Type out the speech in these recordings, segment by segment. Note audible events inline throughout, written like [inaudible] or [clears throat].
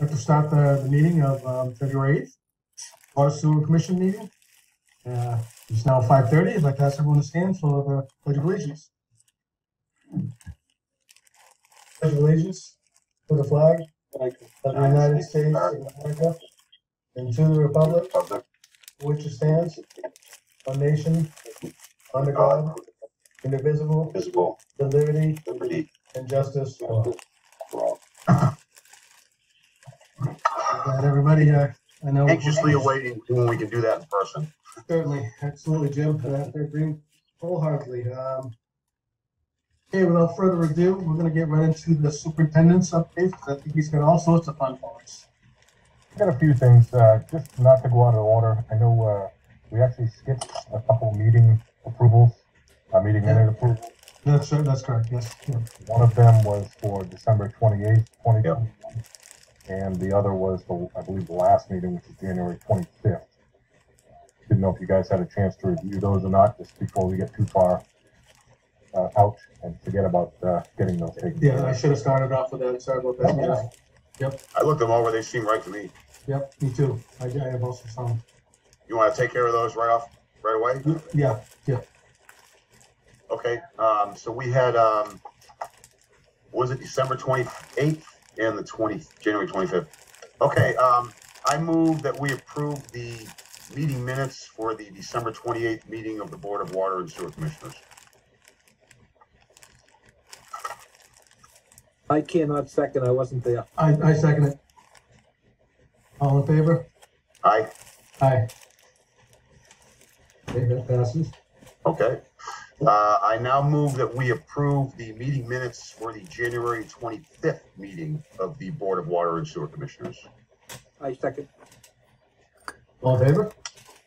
Like to start the, the meeting of, um, February eighth, Water Sewer Commission meeting. Uh, it's now five thirty. I'd like to ask everyone to stand for the pledge of allegiance. Pledge of allegiance to the flag of the United States of America and to the republic for which it stands, one nation, under God, indivisible, visible with liberty liberty and justice for all. for [laughs] all. Glad everybody, uh, I know. Anxiously awaiting when we can do that in person. Certainly, absolutely, Jim, I agree wholeheartedly. Um, Okay, without further ado, we're gonna get right into the superintendent's update, 'cause I think he's got all sorts of fun for us. I Got a few things, uh, just not to go out of order. I know, uh, we actually skipped a couple meeting approvals, uh, meeting minute approvals. That's, right, that's correct, yes. yeah. One of them was for December twenty-eighth, twenty twenty-one. And the other was the, I believe, the last meeting, which is January twenty-fifth. Didn't know if you guys had a chance to review those or not, just before we get too far, uh, out and forget about, uh, getting those taken. care Yeah, I of. should have started off with that, sorry about that. Yeah. I looked them over, they seem right to me. Yep, me too. I, I have also some. You wanna take care of those right off, right away? Yeah, yeah, Okay, um, so we had, um, was it December twenty-eighth and the twenty, January twenty-fifth? Okay, um, I move that we approve the meeting minutes for the December twenty-eighth meeting of the Board of Water and Sewer Commissioners. I cannot second, I wasn't there. I, I second it. All in favor? Aye, Aye. Okay, that passes. okay. Uh, I now move that we approve the meeting minutes for the January twenty-fifth meeting of the Board of Water and Sewer Commissioners. I second, All in favor?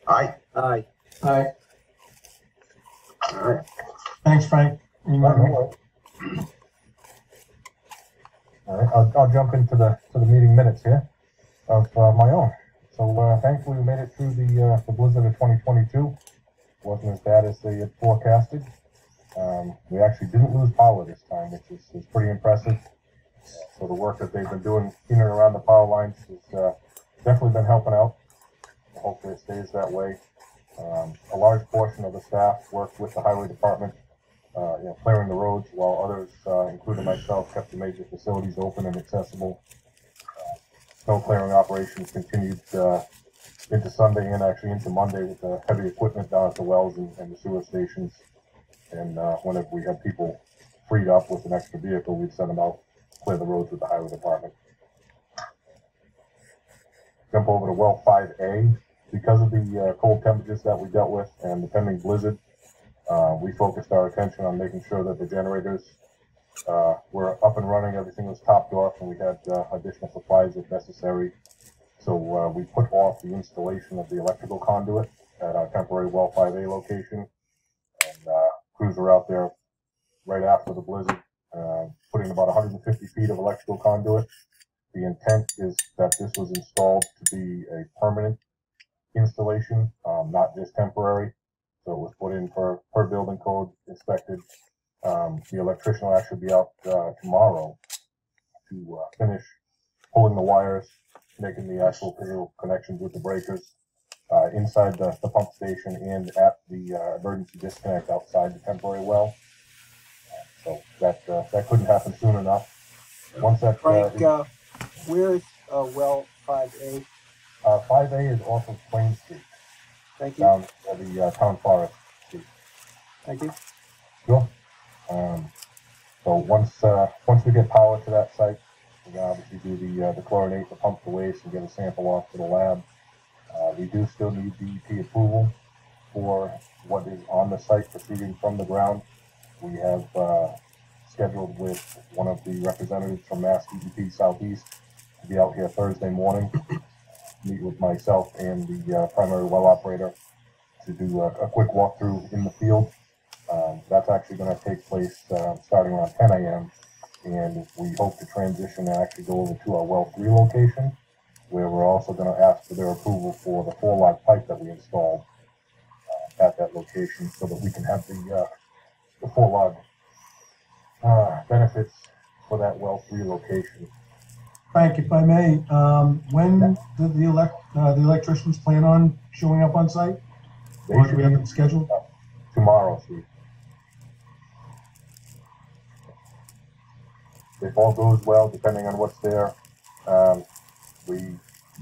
Aye, aye. Aye. all right. Thanks, Frank. You might- All right, I'll, I'll jump into the, to the meeting minutes here of, uh, my own. So, uh, thankfully, we made it through the, uh, the blizzard of twenty twenty-two. Wasn't as bad as they had forecasted. Um, we actually didn't lose power this time, which is, is pretty impressive. So the work that they've been doing in and around the power lines has, uh, definitely been helping out. Hopefully it stays that way. Um, a large portion of the staff worked with the highway department uh, you know, clearing the roads while others, uh, including myself, kept the major facilities open and accessible. Uh, Snow clearing operations continued, uh, into Sunday and actually into Monday with the heavy equipment down at the wells and, and the sewer stations. And, uh, whenever we had people freed up with an extra vehicle, we'd send them out, clear the roads with the highway department. Jump over to well five A, because of the, uh, cold temperatures that we dealt with and the pending blizzard, uh, we focused our attention on making sure that the generators uh, were up and running, everything was topped off, and we had uh, additional supplies if necessary. So uh, we put off the installation of the electrical conduit at our temporary well 5A location, and uh, crews were out there right after the blizzard, uh, putting about 150 feet of electrical conduit. The intent is that this was installed to be a permanent installation, um, not just temporary. So it was put in for, per building code, inspected. Um, the electrician will actually be out, uh, tomorrow to, uh, finish pulling the wires, making the actual physical connections with the breakers, uh, inside the, the pump station and at the, uh, emergency disconnect outside the temporary well. So that, uh, that couldn't happen soon enough. Once that, Frank, uh, uh, where's, uh, well five A? uh, five A is off of Plain Street, Thank you, down the, uh, town forest. Street. thank you. Sure. Um, so once, uh, once we get power to that site, we obviously do the, uh, the chlorinate, the pump the waste and get a sample off to the lab. Uh, we do still need DEP approval for what is on the site proceeding from the ground. We have, uh, scheduled with one of the representatives from Mass DEP Southeast to be out here Thursday morning, meet with myself and the, uh, primary well operator to do a, a quick walkthrough in the field. Um, that's actually going to take place uh, starting around 10 a.m. And we hope to transition and actually go over to our well three location, where we're also going to ask for their approval for the four log pipe that we installed uh, at that location, so that we can have the uh, the four log uh, benefits for that well three location. Frank, if I may, um, when do the elect, uh, the electricians plan on showing up on site? They Or do should we have them scheduled? tomorrow, Steve. If all goes well, depending on what's there, um, we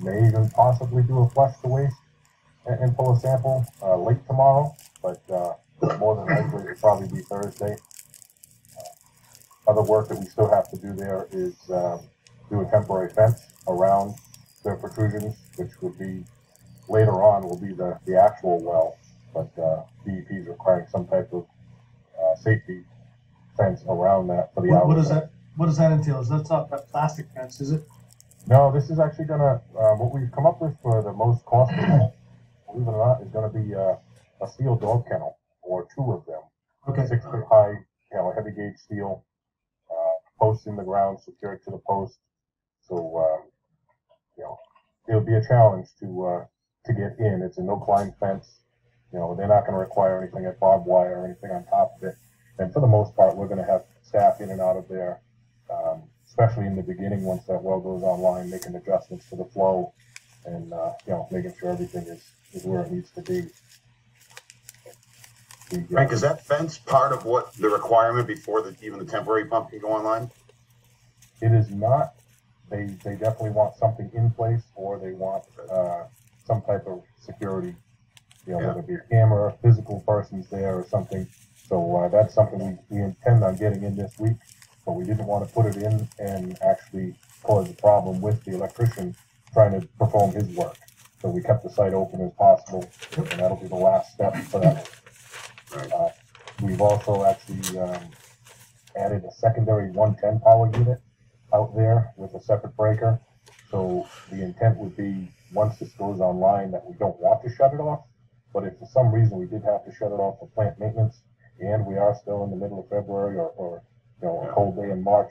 may even possibly do a flush to waste and, and pull a sample, uh, late tomorrow, but, uh, more than likely it'll probably be Thursday. Uh, Other work that we still have to do there is, um, do a temporary fence around the protrusions, which would be, later on will be the, the actual well but uh, DEP is requiring some type of uh, safety fence around that for the What, what outlet. that, what does that entail? Is that not that plastic fence, is it? No, this is actually gonna, um, what we've come up with for the most costly, believe it or not, is gonna be uh, a steel dog kennel, or two of them. Okay, Six foot high, you know, heavy gauge steel, uh, posts in the ground secured to the post. So, um, you know, it'll be a challenge to, uh, to get in. It's a no climb fence. You know, they're not gonna require anything like barbed wire or anything on top of it. And for the most part, we're gonna have staff in and out of there, um, especially in the beginning, once that well goes online, making adjustments to the flow and, uh, you know, making sure everything is, is where it needs to be. The, uh, Frank, is that fence part of what the requirement before the, even the temporary pump can go online? It is not, they, they definitely want something in place or they want, uh, some type of security. You know, Yeah. whether it be a camera, physical persons there or something. So, uh, that's something we, we intend on getting in this week, but we didn't want to put it in and actually cause a problem with the electrician trying to perform his work. So we kept the site open as possible and that'll be the last step for that. Right. Uh, We've also actually, um, added a secondary one-ten power unit out there with a separate breaker. So the intent would be, once this goes online, that we don't want to shut it off. But if for some reason we did have to shut it off for plant maintenance, and we are still in the middle of February or, or, you know, a cold day in March,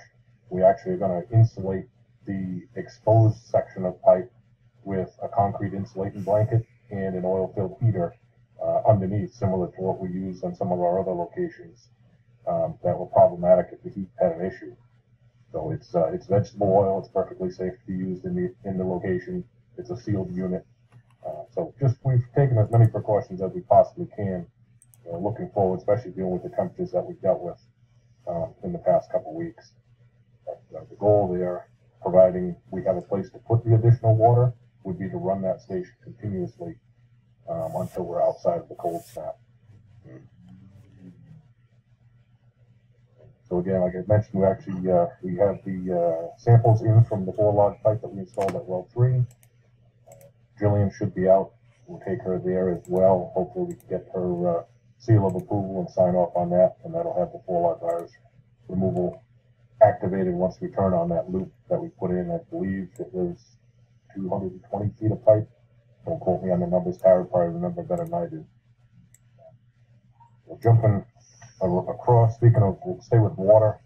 we actually are gonna insulate the exposed section of pipe with a concrete insulating blanket and an oil-filled heater, uh, underneath, similar to what we use on some of our other locations, um, that were problematic if the heat had an issue. So it's, uh, it's vegetable oil, it's perfectly safe to be used in the, in the location, it's a sealed unit. Uh, so just, we've taken as many precautions as we possibly can, you know, looking forward, especially dealing with the temperatures that we've dealt with, um, in the past couple weeks. Uh, the goal there, providing we have a place to put the additional water, would be to run that station continuously, um, until we're outside of the cold snap. So again, like I mentioned, we actually, uh, we have the, uh, samples in from the four log pipe that we installed at well three. Jillian should be out. We'll take her there as well. Hopefully we can get her, uh, seal of approval and sign off on that, and that'll have the four log virus removal activated once we turn on that loop that we put in. I believe it was two hundred and twenty feet of pipe. Don't quote me on the numbers. Tara probably remember better than I do. Well, jumping across, speaking of, we'll stay with water.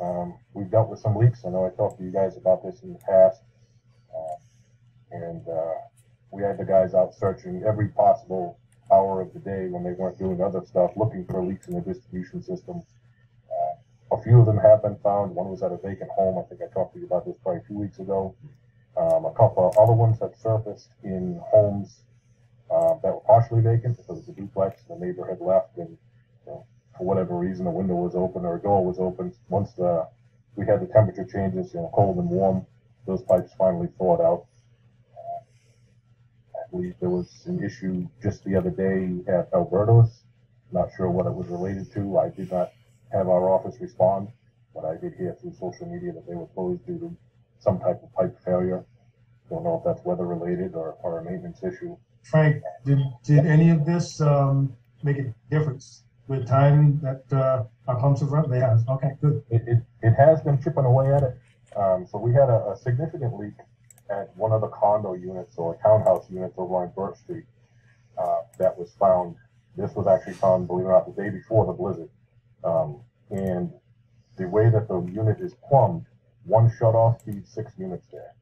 Um, we've dealt with some leaks. I know I talked to you guys about this in the past. Uh, and, uh, we had the guys out searching every possible hour of the day when they weren't doing other stuff, looking for leaks in the distribution system. Uh, A few of them have been found. One was at a vacant home. I think I talked to you about this probably two weeks ago. Um, a couple of other ones had surfaced in homes, uh, that were partially vacant because it was a duplex. The neighbor had left and, you know, for whatever reason, a window was open or a door was open. Once the, we had the temperature changes, you know, cold and warm, those pipes finally thawed out. I believe there was an issue just the other day at Alberto's. Not sure what it was related to. I did not have our office respond, but I did hear through social media that they were closed due to some type of pipe failure. Don't know if that's weather related or, or a maintenance issue. Frank, did, did any of this, um, make a difference with time that, uh, our pumps have run? They have, okay, good. it, it, it has been chipping away at it. Um, so we had a, a significant leak at one of the condo units or townhouse units over on Burke Street uh, that was found. This was actually found, believe it or not, the day before the blizzard. Um, and the way that the unit is plumbed, one shut off feeds six units there.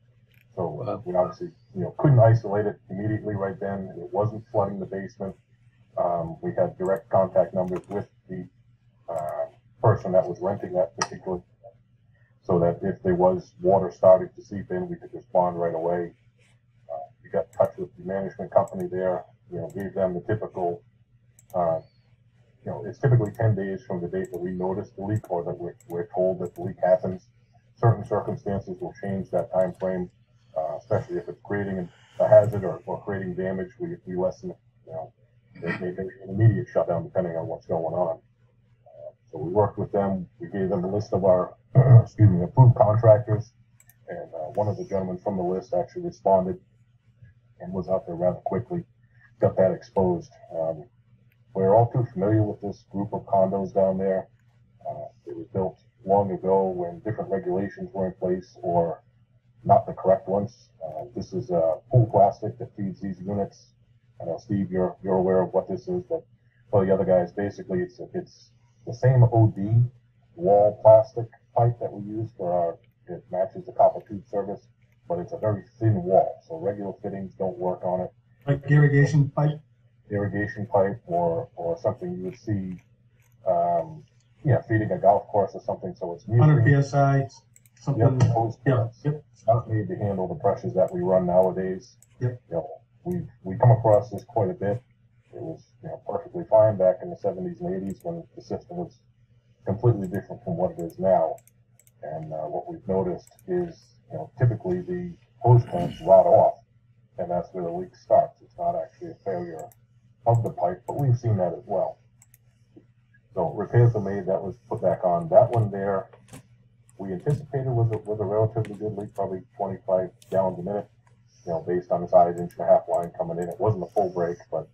So Wow. we obviously, you know, couldn't isolate it immediately right then. It wasn't flooding the basement. Um, we had direct contact numbers with the uh, person that was renting that particular so that if there was water starting to seep in, we could respond right away. Uh, we got in touch with the management company there, you know, gave them the typical, uh, you know, it's typically ten days from the date that we notice the leak or that we're, we're told that the leak happens. Certain circumstances will change that time frame, uh, especially if it's creating a hazard or, or creating damage, we, we lessen, you know, there may an immediate shutdown depending on what's going on. Uh, So we worked with them, we gave them a list of our, [clears throat] excuse me, approved contractors. And, uh, one of the gentlemen from the list actually responded and was out there rather quickly, got that exposed. Um, we're all too familiar with this group of condos down there. Uh, it was built long ago when different regulations were in place or not the correct ones. Uh, this is uh, pool plastic that feeds these units. I know Steve, you're you're aware of what this is, but for the other guys, basically it's it's the same OD wall plastic pipe that we use for our. It matches the copper tube service, but it's a very thin wall, so regular fittings don't work on it. Like irrigation pipe? Irrigation pipe or or something you would see, um, yeah, feeding a golf course or something. So it's Hundred usually PSI, Yep, something, hose yeah, yep. It's not made to handle the pressures that we run nowadays. Yep. You know, we, we come across this quite a bit. It was, you know, perfectly fine back in the seventies and eighties when the system was completely different from what it is now. And, uh, what we've noticed is, you know, typically the hose clamps rot off and that's where the leak starts. It's not actually a failure of the pipe, but we've seen that as well. So repairs were made, that was put back on. That one there, we anticipated was a, was a relatively good leak, probably twenty-five gallons a minute. You know, based on the size inch and a half line coming in. It wasn't a full break, but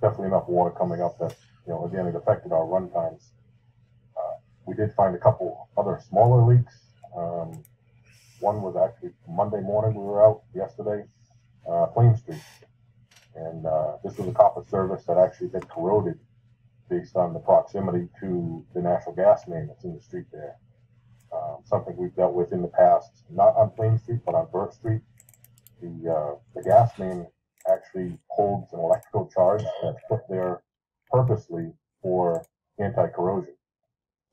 definitely enough water coming up that, you know, again, it affected our run times. We did find a couple other smaller leaks. Um, one was actually Monday morning, we were out yesterday, uh, Plain Street. And, uh, this was a copper service that actually had corroded based on the proximity to the natural gas main that's in the street there. Um, something we've dealt with in the past, not on Plain Street, but on Burke Street. The, uh, the gas main actually holds an electrical charge that's put there purposely for anti-corrosion.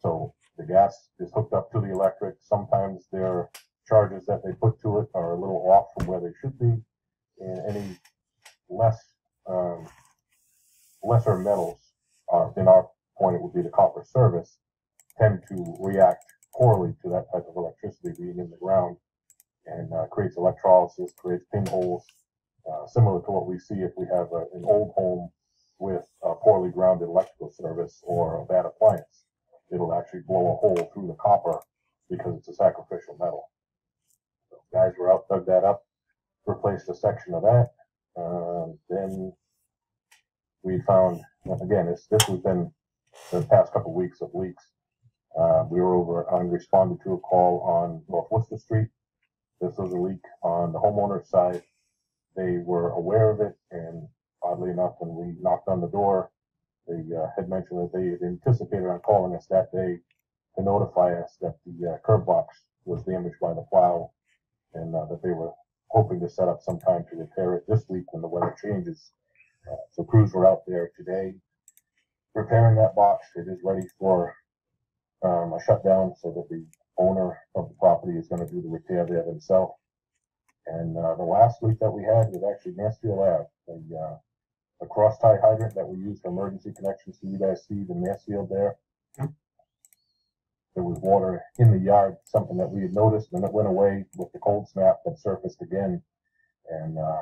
So the gas is hooked up to the electric. Sometimes their charges that they put to it are a little off from where they should be. And any less, um, lesser metals, uh, in our point, it would be the copper service, tend to react poorly to that type of electricity being in the ground and uh, creates electrolysis, creates pinholes, uh, similar to what we see if we have a, an old home with a poorly grounded electrical service or a bad appliance. It'll actually blow a hole through the copper because it's a sacrificial metal. So guys were out, dug that up, replaced a section of that. Um, then we found, again, this, this has been the past couple weeks of leaks. Uh, we were over, and responded to a call on North Worcester Street. This was a leak on the homeowner's side. They were aware of it and oddly enough, when we knocked on the door, they uh, had mentioned that they had anticipated on calling us that day to notify us that the uh, curb box was damaged by the plow and uh, that they were hoping to set up some time to repair it this week when the weather changes. Uh, so crews were out there today repairing that box. It is ready for um, a shutdown so that the owner of the property is going to do the repair there themselves. And uh, the last leak that we had was actually Mansfield Ave, the, the cross tie hydrant that we use for emergency connections. So you guys see the Mansfield there. There was water in the yard, something that we had noticed, and it went away with the cold snap that surfaced again. And uh,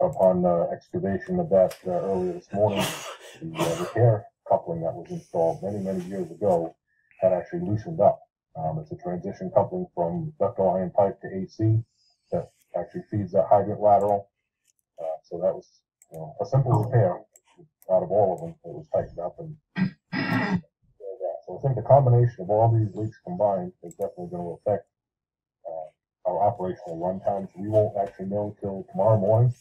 upon uh, excavation of that uh, earlier this morning, [laughs] the uh, repair coupling that was installed many, many years ago had actually loosened up. Um, it's a transition coupling from ductile iron pipe to AC that actually feeds that hydrant lateral. Uh, so that was, you know, a simple repair. Out of all of them, it was tightened up and. [coughs] So I think the combination of all these leaks combined is definitely going to affect uh, our operational run times. We won't actually know till tomorrow morning.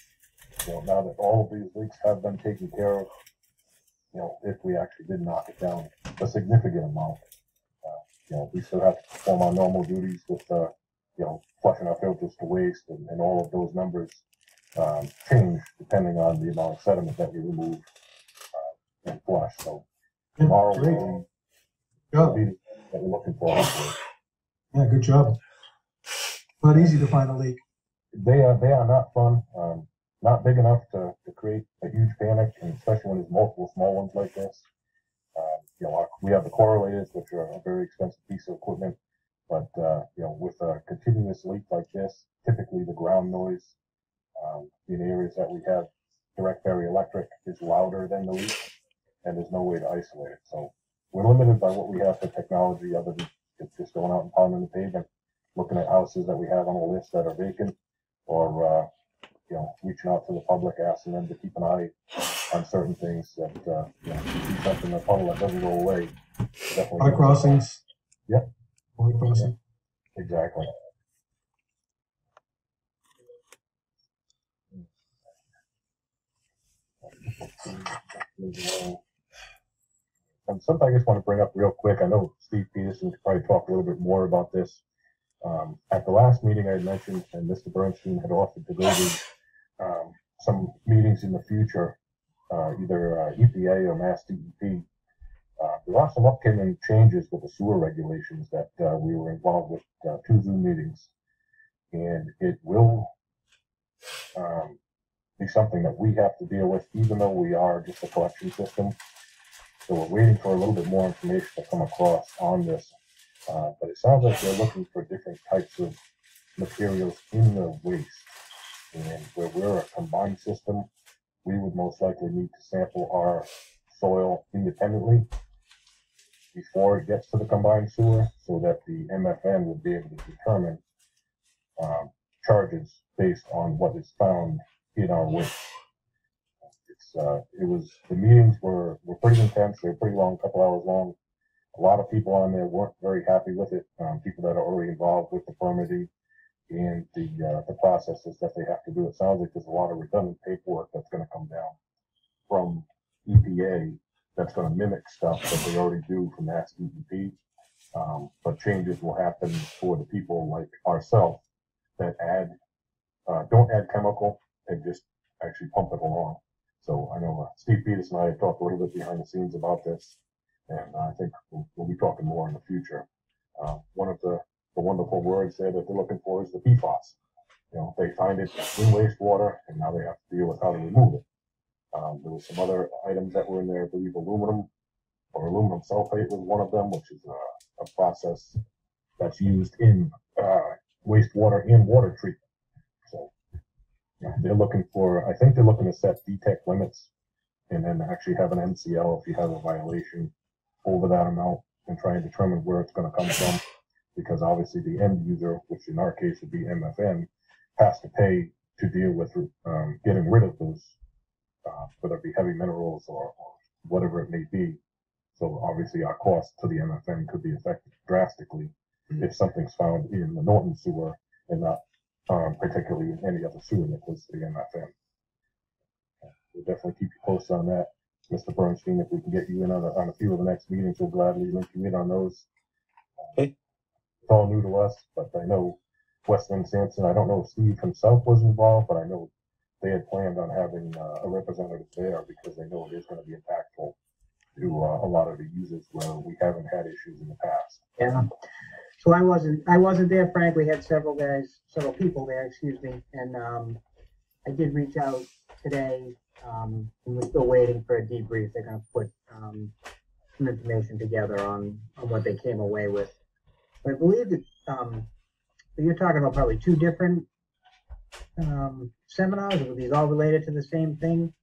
Know, now that all of these leaks have been taken care of, you know, if we actually did knock it down a significant amount. Uh, you know, we still have to perform our normal duties with, uh, you know, flushing our filters to waste and, and all of those numbers um, change depending on the amount of sediment that we remove uh, and flush. So tomorrow Great. will Go. be the that we're looking for. Yeah, good job. Not easy to find a leak. They are, they are not fun, um, not big enough to, to create a huge panic, and especially when there's multiple small ones like this. Um, you know, our- we have the correlators, which are a very expensive piece of equipment, but, uh, you know, with a continuous leak like this, typically the ground noise, um, in areas that we have direct area electric is louder than the leak, and there's no way to isolate it, so we're limited by what we have for technology, other than just going out and pounding the pavement, looking at houses that we have on the list that are vacant, or, uh, you know, reaching out to the public, asking them to keep an eye on certain things that, uh, you know, see something in the puddle that doesn't go away. definitely- High crossings. Yep. High crossing. Exactly. And something I just want to bring up real quick, I know Steve Peterson could probably talk a little bit more about this. Um, at the last meeting I had mentioned, and Mr. Bernstein had offered to go to, um, some meetings in the future, uh, either uh, EPA or Mass DEP. Uh, there are some upcoming changes with the sewer regulations that, uh, we were involved with, uh, two Zoom meetings. And it will, um, be something that we have to deal with, even though we are just a collection system. So we're waiting for a little bit more information to come across on this. Uh, but it sounds like they're looking for different types of materials in the waste. And where we're a combined system, we would most likely need to sample our soil independently before it gets to the combined sewer, so that the MFN would be able to determine um, charges based on what is found in our. It's, uh, it was, the meetings were, were pretty intense, they were pretty long, a couple hours long. A lot of people on there weren't very happy with it, um, people that are already involved with the permitting and the, uh, the processes that they have to do. It sounds like there's a lot of redundant paperwork that's gonna come down from EPA that's gonna mimic stuff that they already do from Mass. Um, but changes will happen for the people like ourselves that add, uh, don't add chemical and just actually pump it along. So I know uh, Steve Peters and I have talked a little bit behind the scenes about this, and I think we'll, we'll be talking more in the future. Uh, one of the, the wonderful words there that they're looking for is the PFAS. You know, they find it in wastewater, and now they have to deal with how to remove it. Um, there were some other items that were in there, I believe aluminum or aluminum sulfate was one of them, which is a, a process that's used in uh, wastewater and water treatment. They're looking for, I think they're looking to set DTEC limits and then actually have an MCL if you have a violation over that amount and try and determine where it's going to come from. Because obviously the end user, which in our case would be MFN, has to pay to deal with um, getting rid of those, uh, whether it be heavy minerals or, or whatever it may be. So obviously our cost to the MFN could be affected drastically if something's found in the Norton sewer and not um, particularly any other sewer that goes to the MFN. Uh, We'll definitely keep you posted on that. Mr. Bernstein, if we can get you in on a, on a few of the next meetings, we'll gladly link you in on those. Okay. It's all new to us, but I know Weston Sampson, I don't know if Steve himself was involved, but I know they had planned on having uh, a representative there because they know it is gonna be impactful to uh, a lot of the users where we haven't had issues in the past. Yeah. So I wasn't, I wasn't there, Frank. We had several guys, several people there, excuse me. And, um, I did reach out today, um, and we're still waiting for a debrief. They're gonna put, um, some information together on, on what they came away with. But I believe that, um, you're talking about probably two different, um, seminars, or were these all related to the same thing?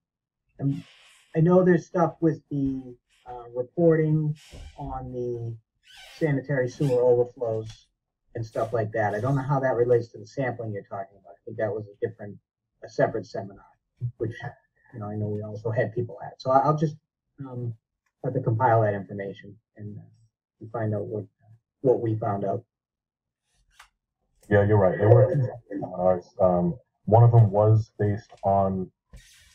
And I know there's stuff with the, uh, reporting on the sanitary sewer overflows and stuff like that. I don't know how that relates to the sampling you're talking about. I think that was a different, a separate seminar, which, you know, I know we also had people at. So I'll just, um, have to compile that information and uh, find out what, what we found out. Yeah, you're right. There were seminars. Um, one of them was based on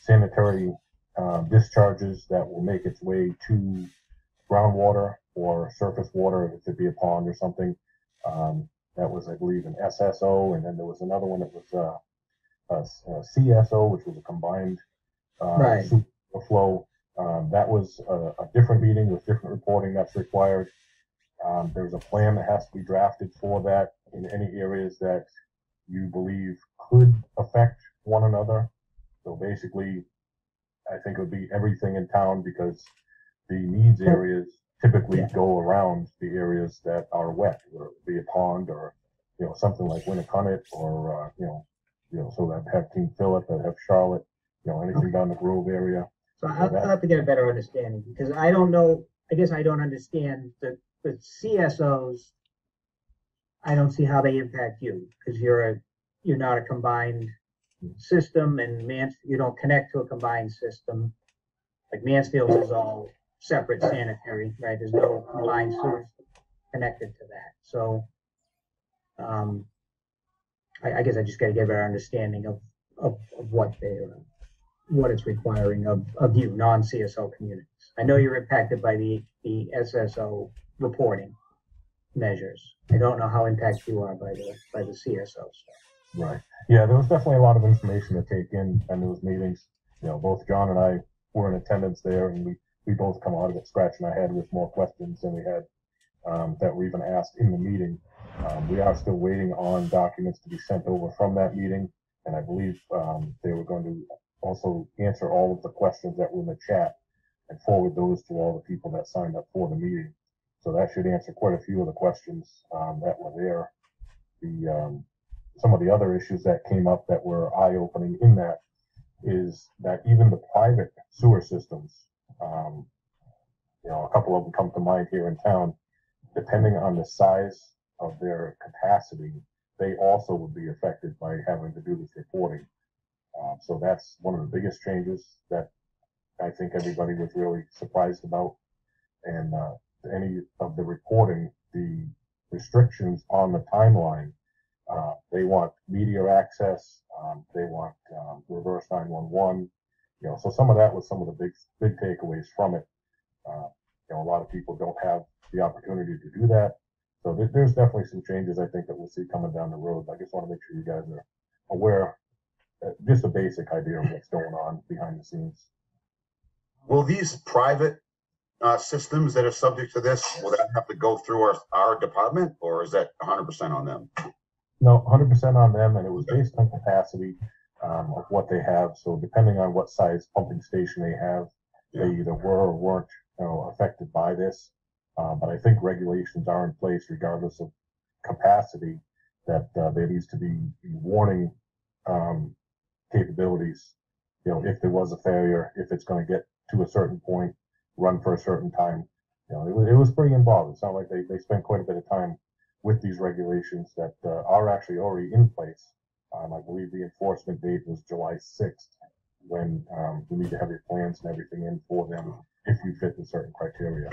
sanitary uh, discharges that will make its way to groundwater or surface water, if it be a pond or something. Um, that was, I believe, an SSO, and then there was another one that was uh, a, a CSO, which was a combined uh, Right. flow. Um, that was a, a different meeting with different reporting that's required. Um, there's a plan that has to be drafted for that in any areas that you believe could affect one another. So basically, I think it would be everything in town because the needs areas typically Yeah. go around the areas that are wet, whether it be a pond or, you know, something like Winnecunnet or, uh, you know, you know, so that have Team Philip, that have Charlotte, you know, anything down the Grove area. So I'll, I'll have to get a better understanding, because I don't know, I guess I don't understand the, the CSOs. I don't see how they impact you, because you're a, you're not a combined system and Mans, you don't connect to a combined system. Like Mansfield is all separate sanitary, right? There's no combined sewers connected to that, so. Um, I, I guess I just gotta get a better understanding of, of, of what they're, what it's requiring of, of you, non-CSO communities. I know you're impacted by the, the SSO reporting measures. I don't know how impacted you are by the, by the CSO stuff. Right. Yeah, there was definitely a lot of information to take in in those meetings. You know, both John and I were in attendance there and we, we both come out of it scratching our head with more questions than we had um, that were even asked in the meeting. Um, we are still waiting on documents to be sent over from that meeting. And I believe um, they were going to also answer all of the questions that were in the chat and forward those to all the people that signed up for the meeting. So that should answer quite a few of the questions um, that were there. The um, some of the other issues that came up that were eye-opening in that is that even the private sewer systems, um, you know, a couple of them come to mind here in town, depending on the size of their capacity, they also would be affected by having to do this reporting. Um, so that's one of the biggest changes that I think everybody was really surprised about. And uh, any of the reporting, the restrictions on the timeline uh, they want media access. Um, they want um, reverse 911. You know, so some of that was some of the big big takeaways from it. Uh, you know, a lot of people don't have the opportunity to do that. So there, there's definitely some changes I think that we'll see coming down the road. I just want to make sure you guys are aware, uh, just a basic idea of what's going on behind the scenes. Will these private uh, systems that are subject to this, will that have to go through our, our department or is that hundred percent on them? No, 100% on them, and it was based on capacity um, of what they have. So depending on what size pumping station they have, they either were or weren't, you know, affected by this. Uh, but I think regulations are in place regardless of capacity that uh, there needs to be warning um, capabilities. You know, if there was a failure, if it's going to get to a certain point, run for a certain time. You know, it was, it was pretty involved. It's not like they, they spent quite a bit of time with these regulations that uh, are actually already in place. Um, I believe the enforcement date was July 6th when um, you need to have your plans and everything in for them if you fit the certain criteria.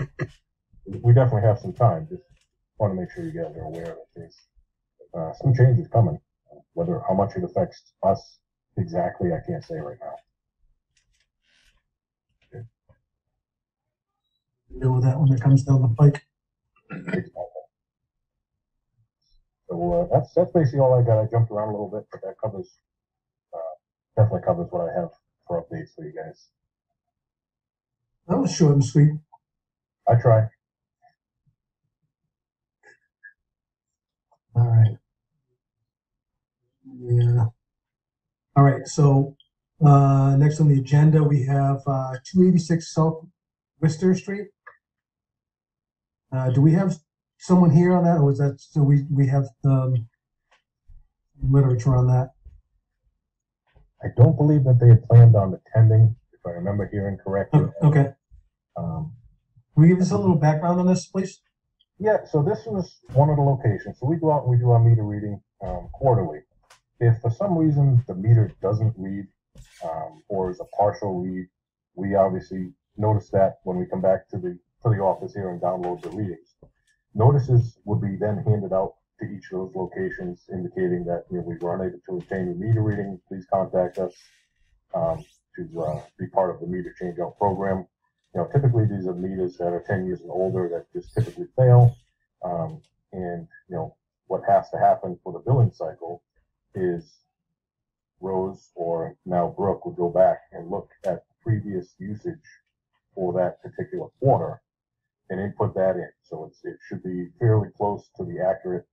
We definitely have some time. Just want to make sure you guys are aware that there's uh, some changes coming. Whether how much it affects us exactly, I can't say right now. Deal with that when it comes down the pike. So uh, that's that's basically all I got. I jumped around a little bit, but that covers uh, definitely covers what I have for updates for you guys. That was short and sweet. I try. All right. Yeah. All right, so, uh, next on the agenda, we have, uh, two eighty-six South Worcester Street. Uh, do we have someone here on that, or was that, so we, we have, um, literature on that? I don't believe that they had planned on attending, if I remember hearing correctly. Oh, Okay, Um, will you give us a little background on this, please? yeah, so this was one of the locations. So we go out and we do our meter reading um, quarterly. If for some reason the meter doesn't read um, or is a partial read, we obviously notice that when we come back to the to the office here and download the readings. Notices would be then handed out to each of those locations indicating that you know, we were unable to obtain your meter reading. Please contact us um, to uh, be part of the meter change out program. You know, typically these are meters that are 10 years and older that just typically fail. Um, and, you know, what has to happen for the billing cycle is Rose or now Brooke would go back and look at previous usage for that particular quarter and input that in. So it's, it should be fairly close to the accurate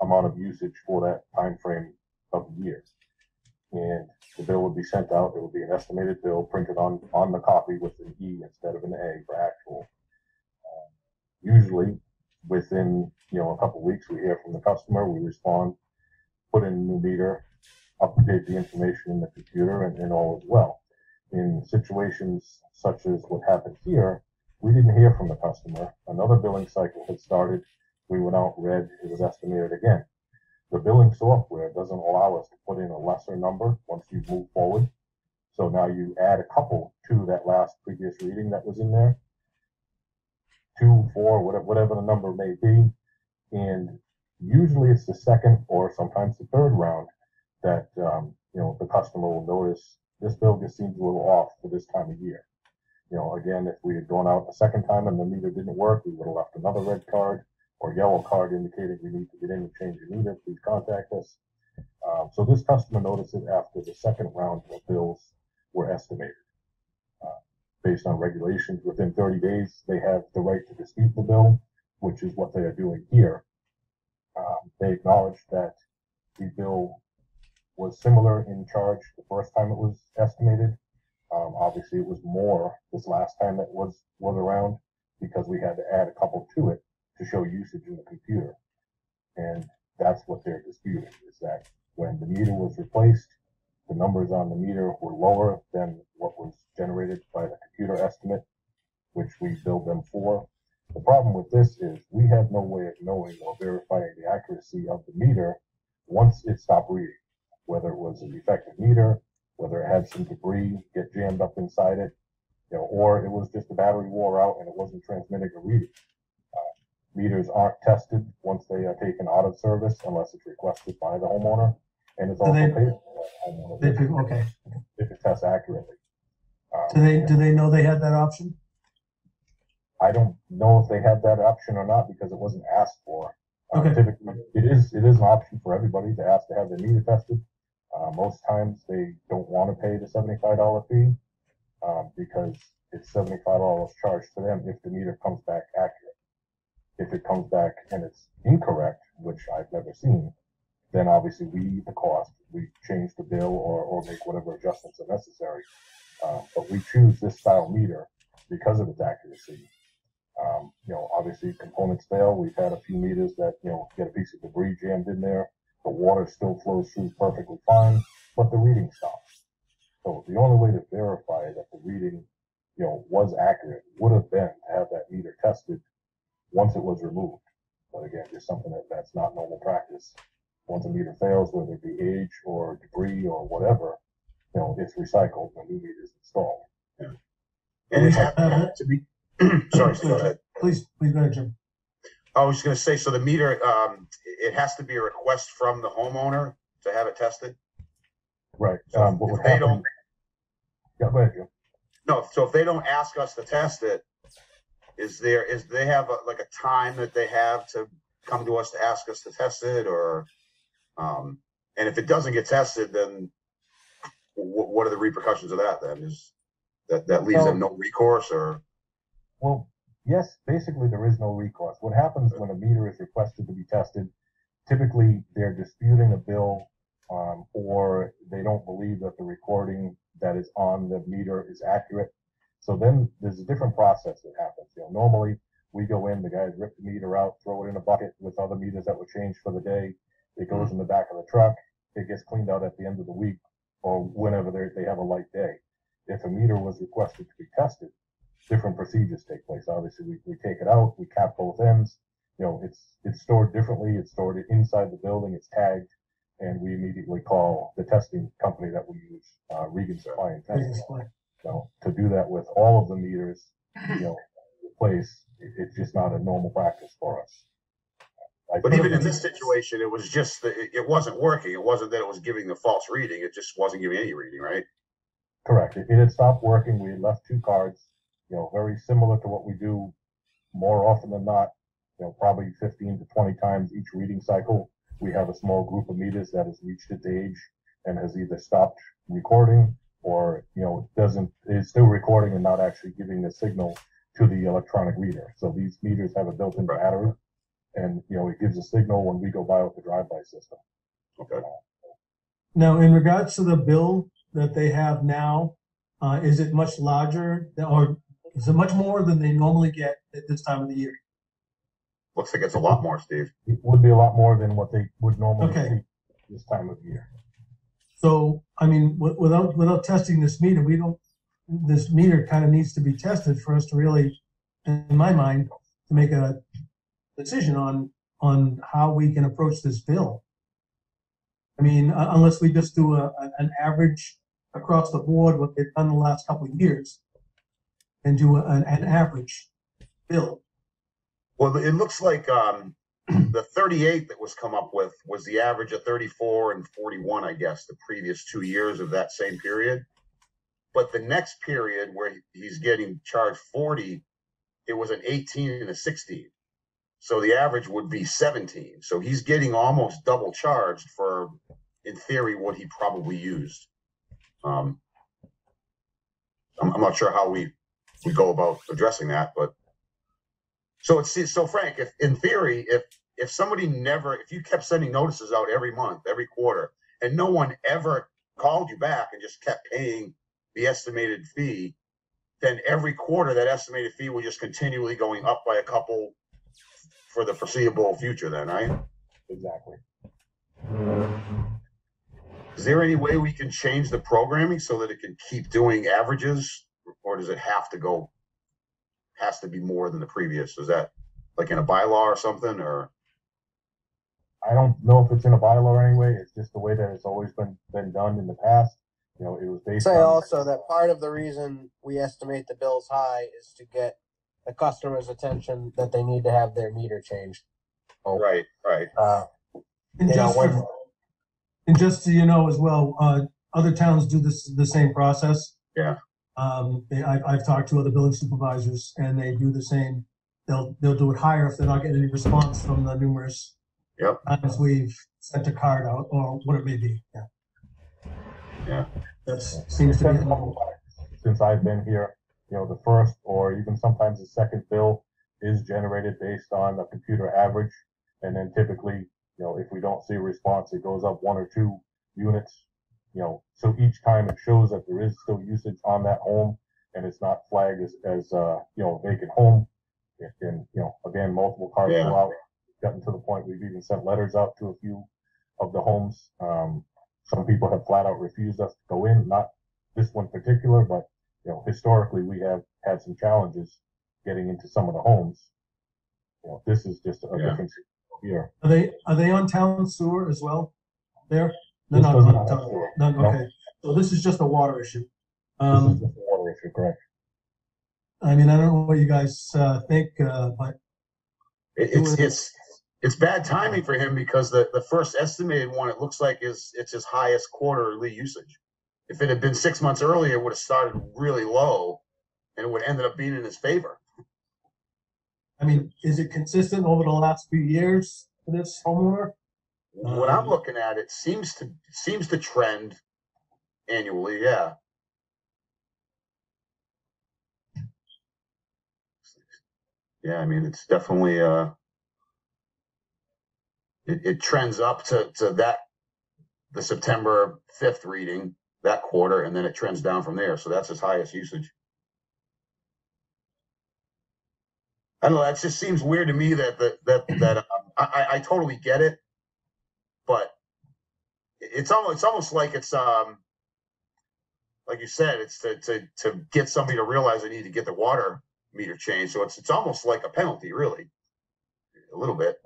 amount of usage for that time frame of the year. And the bill would be sent out, it would be an estimated bill printed on, on the copy with an E instead of an A for actual. Um, Usually, within, you know, a couple weeks, we hear from the customer, we respond, put in a new meter, update the information in the computer and, and all is well. In situations such as what happened here, we didn't hear from the customer. Another billing cycle had started. We went out, read, it was estimated again. The billing software doesn't allow us to put in a lesser number once you move forward. So now you add a couple to that last previous reading that was in there. Two, four, whatever, whatever the number may be. And usually it's the second or sometimes the third round that, um, you know, the customer will notice this bill just seems a little off for this time of year. You know, again, if we had gone out a second time and the meter didn't work, we would have left another red card or yellow card indicating we need to get in and change your meter, please contact us. Um, so this customer noticed it after the second round of bills were estimated. Uh, Based on regulations, within thirty days, they have the right to dispute the bill, which is what they are doing here. Um, they acknowledged that the bill was similar in charge the first time it was estimated. Um, obviously, it was more this last time that was, was around because we had to add a couple to it to show usage in the computer. And that's what they're disputing, is that when the meter was replaced, the numbers on the meter were lower than what was generated by the computer estimate, which we billed them for. The problem with this is we have no way of knowing or verifying the accuracy of the meter once it stopped reading, whether it was a defective meter, whether it had some debris get jammed up inside it, you know, or it was just the battery wore out and it wasn't transmitting a reading. Uh, meters aren't tested once they are taken out of service unless it's requested by the homeowner, and it's Do also they- paid for by the homeowner They, pick- okay. if it tests accurately. Um, Do they, do they know they had that option? I don't know if they had that option or not because it wasn't asked for. Uh, Okay. Typically, it is, it is an option for everybody to ask to have their meter tested. Uh, most times they don't want to pay the seventy-five dollar fee, um, because it's seventy-five dollars charged to them if the meter comes back accurate. If it comes back and it's incorrect, which I've never seen, then obviously we eat the cost. We change the bill or, or make whatever adjustments are necessary. Uh, but we choose this style meter because of its accuracy. Um, you know, obviously components fail. We've had a few meters that, you know, get a piece of debris jammed in there. The water still flows through perfectly fine, but the reading stops. So the only way to verify that the reading, you know, was accurate would have been to have that meter tested once it was removed. But again, just something that, that's not normal practice. Once a meter fails, whether it be age or debris or whatever, you know, it's recycled when new meter is installed. And it had to be, [clears throat] sorry, go ahead. Please, please go ahead, Jim. I was gonna say, so the meter, um, it has to be a request from the homeowner to have it tested? Right. Um, what if would they happen? don't- Yeah, go ahead. No, so if they don't ask us to test it, is there, is they have a- like a time that they have to come to us to ask us to test it or? Um, and if it doesn't get tested, then wh- what are the repercussions of that then? Is that, that leaves them no recourse or? Well, yes, basically there is no recourse. What happens when a meter is requested to be tested? Typically, they're disputing a bill, um, or they don't believe that the recording that is on the meter is accurate. So then there's a different process that happens. You know, normally we go in, the guys rip the meter out, throw it in a bucket with other meters that were changed for the day. It goes in the back of the truck. It gets cleaned out at the end of the week or whenever they they have a light day. If a meter was requested to be tested, different procedures take place. Obviously, we, we take it out, we cap both ends. You know, it's, it's stored differently. It's stored inside the building. It's tagged. And we immediately call the testing company that we use, uh, Regan Supply and Please Testing. explain. So to do that with all of the meters, you know, in place, it, it's just not a normal practice for us. I But even in this situation, it was just that it, it wasn't working. It wasn't that it was giving the false reading. It just wasn't giving any reading, right? Correct. It, it had stopped working. We had left two cards, you know, very similar to what we do more often than not, you know, probably 15 to 20 times each reading cycle. We have a small group of meters that has reached its age and has either stopped recording or, you know, doesn't, is still recording and not actually giving the signal to the electronic reader. So these meters have a built-in battery. And, you know, it gives a signal when we go by with the drive-by system. Okay. Now, in regards to the bill that they have now, uh, is it much larger than- or is it much more than they normally get at this time of the year? Looks like it's a lot more, Steve. It would be a lot more than what they would normally Okay. see this time of year. So, I mean, wi- without, without testing this meter, we don't, this meter kind of needs to be tested for us to really, in my mind, to make a decision on, on how we can approach this bill. I mean, u- unless we just do a, a- an average across the board, what they've done the last couple of years, and do an, an average bill. Well, it looks like, um, [clears throat] the thirty-eight that was come up with was the average of thirty-four and forty-one, I guess, the previous two years of that same period. But the next period where he's getting charged forty, it was an eighteen and a sixteen. So the average would be seventeen. So he's getting almost double charged for, in theory, what he probably used. Um, I'm, I'm not sure how we, we go about addressing that, but so it's so Frank, if in theory, if if somebody never, if you kept sending notices out every month, every quarter, and no one ever called you back and just kept paying the estimated fee, then every quarter that estimated fee will just continually going up by a couple for the foreseeable future. Then, right? Exactly. Is there any way we can change the programming so that it can keep doing averages, or does it have to go? Has to be more than the previous? Is that like in a bylaw or something, or? I don't know if it's in a bylaw anyway. It's just the way that it's always been, been done in the past. You know, it was based Say on. also that part of the reason we estimate the bills high is to get the customer's attention that they need to have their meter changed. Right, right. Uh, And You know, just, when- for- and just so you know as well, uh, other towns do this, the same process. Yeah. Um, they, I've, I've talked to other building supervisors and they do the same. They'll, they'll do it higher if they're not getting any response from the numerous Yep. times we've sent a card out or what it may be, yeah. Yeah. That seems to Since be, since I've been here, you know, the first or even sometimes the second bill is generated based on a computer average. And then typically, you know, if we don't see a response, it goes up one or two units. You know, so each time it shows that there is still usage on that home and it's not flagged as, as, uh, you know, a vacant home. It can, you know, again, multiple cars Yeah. go out, gotten to the point we've even sent letters out to a few of the homes. Um, some people have flat out refused us to go in, not this one particular, but you know, historically, we have had some challenges getting into some of the homes. You know, this is just a Yeah. different here. are they, are they on town sewer as well? There? They're This not doesn't on have town, sewer. none, No. okay. So this is just a water issue. This Um, is just a water issue, correct? I mean, I don't know what you guys, uh, think, uh, but It, it's it's it's bad timing for him because the the first estimated one it looks like is it's his highest quarterly usage. If it had been six months earlier, it would have started really low, and it would have ended up being in his favor. I mean, is it consistent over the last few years for this homeowner? When I'm Um, looking at it, seems to seems to trend annually. Yeah. Yeah, I mean it's definitely uh. It, it trends up to to that the September fifth reading that quarter, and then it trends down from there. So that's its highest usage. I don't know. That just seems weird to me that that that that um, I- I totally get it, but it's almost it's almost like it's um like you said, it's to to to get somebody to realize they need to get the water meter changed. So it's it's almost like a penalty, really, a little bit.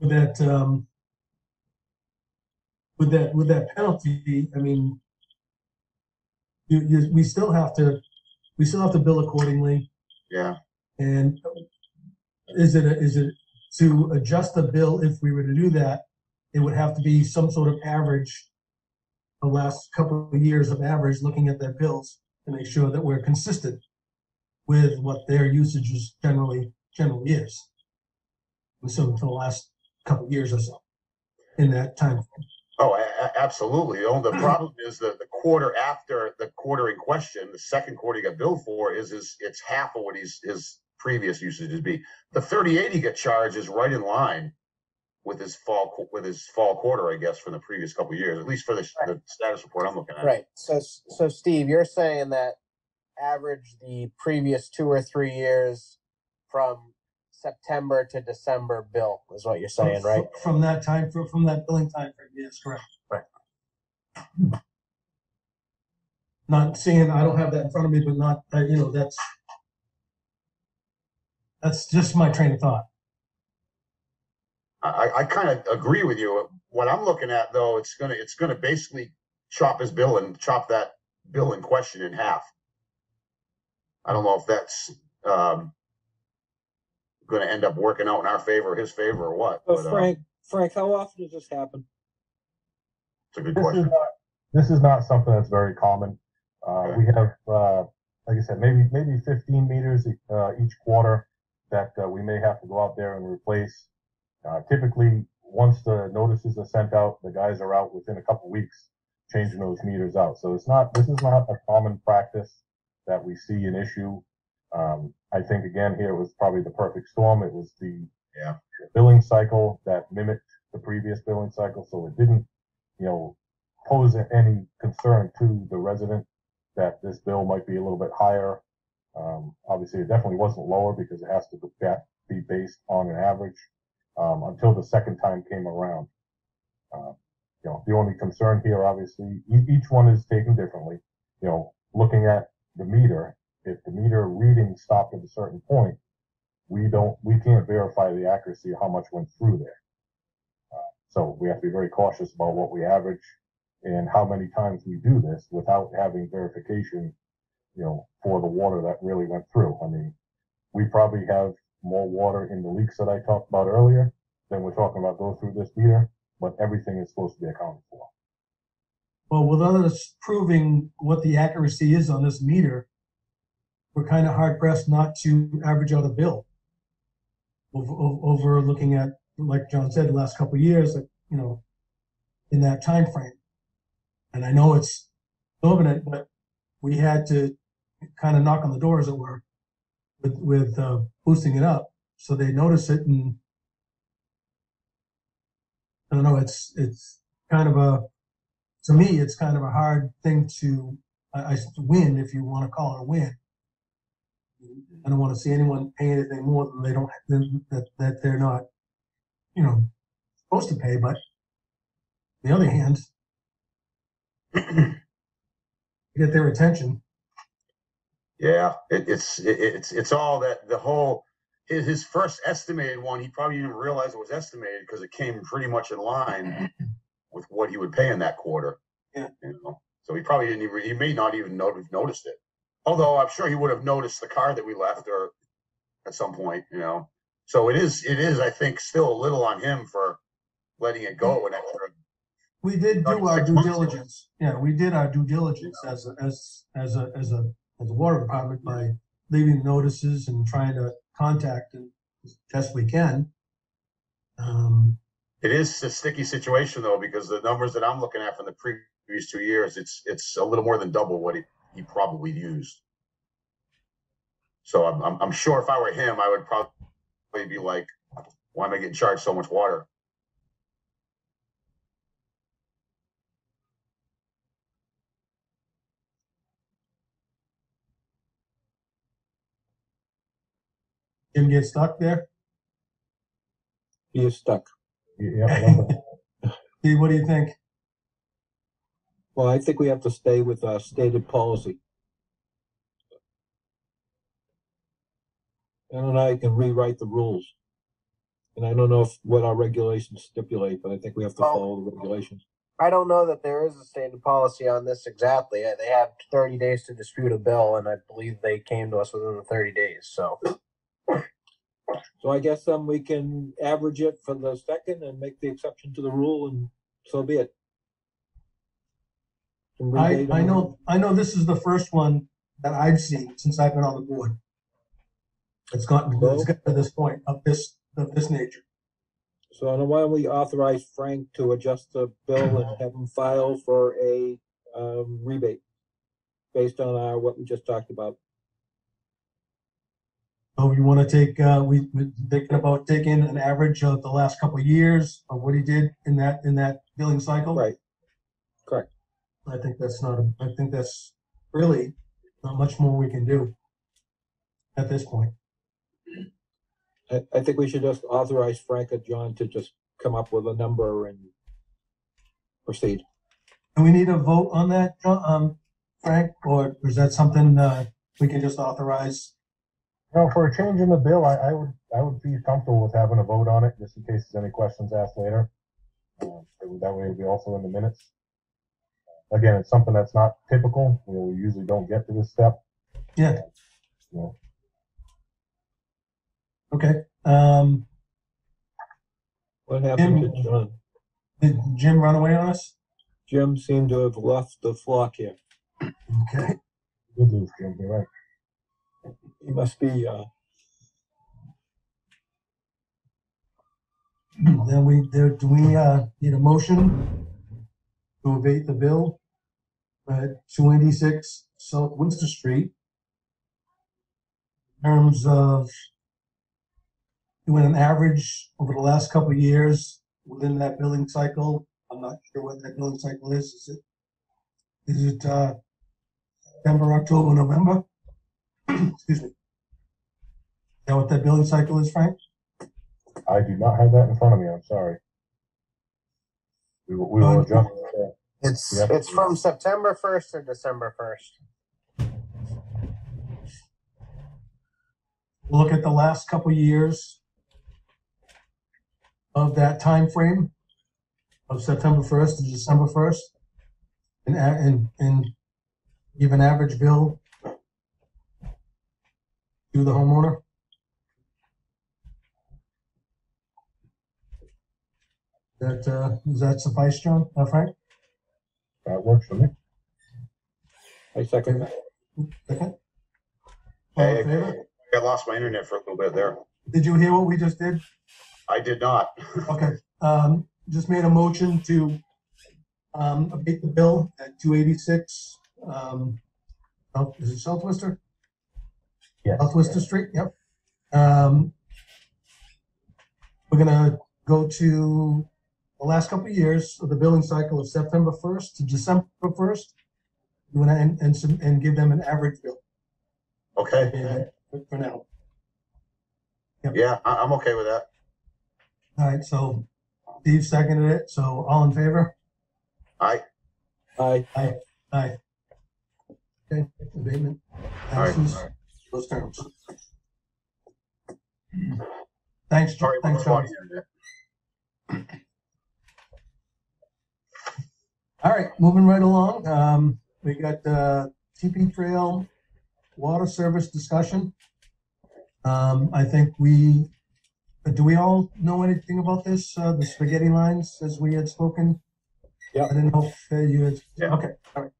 With that, um, with that, with that penalty, I mean, you, you, we still have to, we still have to bill accordingly. Yeah. And is it, a- is it to adjust the bill, if we were to do that, it would have to be some sort of average, the last couple of years of average, looking at their bills to make sure that we're consistent with what their usage is generally, generally is. So for the last couple of years or so, in that time. frame. Oh, absolutely. Only, the problem is that the quarter after the quarter in question, the second quarter he got billed for is his, it's half of what he's, his previous usage would be. The thirty-eight he got charged is right in line with his fall, with his fall quarter, I guess, from the previous couple of years, at least for the, the status report I'm looking at. Right. So, so Steve, you're saying that average the previous two or three years from September to December bill is what you're saying, right? From that time, from, from that billing time frame, yes, correct. Right. Not seeing, I don't have that in front of me, but not, uh, you know, that's that's just my train of thought. I, I- I kind of agree with you. What I'm looking at though, it's gonna, it's gonna basically chop his bill and chop that bill in question in half. I don't know if that's, um, gonna end up working out in our favor, his favor or what, Uh, but, uh, Frank, Frank, how often does this happen? it's a good This is question. not, this is not something that's very common. Uh, we have, uh, like I said, maybe, maybe fifteen meters, uh, each quarter that, uh, we may have to go out there and replace. Uh, typically, once the notices are sent out, the guys are out within a couple weeks changing those meters out. So it's not, this is not a common practice that we see an issue. Um, I think again, here it was probably the perfect storm. It was the Yeah. billing cycle that mimicked the previous billing cycle, so it didn't, you know, pose any concern to the resident that this bill might be a little bit higher. Um, obviously, it definitely wasn't lower because it has to be- based on an average, um, until the second time came around. Uh, you know, the only concern here, obviously, e- each one is taken differently. You know, looking at the meter, if the meter reading stopped at a certain point, we don't, we can't verify the accuracy of how much went through there. Uh, So we have to be very cautious about what we average and how many times we do this without having verification, you know, for the water that really went through. I mean, we probably have more water in the leaks that I talked about earlier than we're talking about going through this meter, but everything is supposed to be accounted for. Well, without us proving what the accuracy is on this meter, we're kind of hard pressed not to average out a bill. Over, over looking at, like John said, the last couple years, you know, in that time frame. And I know it's exorbitant, but we had to kind of knock on the door, as it were, with, with, uh, boosting it up, so they notice it and I don't know, it's, it's kind of a, to me, it's kind of a hard thing to, I, I win, if you want to call it a win. I don't want to see anyone pay anything more than they don't, than, that, that they're not, you know, supposed to pay, but on the other hand, [clears throat] get their attention. Yeah, it, it's, it, it's, it's all that, the whole, his, his first estimated one, he probably didn't realize it was estimated because it came pretty much in line [clears throat] with what he would pay in that quarter. Yeah. You know, so he probably didn't even, he may not even know, have noticed it. Although I'm sure he would have noticed the car that we left or at some point, you know. So it is, it is, I think, still a little on him for letting it go an extra. We did do our due diligence. Yeah, we did our due diligence as, a- as, as a, as a, as a water department by leaving notices and trying to contact and as best we can. Um, It is a sticky situation though, because the numbers that I'm looking at from the previous two years, it's, it's a little more than double what he, he probably used. So I'm, I'm, I'm sure if I were him, I would probably be like, why am I getting charged so much water? Jim get stuck there. He is stuck. Yeah, [laughs] Steve, what do you think? Well, I think we have to stay with our stated policy. Ken and I can rewrite the rules. And I don't know if, what our regulations stipulate, but I think we have to Oh. follow the regulations. I don't know that there is a stated policy on this exactly. They have thirty days to dispute a bill, and I believe they came to us within the thirty days, so. So I guess, then we can average it for the second and make the exception to the rule and so be it. Can we I, date I on- know, I know this is the first one that I've seen since I've been on the board. It's gotten, it's gotten to this point of this, of this nature. So why don't we authorize Frank to adjust the bill and have him file for a, um, rebate? Based on our, what we just talked about. So you wanna take, uh, we, we're thinking about taking an average of the last couple of years of what he did in that, in that billing cycle? Right. Correct. I think that's not, a- I think that's really not much more we can do at this point. I, I think we should just authorize Frank and John to just come up with a number and proceed. Do we need a vote on that, John- um, Frank, or is that something, uh, we can just authorize? No, for a change in the bill, I, I would, I would be comfortable with having a vote on it, just in case there's any questions asked later. Uh, That way it'll be also in the minutes. Again, it's something that's not typical, you know, we usually don't get to this step. Yeah. You know, Okay, um, What happened to John? did Jim run away on us? Jim seemed to have left the flock here. Okay. Good news, Jim, you're right. He must be, uh, Then we, there, do we, uh, need a motion to abate the bill at two eighty-six South Worcester Street? In terms of doing an average over the last couple of years within that billing cycle. I'm not sure what that billing cycle is. Is it, is it, uh, September, October, November? Excuse me. Is that what that billing cycle is, Frank? I do not have that in front of me, I'm sorry. We will, we will adjust, It's Yep. it's from September first to December first. look at the last couple years of that time frame of September first to December first, and a- and and give an average bill to the homeowner. That uh, does that suffice, John? Uh, Frank? that works for me. I second that. Second. All Hey, in favor? I lost my internet for a little bit there. Did you hear what we just did? I did not. Okay, um, just made a motion to, um, abate the bill at two eighty-six, um, South- is it South Worcester? Yes. South Worcester Street, yep. Um, we're gonna go to the last couple of years of the billing cycle of September first to December first. And, and, some- and give them an average bill Okay, uh, for now. yeah, I, I'm okay with that. All right, so Steve seconded it, so all in favor? I, Aye. Aye. Okay, abatement all right, passes all right. Those terms. Thanks, Sorry thanks, John. All right, moving right along, um, we got, uh, TP Trail Water Service discussion. Um, I think we, uh, do we all know anything about this, uh, the spaghetti lines as we had spoken? Yeah. I didn't know if uh, you had, Yeah. okay, all right.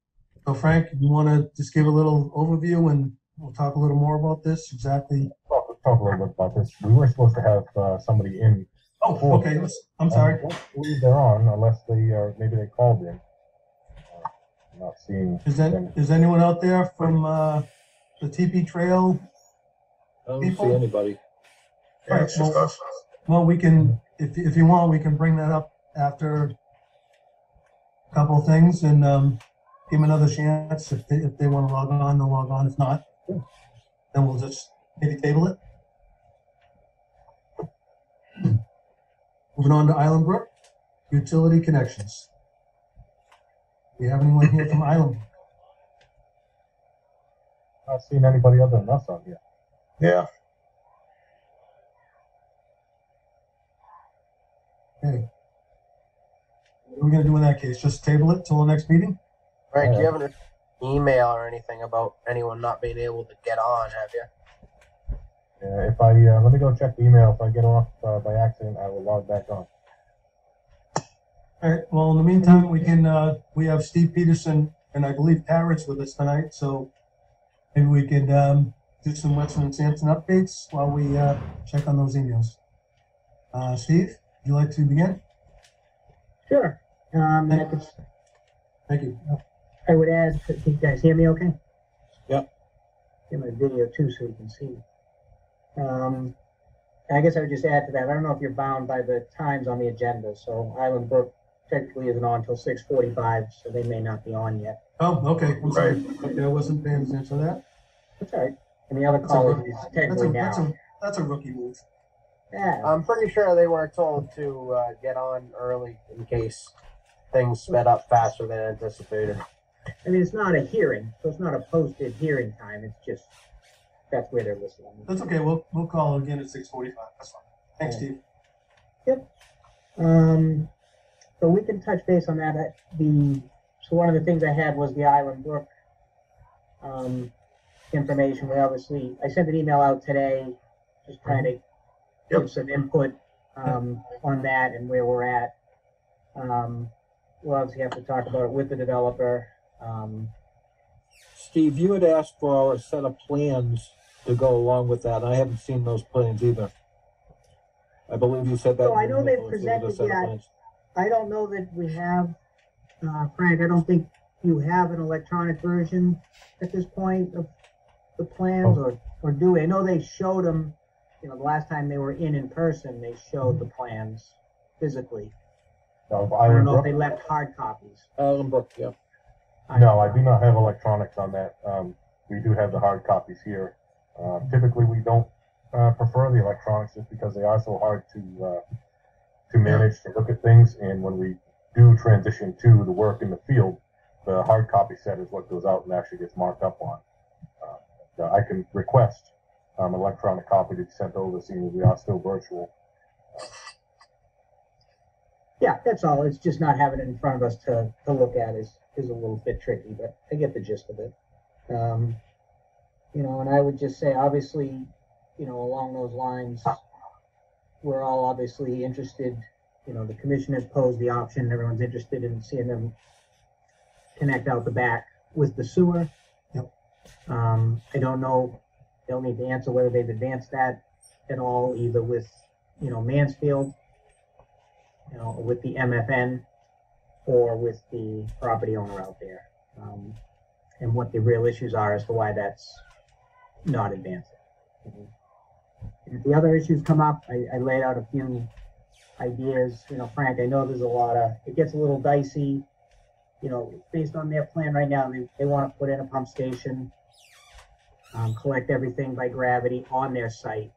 So Frank, you wanna just give a little overview and we'll talk a little more about this, exactly? Talk, talk a little bit about this. We were supposed to have, uh, somebody in. Oh, okay, let's- I'm sorry. I don't believe they're on unless they are, maybe they called in. Uh, I'm Not seeing. Is that, them. is anyone out there from, uh, the TP Trail? I don't see anybody. Yeah, it's just. Well, we can, if, if you want, we can bring that up after a couple of things and, um, give them another chance. If they, if they want to log on, they'll log on. If not, then we'll just maybe table it. Moving on to Island Brook, utility connections. Do we have anyone here from Island? Brook? Not seeing anybody other than us on here. Yeah, Okay. What are we gonna do in that case? Just table it till the next meeting? Frank, you haven't an email or anything about anyone not being able to get on, have you? Yeah, if I, uh, let me go check the email. If I get off, uh, by accident, I will log back on. All right, well, in the meantime, we can, uh, we have Steve Peterson and I believe Parrott's with us tonight, so maybe we could, um, do some Weston and Sampson updates while we, uh, check on those emails. Uh, Steve? you like to begin? Sure. Um, and I could, Thank you. I would add, can you guys hear me okay? Yep. Get my video too so you can see. Um, I guess I would just add to that, I don't know if you're bound by the times on the agenda, so Island Brook technically isn't on until six forty-five, so they may not be on yet. Oh, okay, I'm sorry. Okay, I wasn't paying attention to that. That's all right. And the other That's a caller rook- is That's a, technically that's now. a, that's a rookie move. Yeah, I'm pretty sure they were told to uh, get on early in case things sped up faster than anticipated. I mean, it's not a hearing, so it's not a posted hearing time, it's just, that's where they're listening. That's okay, we'll, we'll call again at six forty-five, that's fine. Thanks, Steve. Um, so we can touch base on that. The, so one of the things I had was the Island Brook, um, information. We obviously, I sent an email out today, just trying to Yep. give some input, um, on that and where we're at. Um, we'll obviously have to talk about it with the developer. Um, Steve, you had asked for a set of plans to go along with that. And I haven't seen those plans either. I believe you said that. So I know they've email, there was a presented plans. I don't know that we have, uh, Frank, I don't think you have an electronic version at this point of the plans, or, or do we? I know they showed them, you know, the last time they were in in person, they showed the plans physically. Of I don't know if they left hard copies. Island Brook, yeah. No, I do not have electronics on that. Um, we do have the hard copies here. Uh, typically, we don't uh, prefer the electronics just because they are so hard to uh, to manage to look at things. And when we do transition to the work in the field, the hard copy set is what goes out and actually gets marked up on. Uh, I can request um, electronic copy to be sent over, seeing as we are still virtual. Yeah, that's all. It's just not having it in front of us to, to look at is, is a little bit tricky, but I get the gist of it. Um, you know, and I would just say, obviously, you know, along those lines, we're all obviously interested, you know, the commission has posed the option, everyone's interested in seeing them connect out the back with the sewer. Yep. Um, I don't know, they'll need to answer whether they've advanced that at all, either with, you know, Mansfield you know, with the MFN or with the property owner out there. Um, and what the real issues are as to why that's not advancing. If the other issues come up, I, I laid out a few ideas, you know, Frank, I know there's a lot of, it gets a little dicey. You know, based on their plan right now, they, they want to put in a pump station, um, collect everything by gravity on their site.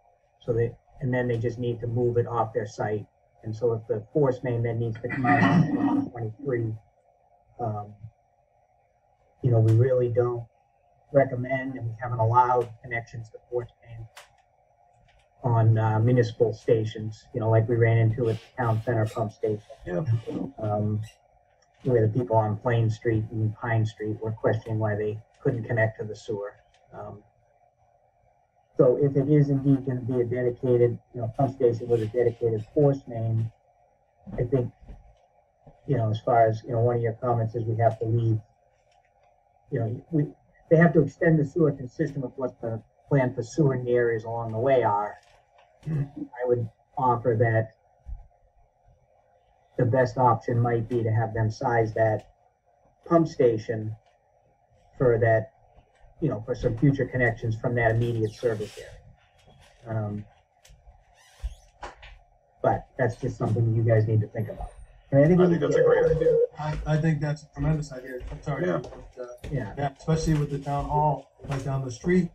So they, and then they just need to move it off their site and so if the force main then needs to come out in twenty-three, um, you know, we really don't recommend and we haven't allowed connections to force main on uh, municipal stations, you know, like we ran into at the town center pump station. Yeah. Um, where the people on Plain Street and Pine Street were questioning why they couldn't connect to the sewer. Um, so if it is indeed going to be a dedicated, you know, pump station with a dedicated force main, I think, you know, as far as, you know, one of your comments is we have to leave, you know, we, they have to extend the sewer consistent with what the plan for the areas along the way are. I would offer that the best option might be to have them size that pump station for that you know, for some future connections from that immediate service area. Um, but that's just something you guys need to think about. And I think, I think that's a great idea. I, I think that's a tremendous idea. I'm sorry. Yeah. but, uh, Yeah, Yeah, especially with the town hall, right down the street.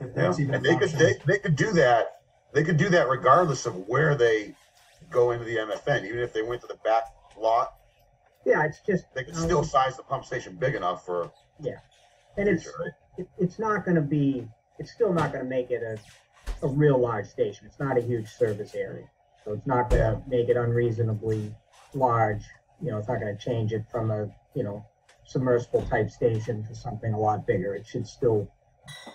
If Yeah, even and they could, they, they could do that, they could do that regardless of where they go into the MFN, even if they went to the back lot, yeah, it's just, they could Um, still size the pump station big enough for Yeah. and it's, right? It, it's not gonna be, it's still not gonna make it a, a real large station. It's not a huge service area. So it's not gonna make it unreasonably large, you know, it's not gonna change it from a, you know, submersible type station to something a lot bigger. It should still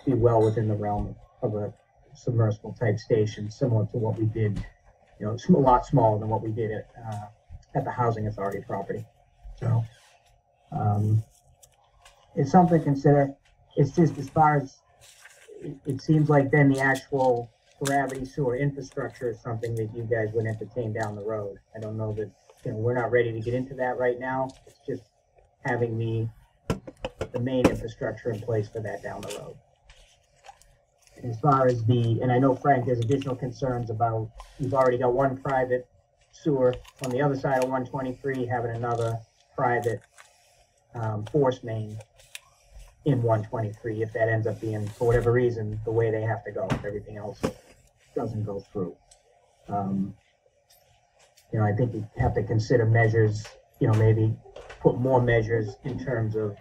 be well within the realm of a submersible type station, similar to what we did, you know, it's a lot smaller than what we did at, uh, at the housing authority property. So, um, it's something to consider. It's just as far as, it, it seems like then the actual gravity sewer infrastructure is something that you guys would entertain down the road. I don't know that, you know, we're not ready to get into that right now. It's just having the, the main infrastructure in place for that down the road. As far as the, and I know Frank, there's additional concerns about, you've already got one private sewer on the other side of one twenty-three, having another private, um, force main in one twenty-three, if that ends up being, for whatever reason, the way they have to go, if everything else doesn't go through. Um, you know, I think you have to consider measures, you know, maybe put more measures in terms of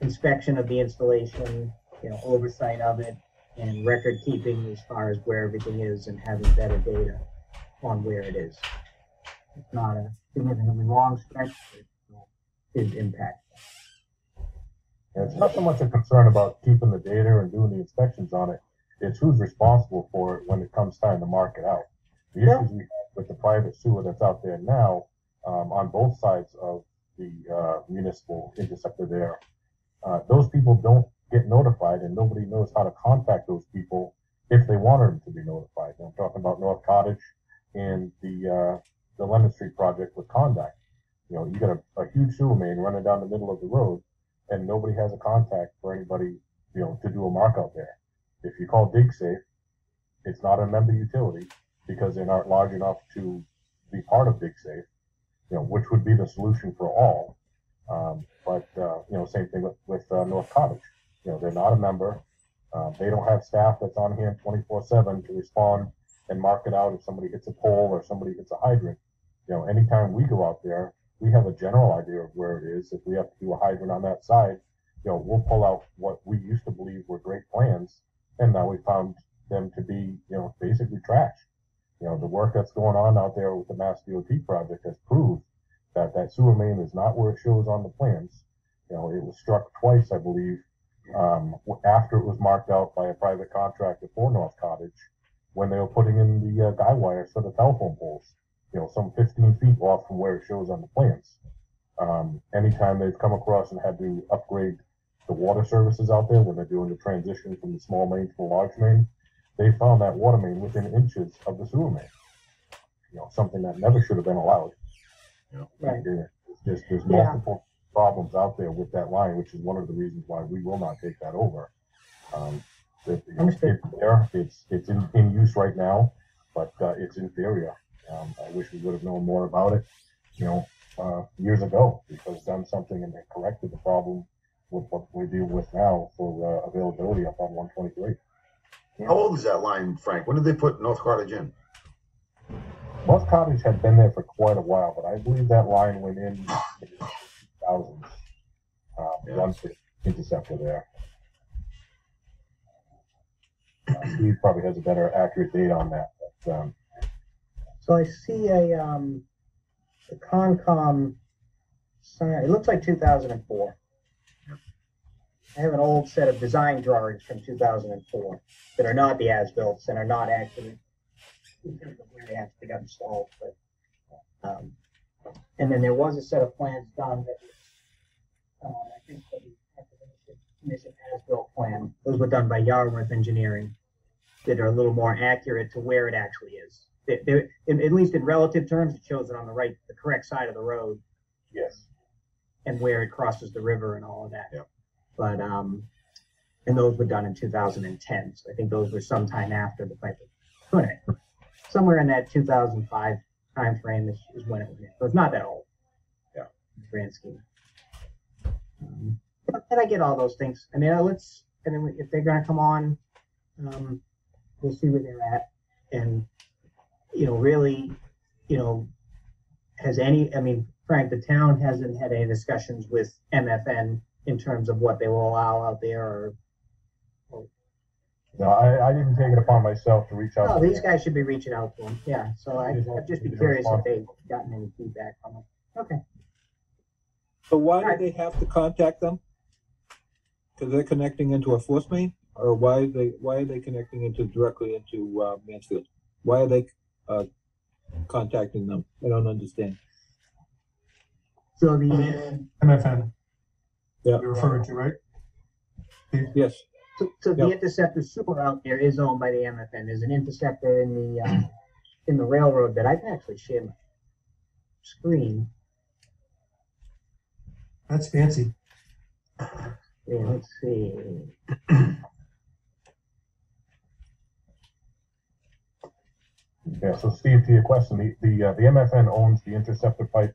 inspection of the installation, you know, oversight of it, and record keeping as far as where everything is and having better data on where it is. It's not a significantly long stretch, but impact. And it's not so much a concern about keeping the data and doing the inspections on it. It's who's responsible for it when it comes time to mark it out. The Yeah. issues we have with the private sewer that's out there now, um, on both sides of the, uh, municipal interceptor there, uh, those people don't get notified and nobody knows how to contact those people if they wanted them to be notified. I'm talking about North Cottage and the, uh, the Lemon Street project with Conduct. You know, you got a, a huge sewer main running down the middle of the road and nobody has a contact for anybody, you know, to do a mark out there. If you call DigSafe, it's not a member utility because they're not large enough to be part of DigSafe, you know, which would be the solution for all. Um, but, uh, you know, same thing with, with, uh, North Cottage. You know, they're not a member. Uh, they don't have staff that's on hand twenty-four seven to respond and mark it out if somebody hits a pole or somebody hits a hydrant. You know, anytime we go out there, we have a general idea of where it is. If we have to do a hydrant on that side, you know, we'll pull out what we used to believe were great plans, and now we found them to be, you know, basically trash. You know, the work that's going on out there with the Mass DOT project has proved that that sewer main is not where it shows on the plans. You know, it was struck twice, I believe, um, after it was marked out by a private contractor for North Cottage when they were putting in the uh, guy wires for the telephone poles you know, some 15 feet off from where it shows on the plans. Um, anytime they've come across and had to upgrade the water services out there when they're doing the transition from the small main to the large main, they found that water main within inches of the sewer main. You know, something that never should have been allowed. Yeah. Right. There- There's, there's Yeah. multiple problems out there with that line, which is one of the reasons why we will not take that over. Um, it- it's, it's there, it's, it's in, in use right now, but, uh, it's inferior. Um, I wish we would have known more about it, you know, uh, years ago, because done something and they corrected the problem with what we deal with now for, uh, availability up on one twenty-three. How old is that line, Frank? When did they put North Cottage in? North Cottage had been there for quite a while, but I believe that line went in thousands. Uh, Yeah. once it interceptor there. Uh, Steve probably has a better accurate date on that, but, um, So I see a, um, the Concom sign, it looks like two thousand and four. I have an old set of design drawings from two thousand and four that are not the as-built and are not accurate in terms of where they actually got installed, but, um, and then there was a set of plans done that was, uh, I think the Commission as-built plan, those were done by Yarworth Engineering that are a little more accurate to where it actually is. They, they, in, at least in relative terms, it shows it on the right, the correct side of the road yes. and where it crosses the river and all of that. Yep. But, um, and those were done in two thousand and ten, so I think those were sometime after the pipe. was. Somewhere in that two thousand five timeframe is, is when it was in, so it's not that old. Yeah. Grand scheme. Um, And I get all those things, I mean, uh, let's, and then if they're gonna come on, um, we'll see where they're at. And, you know, really, you know, has any, I mean, Frank, the town hasn't had any discussions with MFN in terms of what they will allow out there or, No, I, I didn't take it upon myself to reach out. oh, to these them. guys should be reaching out to them, yeah, so I, I'd just be curious if they've gotten any feedback from them. Okay, So why do they have to contact them? Because they're connecting into a force main, or why they why are they connecting into directly into uh, Mansfield? Why are they uh, contacting them? I don't understand. so the, MFN. Yeah. You're referring to, right? Yes. So, so the Yep. interceptor super out there is owned by the MFN. There's an interceptor in the, uh, in the railroad that I can actually share my screen. That's fancy. Yeah, let's see. [clears throat] Yeah, so Steve, to your question, the, the, uh, the MFN owns the interceptor pipe,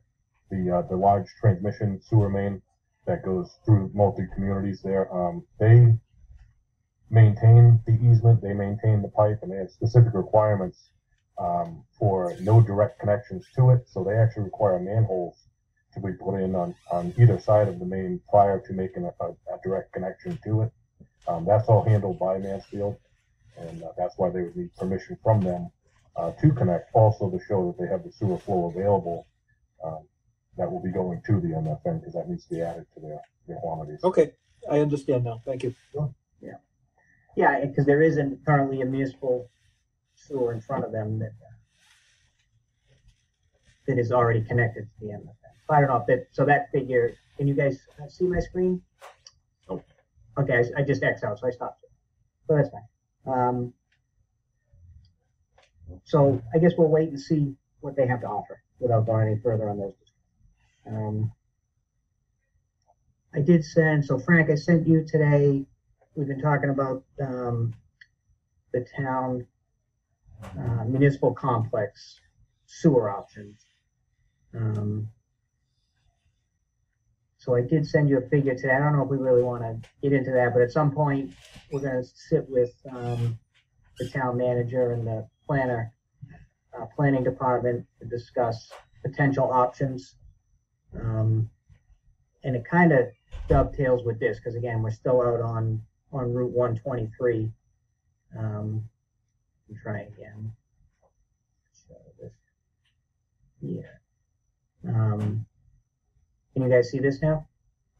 the, uh, the large transmission sewer main that goes through multi-communities there. Um, they maintain the easement, they maintain the pipe, and they have specific requirements, um, for no direct connections to it. So they actually require manholes to be put in on, on either side of the main prior to making a, a, a direct connection to it. Um, that's all handled by Mansfield, and uh, that's why they would need permission from them uh, to connect, also to show that they have the sewer flow available um, that will be going to the MFN because that needs to be added to their, their quantities. Okay, I understand now. Thank you. Yeah, Yeah, because there isn't currently a municipal sewer in front of them that uh, that is already connected to the MFN. So I don't know if that, so that figure, can you guys uh, see my screen? Nope. Okay, I, I just X out, so I stopped it. So that's fine. Um, so I guess we'll wait and see what they have to offer without going any further on those. Um, I did send, so Frank, I sent you today we've been talking about um, the town uh, municipal complex sewer options. Um, so I did send you a figure today. I don't know if we really want to get into that, but at some point we're going to sit with um, the town manager and the planner, uh, planning department to discuss potential options. Um, and it kind of dovetails with this because again, we're still out on on Route 123. Um, let me try again. So this here. Um, can you guys see this now?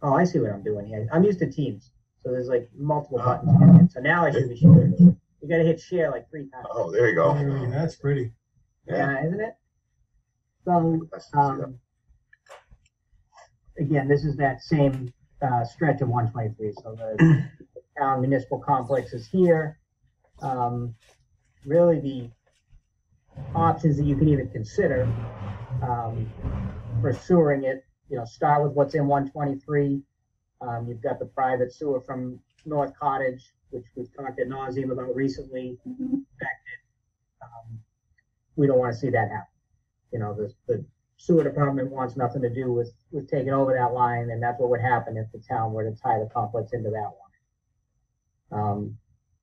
Oh, I see what I'm doing here. I'm used to Teams, so there's like multiple buttons. So now I should be sharing. You got to hit share like three times. Oh, there you go. Hey, That's pretty. Yeah, isn't it? So um, again, this is that same uh, stretch of 123. So the [clears throat] town municipal complex is here. Um, really, the options that you can even consider um, for sewering it, you know, start with what's in 123. Um, you've got the private sewer from North Cottage, which we've talked at nauseum about recently. In um, we don't want to see that happen. You know, the, the sewer department wants nothing to do with, with taking over that line, and that's what would happen if the town were to tie the complex into that line. Um,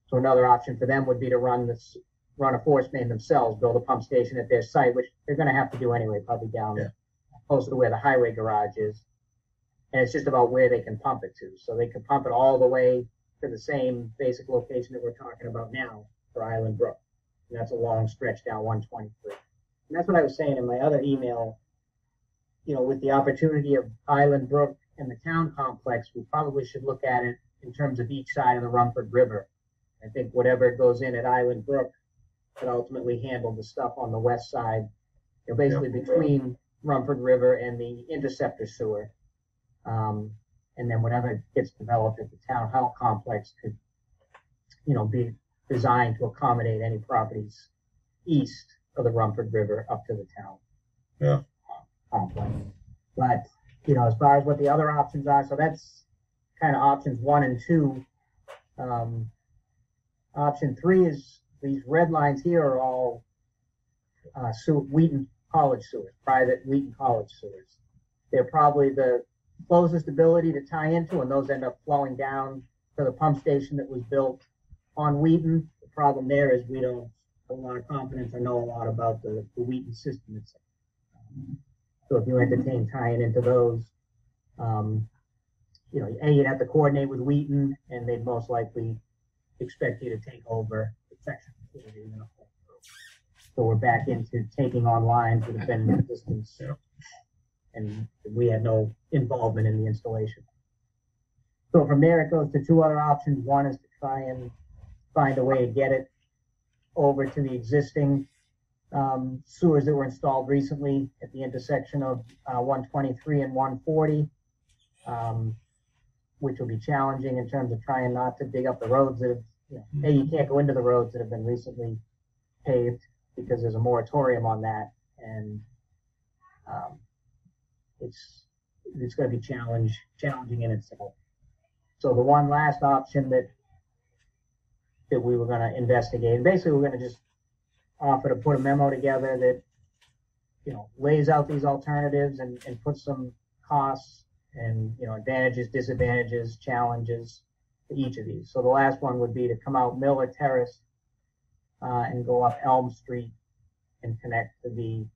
so another option for them would be to run this, run a force main themselves, build a pump station at their site, which they're gonna have to do anyway, probably down Yeah. closer to where the highway garage is. And it's just about where they can pump it to. So they can pump it all the way to the same basic location that we're talking about now for Island Brook. And that's a long stretch down one twenty-three. And that's what I was saying in my other email. You know, with the opportunity of Island Brook and the town complex, we probably should look at it in terms of each side of the Rumford River. I think whatever goes in at Island Brook could ultimately handle the stuff on the west side. You know, basically between Rumford River and the interceptor sewer. Um, and then whatever gets developed at the town hall complex could, you know, be designed to accommodate any properties east of the Rumford River up to the town. Yeah. Complex. But, you know, as far as what the other options are, so that's kind of options one and two. Um, option three is these red lines here are all uh, sewer, Wheaton College sewers, private Wheaton College sewers. They're probably the closest ability to tie into, and those end up flowing down to the pump station that was built on Wheaton. The problem there is we don't have a lot of confidence or know a lot about the, the Wheaton system itself. So if you entertain tying into those, um, you know, A, you'd have to coordinate with Wheaton, and they'd most likely expect you to take over the section. So we're back into taking on lines that have been in existence. And we had no involvement in the installation. So from there, it goes to two other options. One is to try and find a way to get it over to the existing um, sewers that were installed recently at the intersection of uh, 123 and 140. Um, which will be challenging in terms of trying not to dig up the roads that have, you know, you can't go into the roads that have been recently paved because there's a moratorium on that and um, it's it's going to be challenge challenging in itself. So the one last option that that we were going to investigate, and basically we're going to just offer to put a memo together that you know lays out these alternatives and and put some costs and you know advantages, disadvantages, challenges to each of these. So the last one would be to come out Miller Terrace uh, and go up Elm Street and connect to the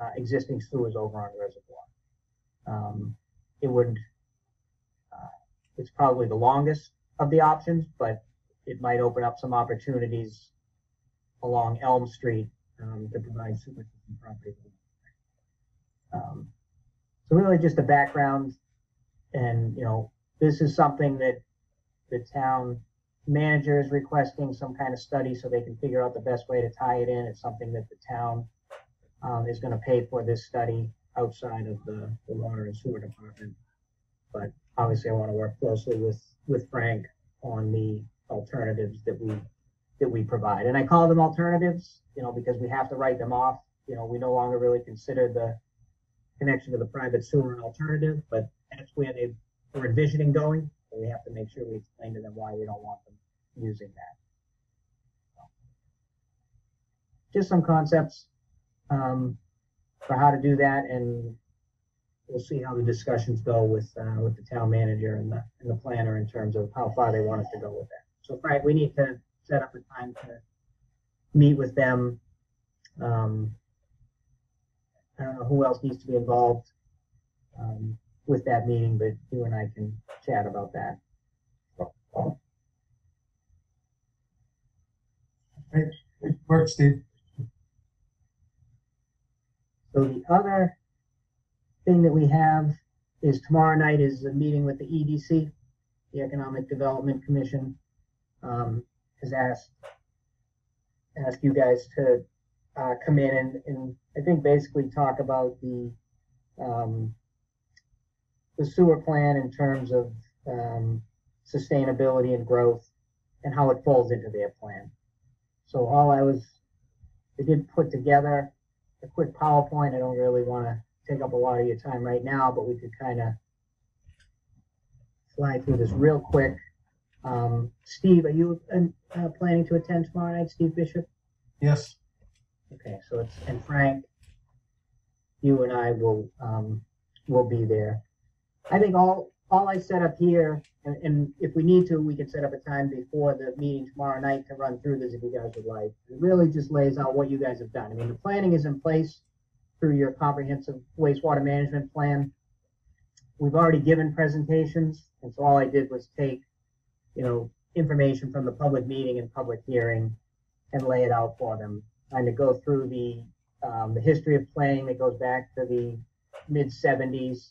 uh, existing sewers over on Reservoir. Um, it would, uh, it's probably the longest of the options, but it might open up some opportunities along Elm Street um, to provide system property. Um, so really just a background and, you know, this is something that the town manager is requesting some kind of study so they can figure out the best way to tie it in. It's something that the town um, is going to pay for this study outside of the, the water and sewer department. But obviously, I want to work closely with with Frank on the alternatives that we that we provide. And I call them alternatives, you know, because we have to write them off. You know, we no longer really consider the connection to the private sewer an alternative, but that's where they were envisioning going. So we have to make sure we explain to them why we don't want them using that. Just some concepts um, for how to do that, and we'll see how the discussions go with uh, with the town manager and the and the planner in terms of how far they want us to go with that. So, Frank, we need to set up a time to meet with them. Um, I don't know who else needs to be involved um, with that meeting, but you and I can chat about that. Work, Steve. So the other thing that we have is tomorrow night is a meeting with the EDC, the Economic Development Commission. Um, has asked asked you guys to uh, come in and, and I think basically talk about the um, the sewer plan in terms of um, sustainability and growth and how it falls into their plan. So all I was, I did put together a quick PowerPoint. I don't really want to take up a lot of your time right now, but we could kind of fly through this real quick. Um, Steve, are you uh, uh, planning to attend tomorrow night, Steve Bishop? Yes. Okay, so it's, and Frank, you and I will, um, will be there. I think all, all I set up here, and, and if we need to, we can set up a time before the meeting tomorrow night to run through this if you guys would like. It really just lays out what you guys have done. I mean, the planning is in place through your comprehensive wastewater management plan. We've already given presentations, and so all I did was take, you know, information from the public meeting and public hearing and lay it out for them. Kind of go through the um, the history of playing that goes back to the mid 70s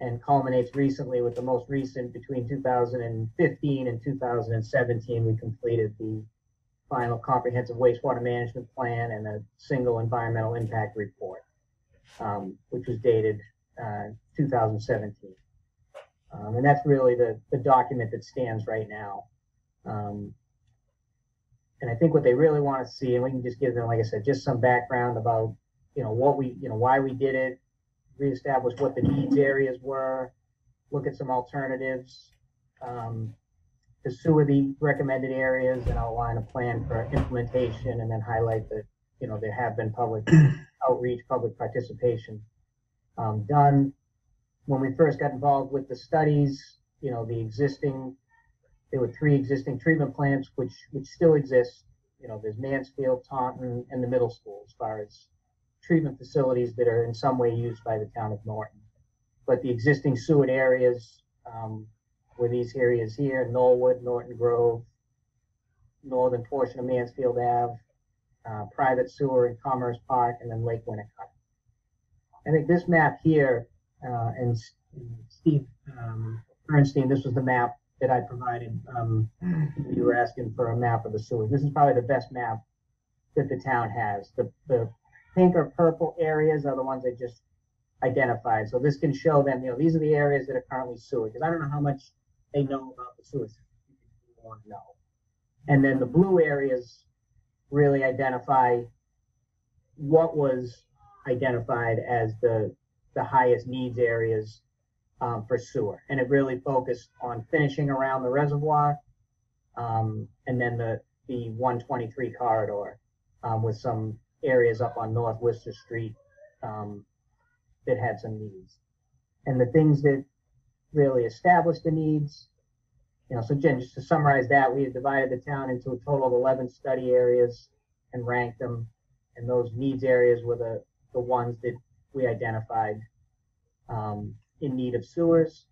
and culminates recently with the most recent between 2015 and 2017 we completed the final comprehensive wastewater management plan and a single environmental impact report um, which was dated uh, 2017 um, and that's really the, the document that stands right now. Um, and i think what they really want to see and we can just give them like i said just some background about you know what we you know why we did it reestablish what the needs areas were, look at some alternatives, um, pursue the recommended areas and outline a plan for implementation and then highlight that, you know, there have been public [clears throat] outreach, public participation um, done. When we first got involved with the studies, you know, the existing, there were three existing treatment plants which, which still exist. You know, there's Mansfield, Taunton, and the middle school as far as treatment facilities that are in some way used by the town of Norton. But the existing sewer areas, um, were these areas here, Norwood, Norton Grove, northern portion of Mansfield Ave, uh, private sewer in Commerce Park, and then Lake Winnecunnet. I think this map here, uh, and and Steve um, Bernstein, this was the map that I provided. Um, you were asking for a map of the sewers. This is probably the best map that the town has. The, the pink or purple areas are the ones I just identified. So this can show them, you know, these are the areas that are currently sewer, because I don't know how much they know about the sewer want to know. And then the blue areas really identify what was identified as the, the highest needs areas um, for sewer. And it really focused on finishing around the reservoir, um, and then the, the one twenty-three corridor, um, with some areas up on North Worcester Street, um, that had some needs. And the things that really established the needs, you know, so Jen, just to summarize that, we divided the town into a total of eleven study areas and ranked them. And those needs areas were the, the ones that we identified, um, in need of sewers.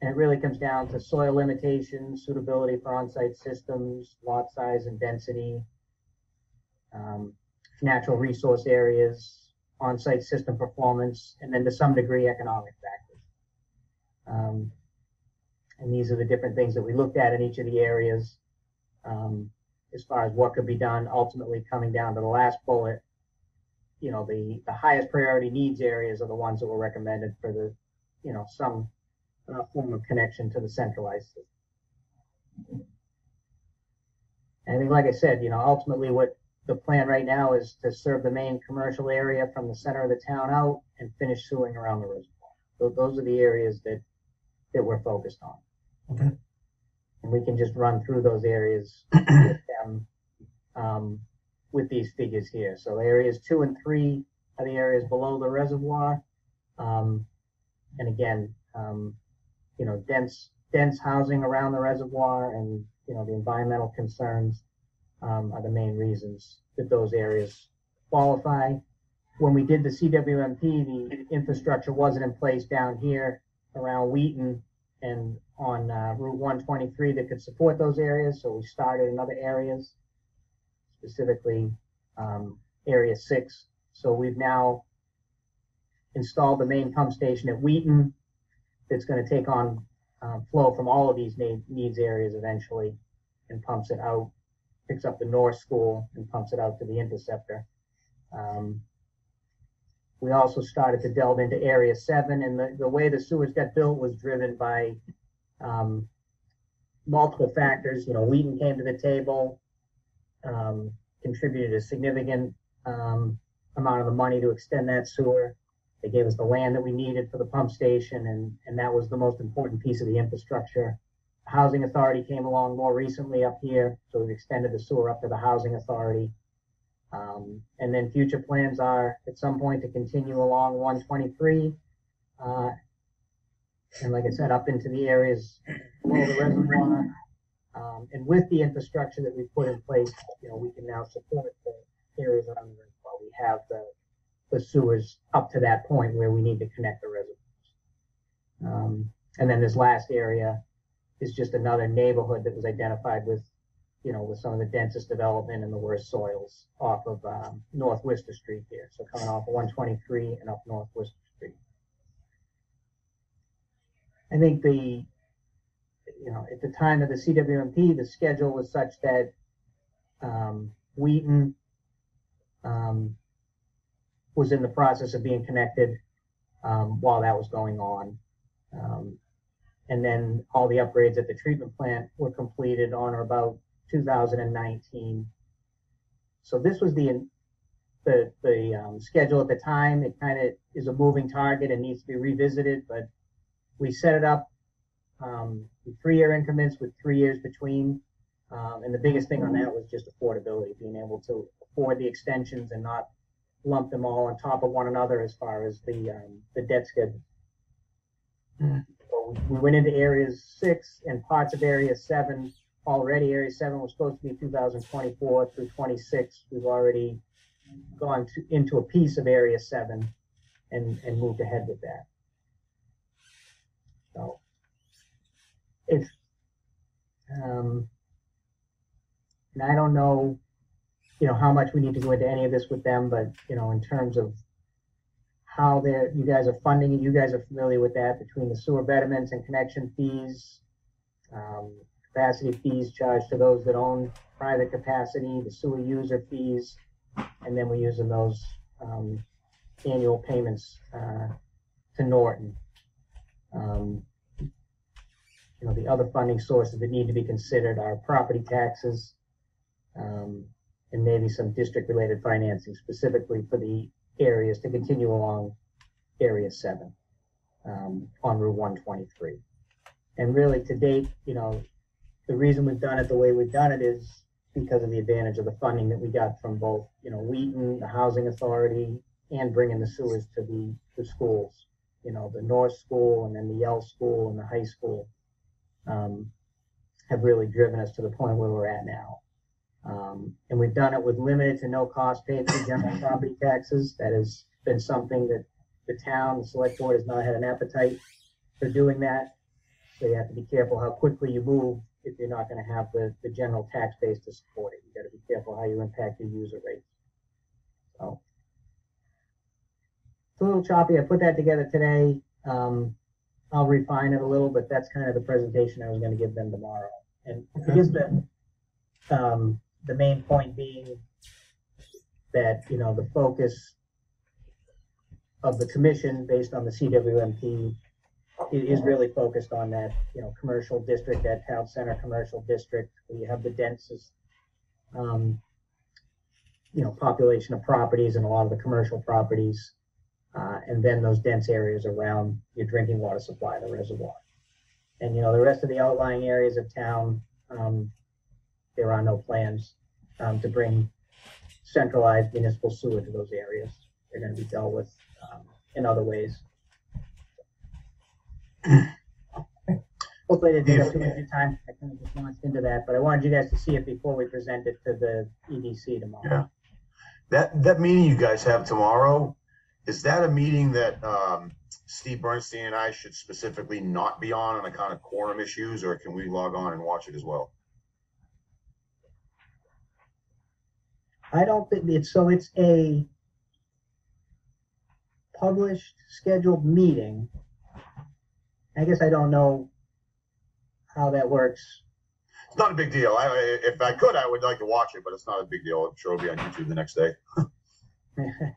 And it really comes down to soil limitations, suitability for on-site systems, lot size and density, um, natural resource areas, on-site system performance, and then to some degree, economic factors. Um, and these are the different things that we looked at in each of the areas, um, as far as what could be done, ultimately coming down to the last bullet. You know, the, the highest priority needs areas are the ones that were recommended for the, you know, some uh, form of connection to the centralized system. And I think, like I said, you know, ultimately what the plan right now is to serve the main commercial area from the center of the town out and finish sewing around the reservoir. Those, those are the areas that, that we're focused on. Okay. And we can just run through those areas [clears throat] with them, um, with these figures here. So areas two and three are the areas below the reservoir. Um, and again, um, you know, dense, dense housing around the reservoir and, you know, the environmental concerns um, are the main reasons that those areas qualify. When we did the CWMP, the infrastructure wasn't in place down here around Wheaton and on uh, Route 123 that could support those areas. So we started in other areas, specifically um, Area 6. So we've now installed the main pump station at Wheaton that's going to take on uh, flow from all of these needs areas eventually and pumps it out picks up the North School and pumps it out to the interceptor. Um, we also started to delve into Area 7, and the, the way the sewers got built was driven by um, multiple factors. You know, Wheaton came to the table, um, contributed a significant um, amount of the money to extend that sewer. They gave us the land that we needed for the pump station, and, and that was the most important piece of the infrastructure. Housing Authority came along more recently up here, so we've extended the sewer up to the Housing Authority. Um, and then future plans are at some point to continue along 123. Uh, and like I said, up into the areas below the reservoir. Um, and with the infrastructure that we've put in place, you know, we can now support the areas around the reservoir. We have the, the sewers up to that point where we need to connect the reservoirs. Um, and then this last area is just another neighborhood that was identified with, you know, with some of the densest development and the worst soils off of um, North Worcester Street here. So coming off of 123 and up North Worcester Street. I think the, you know, at the time of the CWMP, the schedule was such that um, Wheaton um, was in the process of being connected um, while that was going on. Um, and then all the upgrades at the treatment plant were completed on or about 2019. So this was the the the um, schedule at the time. It kind of is a moving target and needs to be revisited, but we set it up um, in three-year increments with three years between. Um, and the biggest thing on that was just affordability, being able to afford the extensions and not lump them all on top of one another as far as the um, the debt schedule. We went into areas six and parts of area seven already. Area seven was supposed to be 2024 through 26. We've already gone to, into a piece of area seven and, and moved ahead with that. So it's, um, and I don't know, you know, how much we need to go into any of this with them, but, you know, in terms of how they're, you guys are funding it, you guys are familiar with that between the sewer betterments and connection fees, um, capacity fees charged to those that own private capacity, the sewer user fees, and then we're using those, um, annual payments, uh, to Norton. Um, you know, the other funding sources that need to be considered are property taxes, um, and maybe some district-related financing specifically for the areas to continue along Area Seven, um, on Route one twenty-three. And really, to date, you know, the reason we've done it the way we've done it is because of the advantage of the funding that we got from both, you know, Wheaton, the Housing Authority, and bringing the sewers to the, the schools. You know, the North School and then the Yelle School and the high school, um, have really driven us to the point where we're at now. Um, and we've done it with limited to no cost paid for general property taxes. That has been something that the town, the select board has not had an appetite for doing that. So you have to be careful how quickly you move if you're not gonna have the, the general tax base to support it. You gotta be careful how you impact your user rates. So. It's a little choppy. I put that together today. Um, I'll refine it a little, but that's kind of the presentation I was gonna give them tomorrow. And I guess the, um, the main point being that, you know, the focus of the commission based on the CWMP is really focused on that, you know, commercial district, that town center commercial district, where you have the densest, um, you know, population of properties and a lot of the commercial properties, uh, and then those dense areas around your drinking water supply, the reservoir. And, you know, the rest of the outlying areas of town, um, there are no plans, um, to bring centralized municipal sewer to those areas. They're gonna be dealt with, um, in other ways. [clears throat] Hopefully I didn't take up too much time. I kind of just launched into that, but I wanted you guys to see it before we present it to the EDC tomorrow. Yeah. That, that meeting you guys have tomorrow, is that a meeting that, um, Steve Bernstein and I should specifically not be on on account of quorum issues, or can we log on and watch it as well? I don't think it's, so it's a published, scheduled meeting. I guess I don't know how that works. It's not a big deal. I, I- if I could, I would like to watch it, but it's not a big deal. I'm sure it'll be on YouTube the next day. Um, [laughs]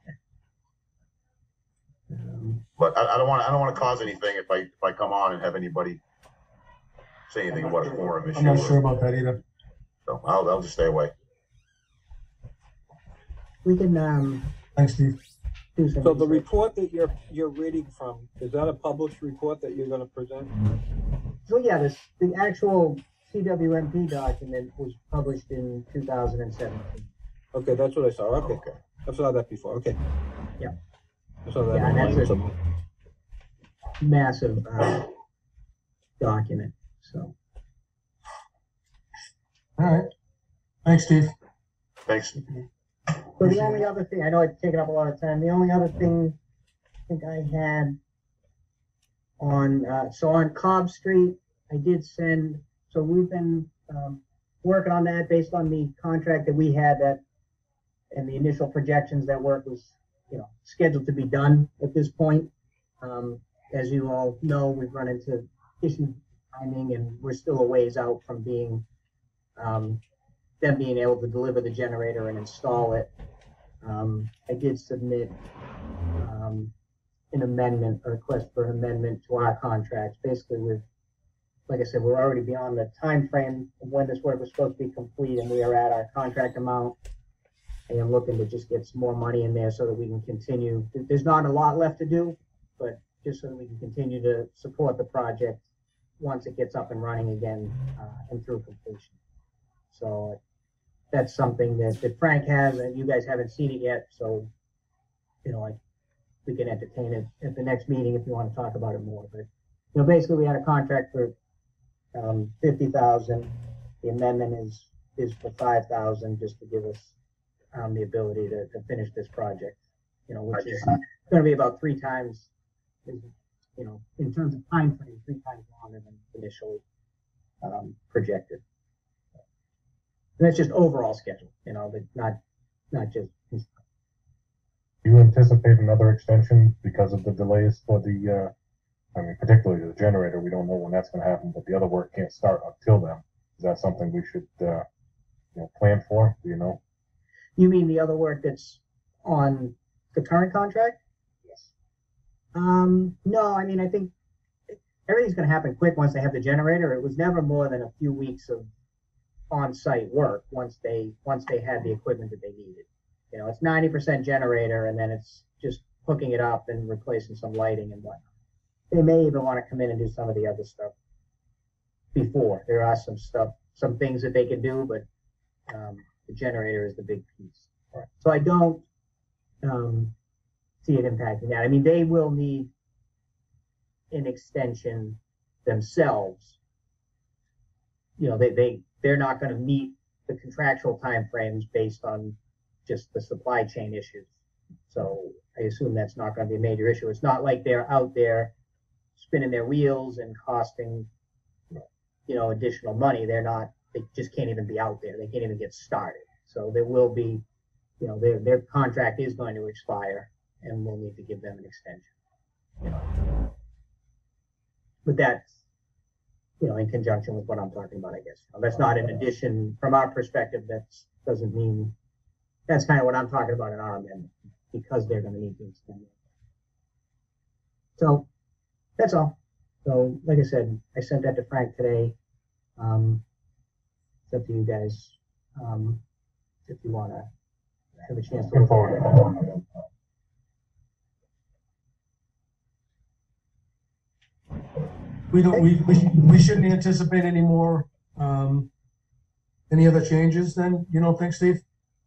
[laughs] But I, I don't want, I don't want to cause anything if I, if I come on and have anybody say anything about a quorum issue. I'm not sure about that either. So I'll, I'll just stay away. We can, um, Thanks, Steve. do some. So the research. report that you're, you're reading from, is that a published report that you're gonna present? So yeah, this, the actual CWMP document was published in two thousand and seventeen. Okay, that's what I saw, okay, Okay. I saw that before, okay. Yeah. I saw that Yeah, and online that's a- somewhere. Massive, uh, document, so. All right. Thanks, Steve. Thanks. So the only other thing, I know I've taken up a lot of time, the only other thing I think I had on, uh, so on Cobb Street, I did send, so we've been, um, working on that based on the contract that we had that, and the initial projections, that work was, you know, scheduled to be done at this point. Um, as you all know, we've run into issues timing and we're still a ways out from being, um, them being able to deliver the generator and install it. Um, I did submit, um, an amendment, a request for an amendment to our contract, basically with, like I said, we're already beyond the time frame of when this work was supposed to be complete and we are at our contract amount. I am looking to just get some more money in there so that we can continue. There's not a lot left to do, but just so that we can continue to support the project once it gets up and running again, uh, and through completion. So that's something that, that Frank has, and you guys haven't seen it yet, so, you know, like, we can entertain it at the next meeting if you want to talk about it more, but, you know, basically, we had a contract for, um, fifty thousand. The amendment is, is for five thousand, just to give us, um, the ability to, to finish this project, you know, which is gonna be about three times, you know, in terms of time frame, three times longer than initially, um, projected. And that's just overall schedule, you know, but not, not just, Do you anticipate another extension because of the delays for the, uh, I mean, particularly the generator, we don't know when that's gonna happen, but the other work can't start until then. Is that something we should, uh, you know, plan for, do you know? you mean the other work that's on the current contract? Yes. Um, no, I mean, I think everything's gonna happen quick once they have the generator. It was never more than a few weeks of on-site work once they, once they had the equipment that they needed. You know, it's ninety percent generator and then it's just hooking it up and replacing some lighting and whatnot. They may even wanna come in and do some of the other stuff before. There are some stuff, some things that they can do, but, um, the generator is the big piece. So I don't, um, see it impacting that. I mean, they will need an extension themselves. You know, they, they, they're not gonna meet the contractual timeframes based on just the supply chain issues. So I assume that's not gonna be a major issue. It's not like they're out there spinning their wheels and costing, you know, additional money. They're not, they just can't even be out there. They can't even get started. So there will be, you know, their, their contract is going to expire and we'll need to give them an extension. you know. But that's, you know, in conjunction with what I'm talking about, I guess. That's not an addition, from our perspective, That doesn't mean, that's kind of what I'm talking about in our amendment, because they're gonna need to extend it. So, that's all. So, like I said, I sent that to Frank today. Um, it's up to you guys, um, if you wanna have a chance to. Looking forward. We don't, we, we, we shouldn't anticipate any more, um, any other changes then, you don't think, Steve?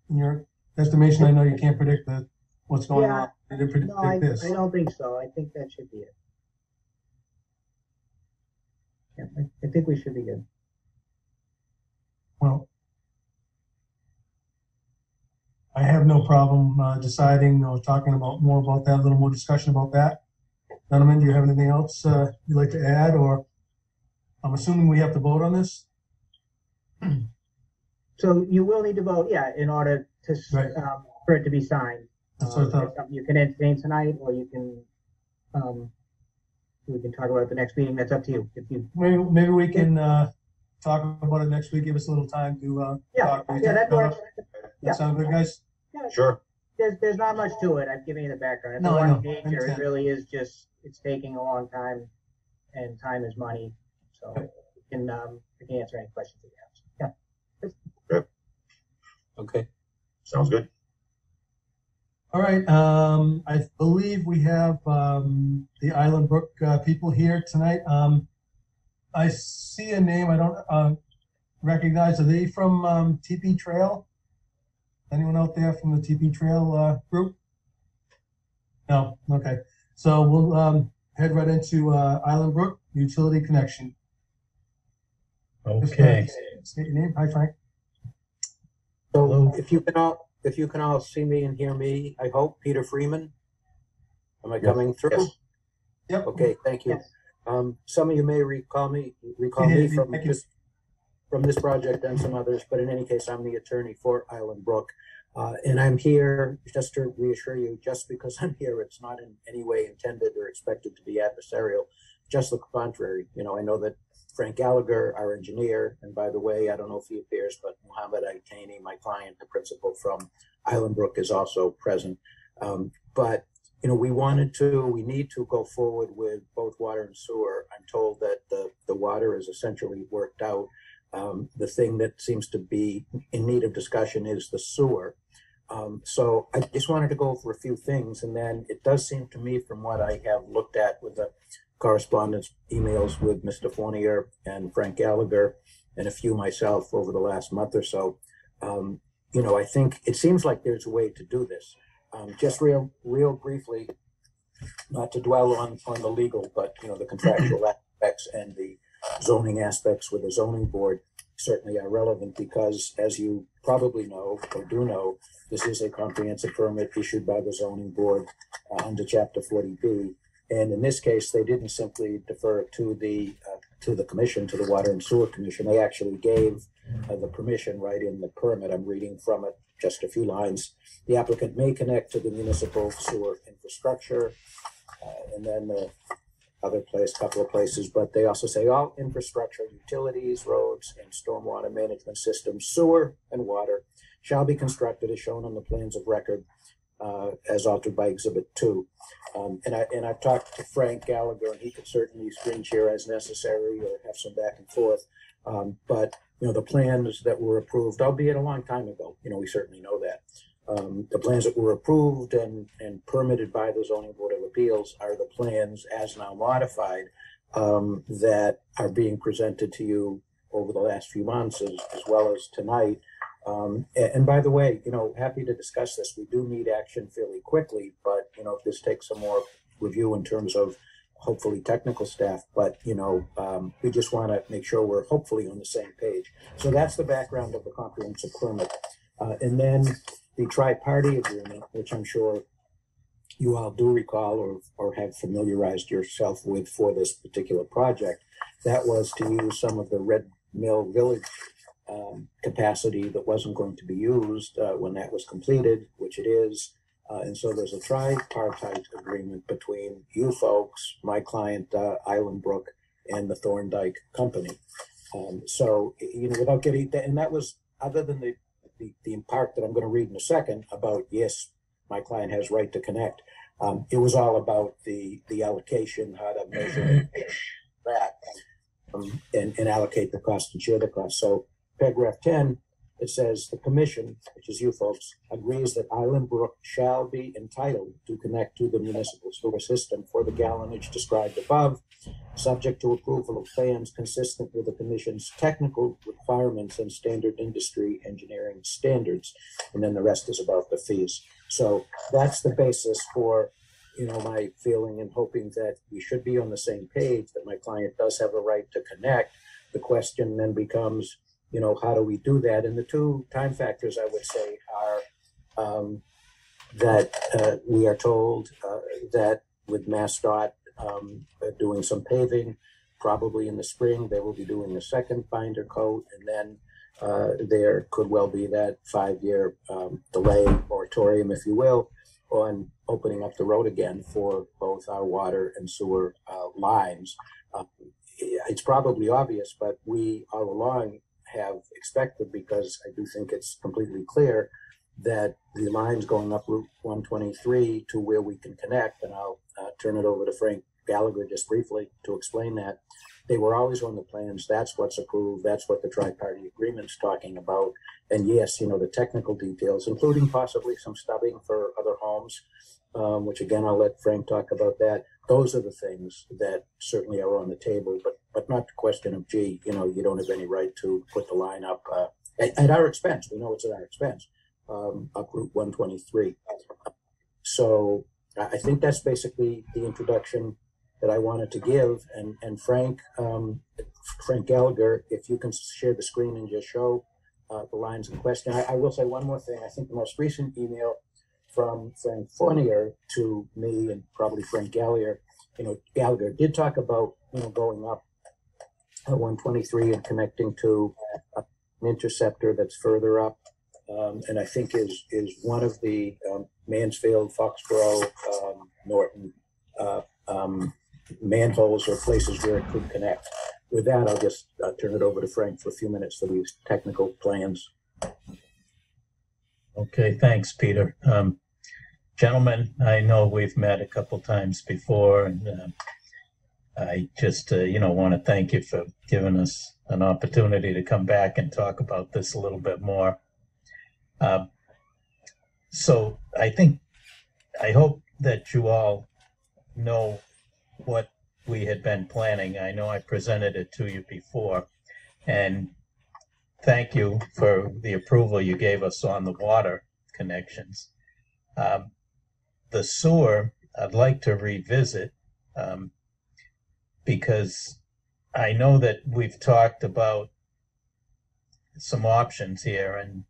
In your estimation, I know you can't predict the, what's going Yeah. on. You didn't No, I, this. I don't think so. I think that should be it. Yeah, I, I think we should be good. Well, I have no problem, uh, deciding or talking about more about that, a little more discussion about that. Gentlemen, do you have anything else, uh, you'd like to add, or I'm assuming we have to vote on this? [clears throat] So you will need to vote, yeah, in order to, s- Right. um, for it to be signed. That's what I Um, thought. it's something You can entertain tonight, or you can, um, we can talk about it the next meeting. That's up to you. If you, Maybe, maybe we can, uh, talk about it next week, give us a little time to, uh, yeah, talk. yeah, that works. Yeah. That sound good, guys? Sure. There's, there's not much to it. I've given you the background. It's a No, I one know. Pager. It really is just, it's taking a long time and time is money. So Okay. we can, um, we can answer any questions that you have. Yeah. Okay. Sounds good. All right, um, I believe we have, um, the Island Brook, uh, people here tonight. Um, I see a name I don't, uh, recognize. Are they from, um, TP Trail? Anyone out there from the TP Trail, uh, group? No, okay. So we'll, um, head right into, uh, Island Brook Utility Connection. Just, uh, Okay, State your name. Hi, Frank. So Hello. if you can all, if you can all see me and hear me, I hope, Peter Freeman. Am I Yes. coming through? Yes. Yep. Okay, thank you. Yes. Um, some of you may recall me, recall me yeah, from thank you. this, from this project and some others, but in any case, I'm the attorney for Island Brook. Uh, and I'm here just to reassure you, just because I'm here, it's not in any way intended or expected to be adversarial. Just the contrary, you know, I know that Frank Gallagher, our engineer, and by the way, I don't know if he appears, but Mohammed Aitani, my client, the principal from Island Brook is also present. Um, but you know, we wanted to, we need to go forward with both water and sewer. I'm told that the, the water is essentially worked out. Um, the thing that seems to be in need of discussion is the sewer. Um, so I just wanted to go over a few things, and then it does seem to me, from what I have looked at with the correspondence emails with Mr. Fournier and Frank Gallagher, and a few myself over the last month or so, um, you know, I think it seems like there's a way to do this. Um, just real, real briefly, not to dwell on, on the legal, but, you know, the contractual [clears throat] aspects and the zoning aspects with the zoning board certainly are relevant because as you probably know or do know, this is a comprehensive permit issued by the zoning board uh, under chapter forty B. And in this case, they didn't simply defer to the, uh, to the commission, to the Water and Sewer Commission. They actually gave uh, the permission right in the permit. I'm reading from it, just a few lines. The applicant may connect to the municipal sewer infrastructure. Uh, and then the other place, couple of places, but they also say all infrastructure, utilities, roads, and stormwater management systems, sewer and water shall be constructed as shown on the plans of record uh, as altered by Exhibit Two. Um, and I, and I've talked to Frank Gallagher, and he could certainly screen share as necessary or have some back and forth. Um, but, you know, the plans that were approved, albeit a long time ago, you know, we certainly know that. Um, the plans that were approved and, and permitted by the zoning board of appeals are the plans as now modified um, that are being presented to you over the last few months as, as well as tonight. Um, and, by the way, you know, happy to discuss this. We do need action fairly quickly, but you know, if this takes some more review in terms of hopefully technical staff, but you know, um, we just want to make sure we're hopefully on the same page. So that's the background of the comprehensive permit. Uh, and then the tri-party agreement, which I'm sure you all do recall or, or have familiarized yourself with for this particular project. That was to use some of the Red Mill Village um, capacity that wasn't going to be used uh, when that was completed, which it is. Uh, and so there's a tripartite agreement between you folks, my client uh, Island Brook, and the Thorndike Company. Um, so you know, without getting that and that was other than the the, the part that I'm going to read in a second about yes, my client has right to connect. Um, it was all about the the allocation, how to measure [clears throat] that, um, and, and allocate the cost and share the cost. So paragraph ten, it says the commission, which is you folks, agrees that Island Brook shall be entitled to connect to the municipal sewer system for the gallonage described above, subject to approval of plans consistent with the commission's technical requirements and standard industry engineering standards. And then the rest is about the fees. So that's the basis for, you know, my feeling and hoping that we should be on the same page, that my client does have a right to connect. The question then becomes, you know, how do we do that? And the two time factors I would say are um, that uh, we are told uh, that with MassDOT um, doing some paving, probably in the spring, they will be doing a second binder coat, and then uh, there could well be that five-year um, delay moratorium, if you will, on opening up the road again for both our water and sewer uh, lines. Uh, it's probably obvious, but we all along have expected, because I do think it's completely clear that the lines going up Route 123 to where we can connect, and I'll uh, turn it over to Frank Gallagher just briefly to explain that. They were always on the plans. That's what's approved. That's what the tri-party agreement's talking about. And yes, you know, the technical details, including possibly some stubbing for other homes, um, which again, I'll let Frank talk about that. Those are the things that certainly are on the table, but, but not the question of, gee, you know, you don't have any right to put the line up, uh, at, at our expense. We know it's at our expense, um, up Route 123. So I think that's basically the introduction that I wanted to give. And, and Frank, um, Frank Gallagher, if you can share the screen and just show uh, the lines in question. I, I will say one more thing. I think the most recent email from Frank Fournier to me and probably Frank Gallagher, you know, Gallagher did talk about, you know, going up at 123 and connecting to an interceptor that's further up. Um, and I think is is one of the um, Mansfield, Foxborough, um, Norton uh, um, manholes or places where it could connect. With that, I'll just uh, turn it over to Frank for a few minutes for these technical plans. Okay, thanks, Peter. Um, gentlemen, I know we've met a couple times before, and uh, I just, uh, you know, want to thank you for giving us an opportunity to come back and talk about this a little bit more. Um, so I think, I hope that you all know what we had been planning. I know I presented it to you before, and thank you for the approval you gave us on the water connections. Um, the sewer, I'd like to revisit um, because I know that we've talked about some options here, and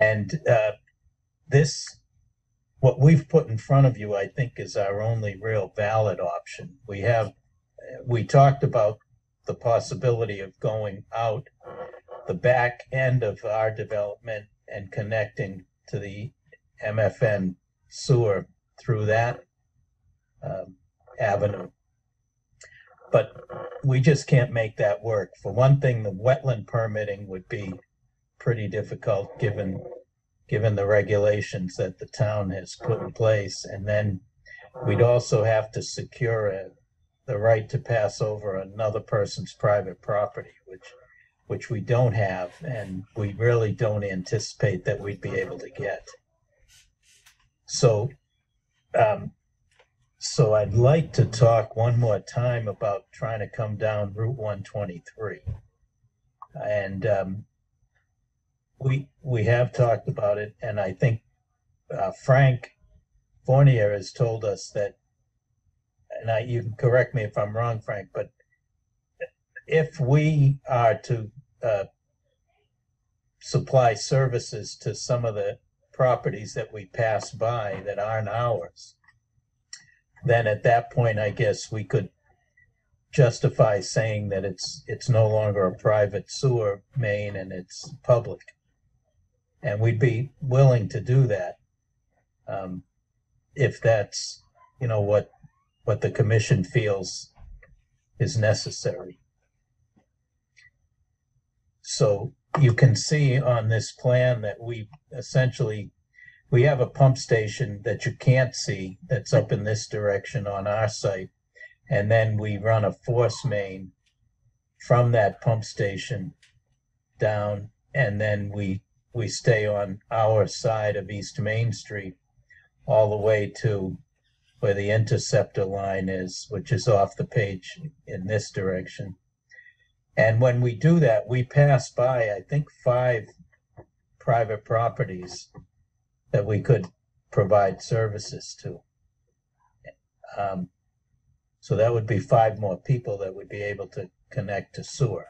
and uh, this what we've put in front of you, I think, is our only real valid option. We have we talked about the possibility of going out the back end of our development and connecting to the MFN sewer through that um, avenue. But we just can't make that work. For one thing, the wetland permitting would be pretty difficult given given the regulations that the town has put in place. And then we'd also have to secure a, the right to pass over another person's private property, which, which we don't have, and we really don't anticipate that we'd be able to get. So, um, so I'd like to talk one more time about trying to come down Route one twenty-three. And, um, we, we have talked about it, and I think, uh, Frank Fournier has told us that, and I, you can correct me if I'm wrong, Frank, but if we are to, uh, supply services to some of the properties that we pass by that aren't ours, then at that point, I guess we could justify saying that it's, it's no longer a private sewer main and it's public. And we'd be willing to do that. Um, if that's, you know, what, what the commission feels is necessary. So you can see on this plan that we essentially, we have a pump station that you can't see that's up in this direction on our site. And then we run a force main from that pump station down and then we, we stay on our side of East Main Street all the way to where the interceptor line is, which is off the page in this direction. And when we do that, we pass by, I think, five private properties that we could provide services to. Um, so that would be five more people that would be able to connect to sewer.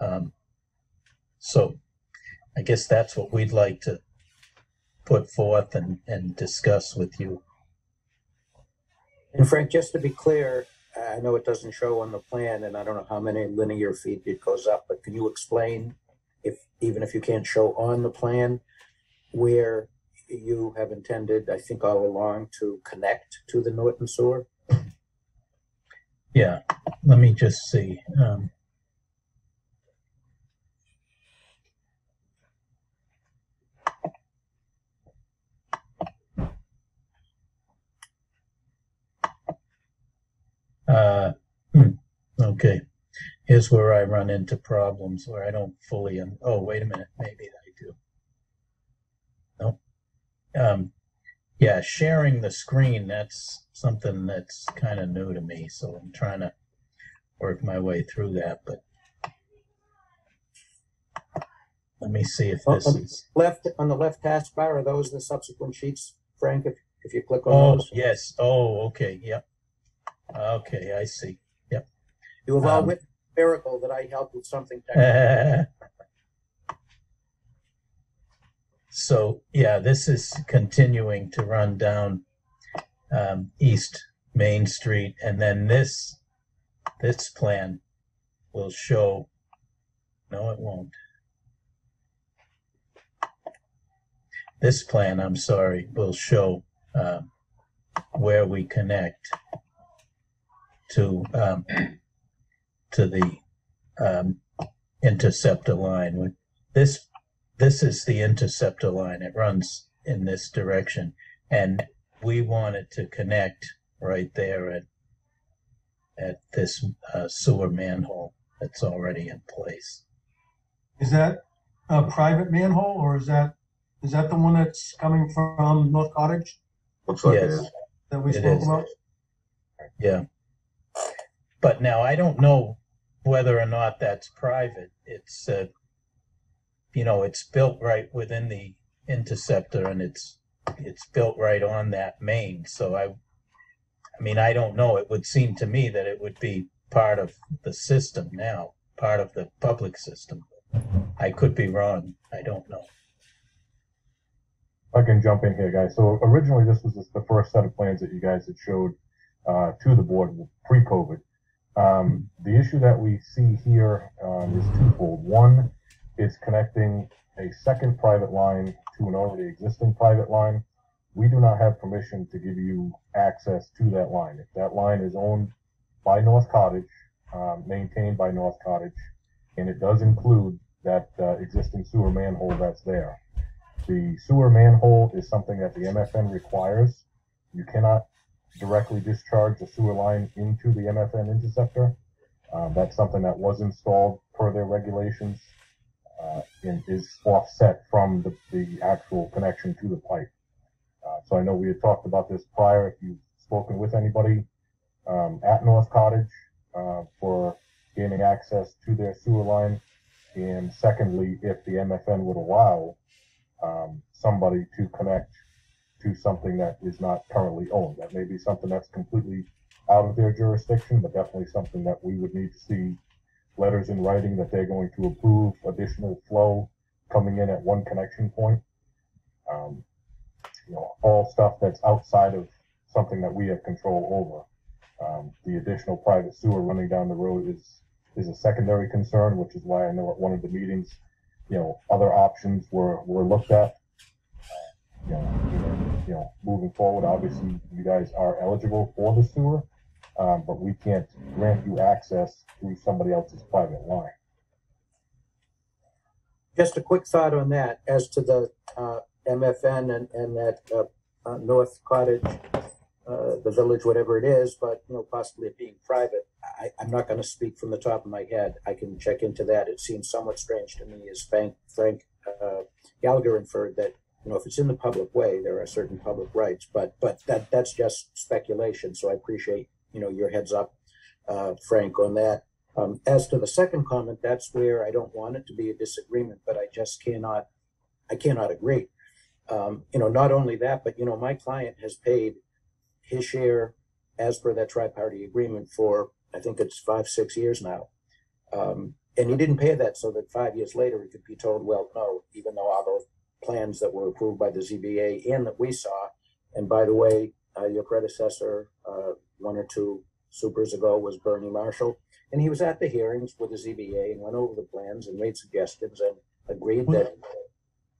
Um, so I guess that's what we'd like to put forth and, and discuss with you. And Frank, just to be clear, I know it doesn't show on the plan and I don't know how many linear feet it goes up, but can you explain if, even if you can't show on the plan, where you have intended, I think all along, to connect to the Norton sewer? Yeah, let me just see. Um, uh, hmm, okay, here's where I run into problems where I don't fully, un- oh, wait a minute, maybe I do. Nope. Um, yeah, sharing the screen, that's something that's kind of new to me, so I'm trying to work my way through that, but let me see if this is, Left, on the left taskbar, are those the subsequent sheets, Frank, if, if you click on oh, those? yes, oh, okay, yep. Okay, I see. Yep. You have all um, witnessed a miracle that I helped with something [laughs] technical. So, yeah, this is continuing to run down um, East Main Street, and then this, this plan will show, no, it won't. This plan, I'm sorry, will show um, where we connect to, um, to the um, interceptor line. This this is the interceptor line. It runs in this direction. And we want it to connect right there at, at this uh, sewer manhole that's already in place. Is that a private manhole or is that, is that the one that's coming from North Cottage Looks like it Yes. is. that we spoke is. about? Yeah. But now I don't know whether or not that's private. It's, uh, you know, it's built right within the interceptor and it's, it's built right on that main. So I, I mean, I don't know. It would seem to me that it would be part of the system now, part of the public system. I could be wrong. I don't know. I can jump in here, guys. So originally, this was the first set of plans that you guys had showed uh, to the board pre-COVID. Um, the issue that we see here um, is twofold. One is connecting a second private line to an already existing private line. We do not have permission to give you access to that line. If that line is owned by North Cottage, um, maintained by North Cottage, and it does include that uh, existing sewer manhole that's there. The sewer manhole is something that the MFN requires. You cannot directly discharge a sewer line into the MFN interceptor. Uh, that's something that was installed per their regulations uh, and is offset from the, the actual connection to the pipe. Uh, so I know we had talked about this prior. If you've spoken with anybody um, at North Cottage uh, for gaining access to their sewer line, and secondly, if the MFN would allow um, somebody to connect to something that is not currently owned. That may be something that's completely out of their jurisdiction, but definitely something that we would need to see letters in writing that they're going to approve additional flow coming in at one connection point. Um, you know, all stuff that's outside of something that we have control over. Um, the additional private sewer running down the road is is a secondary concern, which is why I know at one of the meetings, you know, other options were were looked at. Uh, you know, you know, moving forward, obviously, you guys are eligible for the sewer, um, but we can't grant you access through somebody else's private line. Just a quick thought on that as to the uh, MFN and, and that uh, uh, North Cottage, uh, the village, whatever it is, but you know, possibly it being private. I, I'm not going to speak from the top of my head. I can check into that. It seems somewhat strange to me, as Frank, Frank uh, Gallagher inferred that you know if it's in the public way, there are certain public rights. But but that that's just speculation. So I appreciate you know your heads up, uh, Frank, on that. Um, as to the second comment, that's where I don't want it to be a disagreement, but I just cannot, I cannot agree. Um, you know, not only that, but you know, my client has paid his share as per that tri-party agreement for, I think it's five, six years now. Um, and he didn't pay that so that five years later he could be told, well, no, even though all those plans that were approved by the ZBA and that we saw, and by the way, uh, your predecessor, uh, one or two supers ago was Bernie Marshall. And he was at the hearings with the ZBA and went over the plans and made suggestions and agreed that,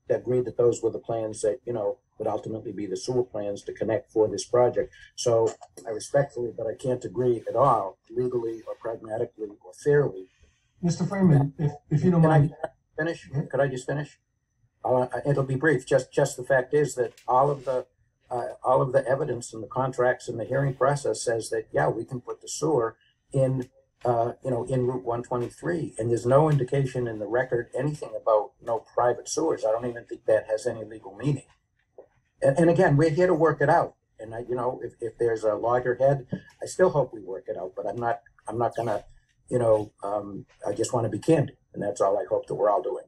that agreed that those were the plans that, you know, would ultimately be the sewer plans to connect for this project. So I respectfully, but I can't agree at all legally or pragmatically or fairly. Mr. Freeman, if, if you don't Can I mind, finish? Could I just finish? Uh, it'll be brief. Just, just the fact is that all of the, uh, all of the evidence and the contracts and the hearing process says that, yeah, we can put the sewer in, uh, you know, in Route one twenty-three. And there's no indication in the record, anything about no private sewers. I don't even think that has any legal meaning. And, and again, we're here to work it out. And I, you know, if, if there's a loggerhead, I still hope we work it out, but I'm not, I'm not gonna, you know, um, I just want to be candid. And that's all I hope that we're all doing.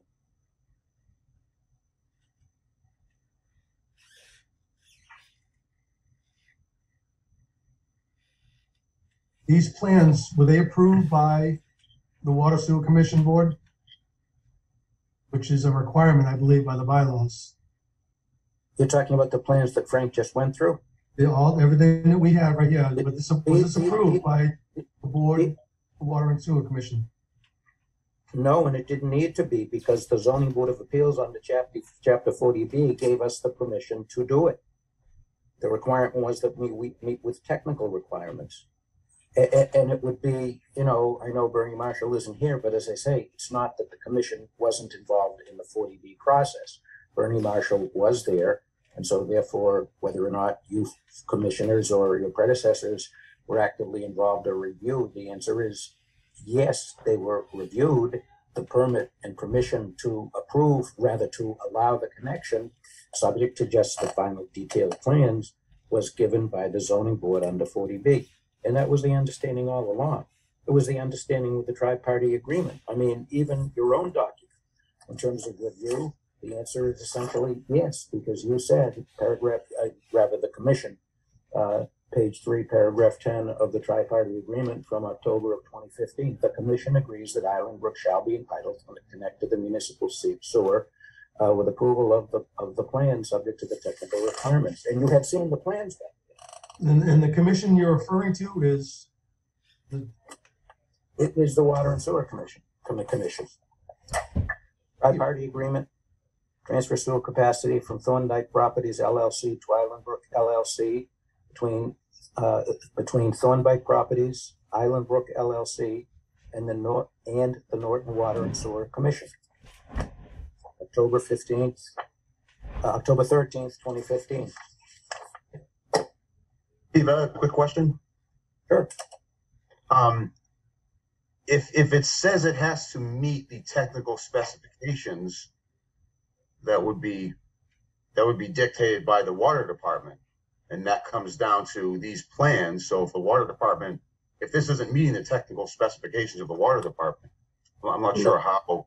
These plans, were they approved by the Water Sewer Commission Board? Which is a requirement, I believe, by the bylaws. You're talking about the plans that Frank just went through? They all, everything that we have right here, but this, was this approved by the Board, the Water and Sewer Commission? No, and it didn't need to be because the zoning board of appeals under chapter, chapter forty B gave us the permission to do it. The requirement was that we, we meet with technical requirements. And it would be, you know, I know Bernie Marshall isn't here, but as I say, it's not that the commission wasn't involved in the forty B process. Bernie Marshall was there, and so therefore, whether or not you commissioners or your predecessors were actively involved or reviewed, the answer is yes, they were reviewed. The permit and permission to approve, rather to allow the connection, subject to just the final detailed plans, was given by the zoning board under forty B. And that was the understanding all along. It was the understanding with the tri-party agreement. I mean, even your own document, in terms of review, the answer is essentially yes, because you said paragraph, uh, rather the commission, uh, page three, paragraph ten of the tri-party agreement from October of twenty fifteen. The commission agrees that Island Brook shall be entitled to connect to the municipal se- sewer uh, with approval of the, of the plan, subject to the technical requirements. And you had seen the plans then. And, and the commission you're referring to is, the, It is the Water and Sewer Commission, from the commission. Tri-party agreement, transfer sewer capacity from Thorndike Properties LLC to Island Brook LLC between, uh, between Thorndike Properties, Island Brook LLC, and the Nor, and the Norton Water and Sewer Commission. October fifteenth, October thirteenth, twenty fifteen. Steve, I have a quick question. Sure. Um, if, if it says it has to meet the technical specifications, that would be, that would be dictated by the water department. And that comes down to these plans. So if the water department, if this isn't meeting the technical specifications of the water department, well, I'm not sure how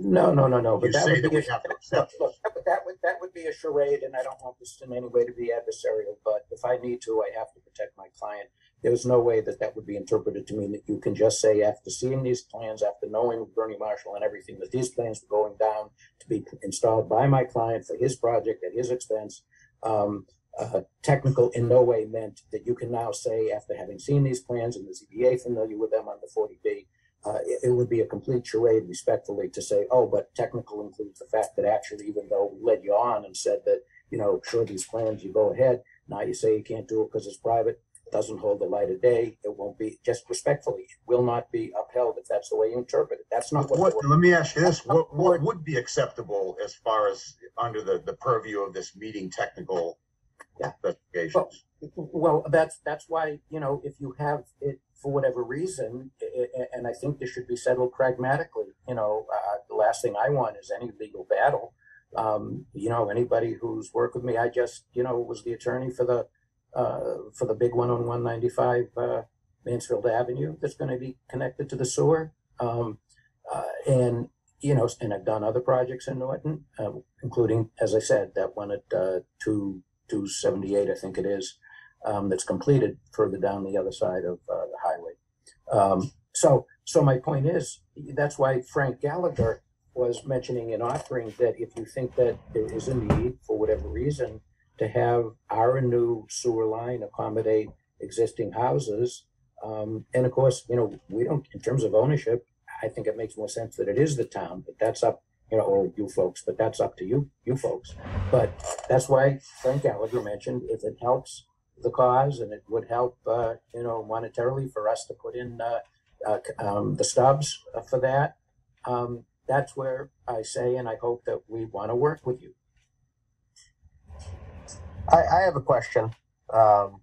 No, no, no, no, but you that say would that be, we a- have to look, accept. look, but that would, that would be a charade, and I don't want this in any way to be adversarial, but if I need to, I have to protect my client. There's no way that that would be interpreted to mean that you can just say, after seeing these plans, after knowing Bernie Marshall and everything, that these plans were going down to be installed by my client for his project at his expense. Um, uh, technical in no way meant that you can now say, after having seen these plans and the ZBA familiar with them on the forty B, uh, it, it would be a complete charade respectfully to say, oh, but technical includes the fact that actually, even though we led you on and said that, you know, sure, these plans, you go ahead. Now you say you can't do it because it's private, It doesn't hold the light of day. It won't be, just respectfully, it will not be upheld if that's the way you interpret it. That's not what. What, let me ask you this, what, what would be acceptable as far as under the, the purview of this meeting technical Yeah. specifications? Well, that's, that's why, you know, if you have it for whatever reason, and I think this should be settled pragmatically, you know, uh, the last thing I want is any legal battle. Um, you know, anybody who's worked with me, I just, you know, was the attorney for the, uh, for the big one on one ninety-five, uh, Mansfield Avenue that's gonna be connected to the sewer. Um, uh, and, you know, and I've done other projects in Norton, uh, including, as I said, that one at, uh, two, two seventy-eight, I think it is um, that's completed further down the other side of uh, the. Um, so, so my point is, that's why Frank Gallagher was mentioning and offering that if you think that there is a need for whatever reason to have our new sewer line accommodate existing houses, um, and of course, you know, we don't, in terms of ownership, I think it makes more sense that it is the town, but that's up, you know, or you folks, but that's up to you, you folks. But that's why Frank Gallagher mentioned if it helps the cause and it would help, uh, you know, monetarily for us to put in, uh, uh, um, the stubs for that. Um, that's where I say, and I hope that we want to work with you. I, I have a question um,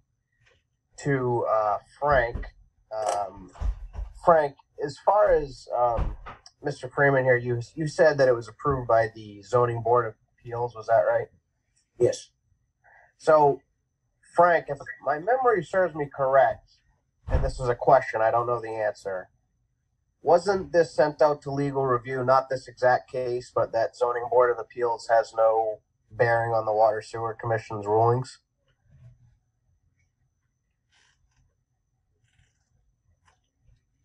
to uh, Frank. Um, Frank, as far as um, Mr. Freeman here, you you said that it was approved by the zoning board of appeals. Was that right? Yes, So, Frank, if my memory serves me correct, and this is a question, I don't know the answer. Wasn't this sent out to legal review? Not this exact case, but that zoning board of appeals has no bearing on the water sewer commission's rulings.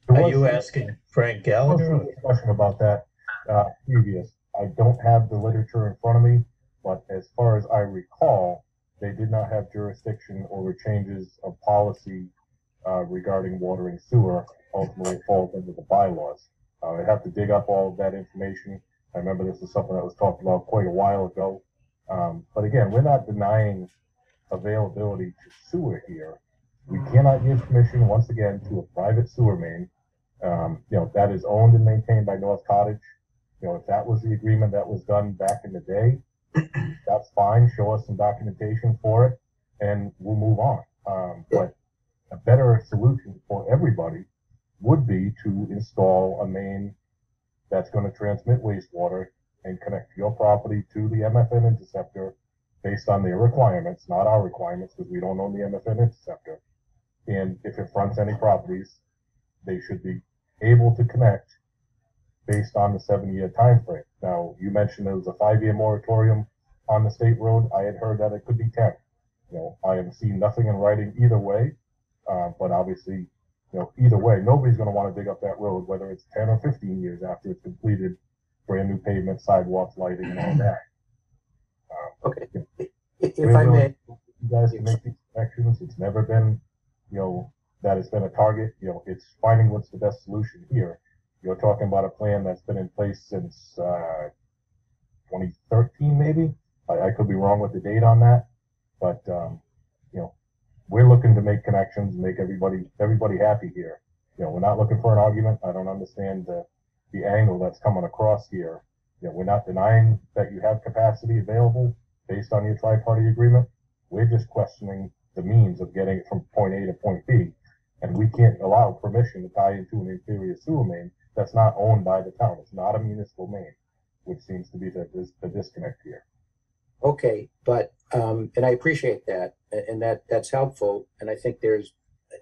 Are you asking Frank there was Gallagher? some discussion about that, uh, previous. I don't have the literature in front of me, but as far as I recall, they did not have jurisdiction over changes of policy, uh, regarding water and sewer. Ultimately, falls under the bylaws. Uh, I'd have to dig up all of that information. I remember this is something that was talked about quite a while ago. Um, but again, we're not denying availability to sewer here. We cannot give permission, once again, to a private sewer main um, you know, that is owned and maintained by North Cottage. You know, if that was the agreement that was done back in the day, that's fine. Show us some documentation for it and we'll move on. Um, but a better solution for everybody would be to install a main that's going to transmit wastewater and connect your property to the MFN interceptor based on their requirements, not our requirements, because we don't own the MFN interceptor. And if it fronts any properties, they should be able to connect based on the seven-year time frame. Now, you mentioned there was a five-year moratorium on the state road. I had heard that it could be ten. You know, I have seen nothing in writing either way, uh, but obviously, you know, either way, nobody's going to want to dig up that road, whether it's ten or fifteen years after it's completed, brand new pavement, sidewalks, lighting, and all that. okay. Yeah. I- If We're I may, You guys can make these connections. It's never been, you know, that it's been a target. You know, it's finding what's the best solution here. You're talking about a plan that's been in place since uh, 2013, maybe. I, I could be wrong with the date on that, but um, you know, we're looking to make connections, make everybody everybody happy here. You know, we're not looking for an argument. I don't understand the the angle that's coming across here. You know, we're not denying that you have capacity available. based on your tri-party agreement. We're just questioning the means of getting it from point A to point B. And we can't allow permission to tie into an inferior sewer main that's not owned by the town. It's not a municipal main, which seems to be the, dis- the disconnect here. Okay, but, um, and I appreciate that, and that, that's helpful, and I think there's,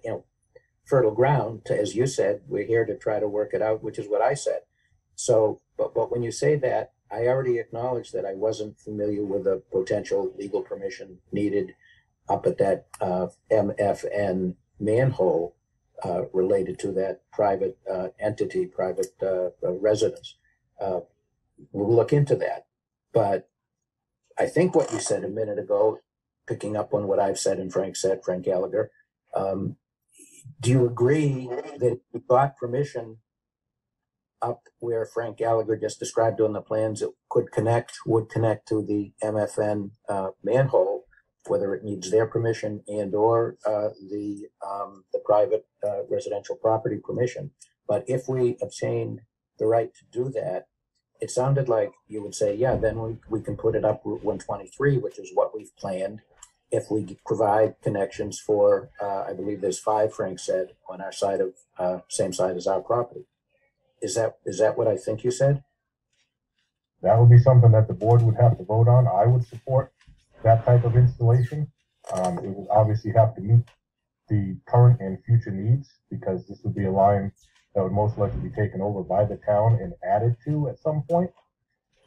you know, fertile ground to, as you said, we're here to try to work it out, which is what I said. So, but, but when you say that, I already acknowledged that I wasn't familiar with the potential legal permission needed up at that, uh, MFN manhole, uh, related to that private, uh, entity, private, uh, uh, residence. Uh, we'll look into that, but I think what you said a minute ago, picking up on what I've said and Frank said, Frank Gallagher, um, do you agree that you got permission up where Frank Gallagher just described on the plans, it could connect, would connect to the MFN uh, manhole, whether it needs their permission and or uh, the um, the private uh, residential property permission. But if we obtain the right to do that, it sounded like you would say, yeah, then we, we can put it up Route one twenty-three, which is what we've planned. If we provide connections for, uh, I believe there's five, Frank said, on our side of, uh, same side as our property. Is that, is that what I think you said? That would be something that the board would have to vote on. I would support that type of installation. Um, it would obviously have to meet the current and future needs because this would be a line that would most likely be taken over by the town and added to at some point.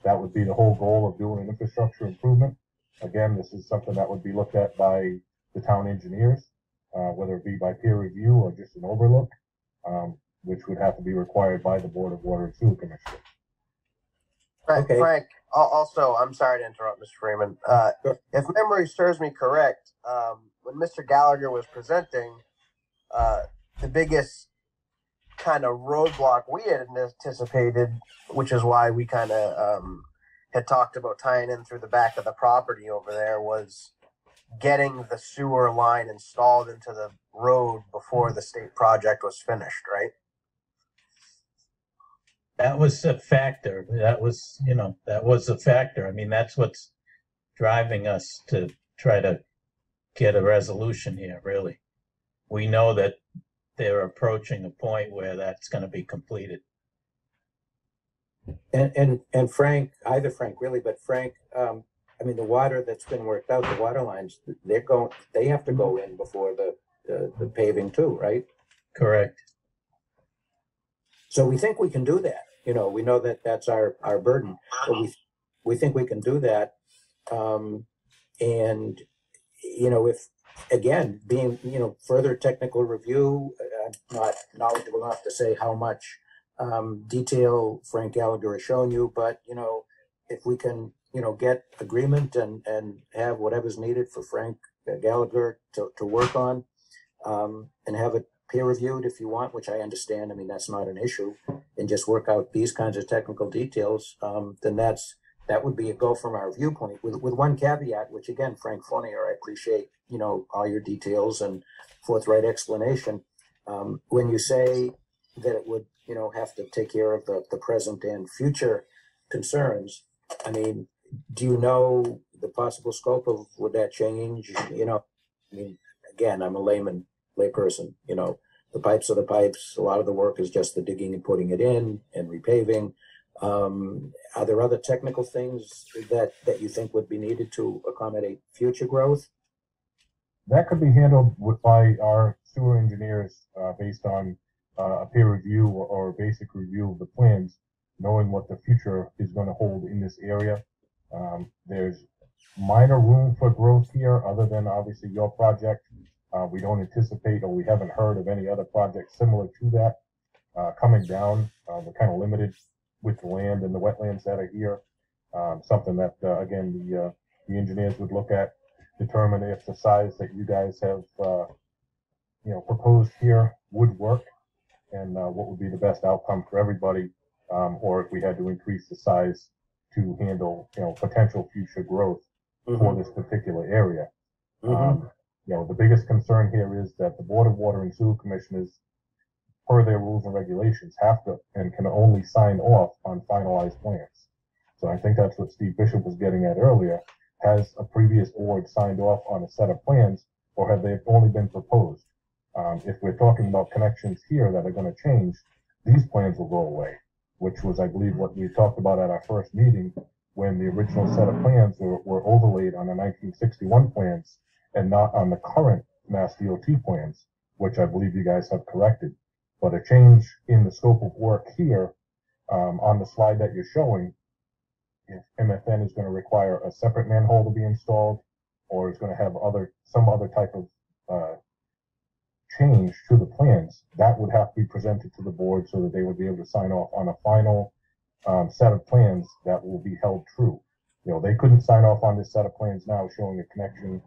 That would be the whole goal of doing an infrastructure improvement. Again, this is something that would be looked at by the town engineers, uh, whether it be by peer review or just an overlook, um, which would have to be required by the Board of Water and Sewer Commissioners. Frank, Okay. Frank, also, I'm sorry to interrupt, Mr. Freeman. Uh, Sure. if memory serves me correct, um, when Mr. Gallagher was presenting, uh, the biggest kind of roadblock we had anticipated, which is why we kind of um, had talked about tying in through the back of the property over there, was getting the sewer line installed into the road before the state project was finished, right? That was a factor. That was, you know, that was a factor. I mean, that's what's driving us to try to get a resolution here, really. We know that they're approaching a point where that's gonna be completed. And, and, and Frank, either Frank really, but Frank, um, I mean, the water that's been worked out, the water lines, they're going, they have to go in before the, the, the paving too, right? Correct. So we think we can do that. You know, we know that that's our, our burden, but we, we think we can do that. Um, and, you know, if, again, being, you know, further technical review, uh, I'm not knowledgeable enough to say how much, um, detail Frank Gallagher has shown you, but, you know, if we can, you know, get agreement and, and have whatever's needed for Frank Gallagher to, to work on, um, and have it peer reviewed if you want, which I understand. I mean, that's not an issue. And just work out these kinds of technical details, um, then that's, that would be a go from our viewpoint with, with one caveat, which again, Frank Fournier, I appreciate, you know, all your details and forthright explanation. Um, when you say that it would, you know, have to take care of the, the present and future concerns, I mean, do you know the possible scope of, would that change? You know, I mean, again, I'm a layman, layperson, you know, the pipes are the pipes. A lot of the work is just the digging and putting it in and repaving. Um, are there other technical things that, that you think would be needed to accommodate future growth? That could be handled with, by our sewer engineers, uh, based on, uh, a peer review or, or a basic review of the plans, knowing what the future is gonna hold in this area. Um, there's minor room for growth here, other than obviously your project. Uh, we don't anticipate, or we haven't heard of any other projects similar to that, uh, coming down. Uh, we're kind of limited with the land and the wetlands that are here. Um, something that, uh, again, the, uh, the engineers would look at, determine if the size that you guys have, uh, you know, proposed here would work and, uh, what would be the best outcome for everybody, um, or if we had to increase the size to handle, you know, potential future growth for this particular area. Mhm. Um, you know, the biggest concern here is that the Board of Water and Sewer Commissioners, per their rules and regulations, have to and can only sign off on finalized plans. So I think that's what Steve Bishop was getting at earlier, has a previous board signed off on a set of plans, or have they only been proposed? Um, if we're talking about connections here that are gonna change, these plans will go away, which was, I believe, what we talked about at our first meeting, when the original set of plans were, were overlaid on the nineteen sixty-one plans and not on the current Mass DOT plans, which I believe you guys have corrected. But a change in the scope of work here, um, on the slide that you're showing, if MFN is gonna require a separate manhole to be installed, or is gonna have other, some other type of, uh, change to the plans, that would have to be presented to the board so that they would be able to sign off on a final, um, set of plans that will be held true. You know, they couldn't sign off on this set of plans now showing a connection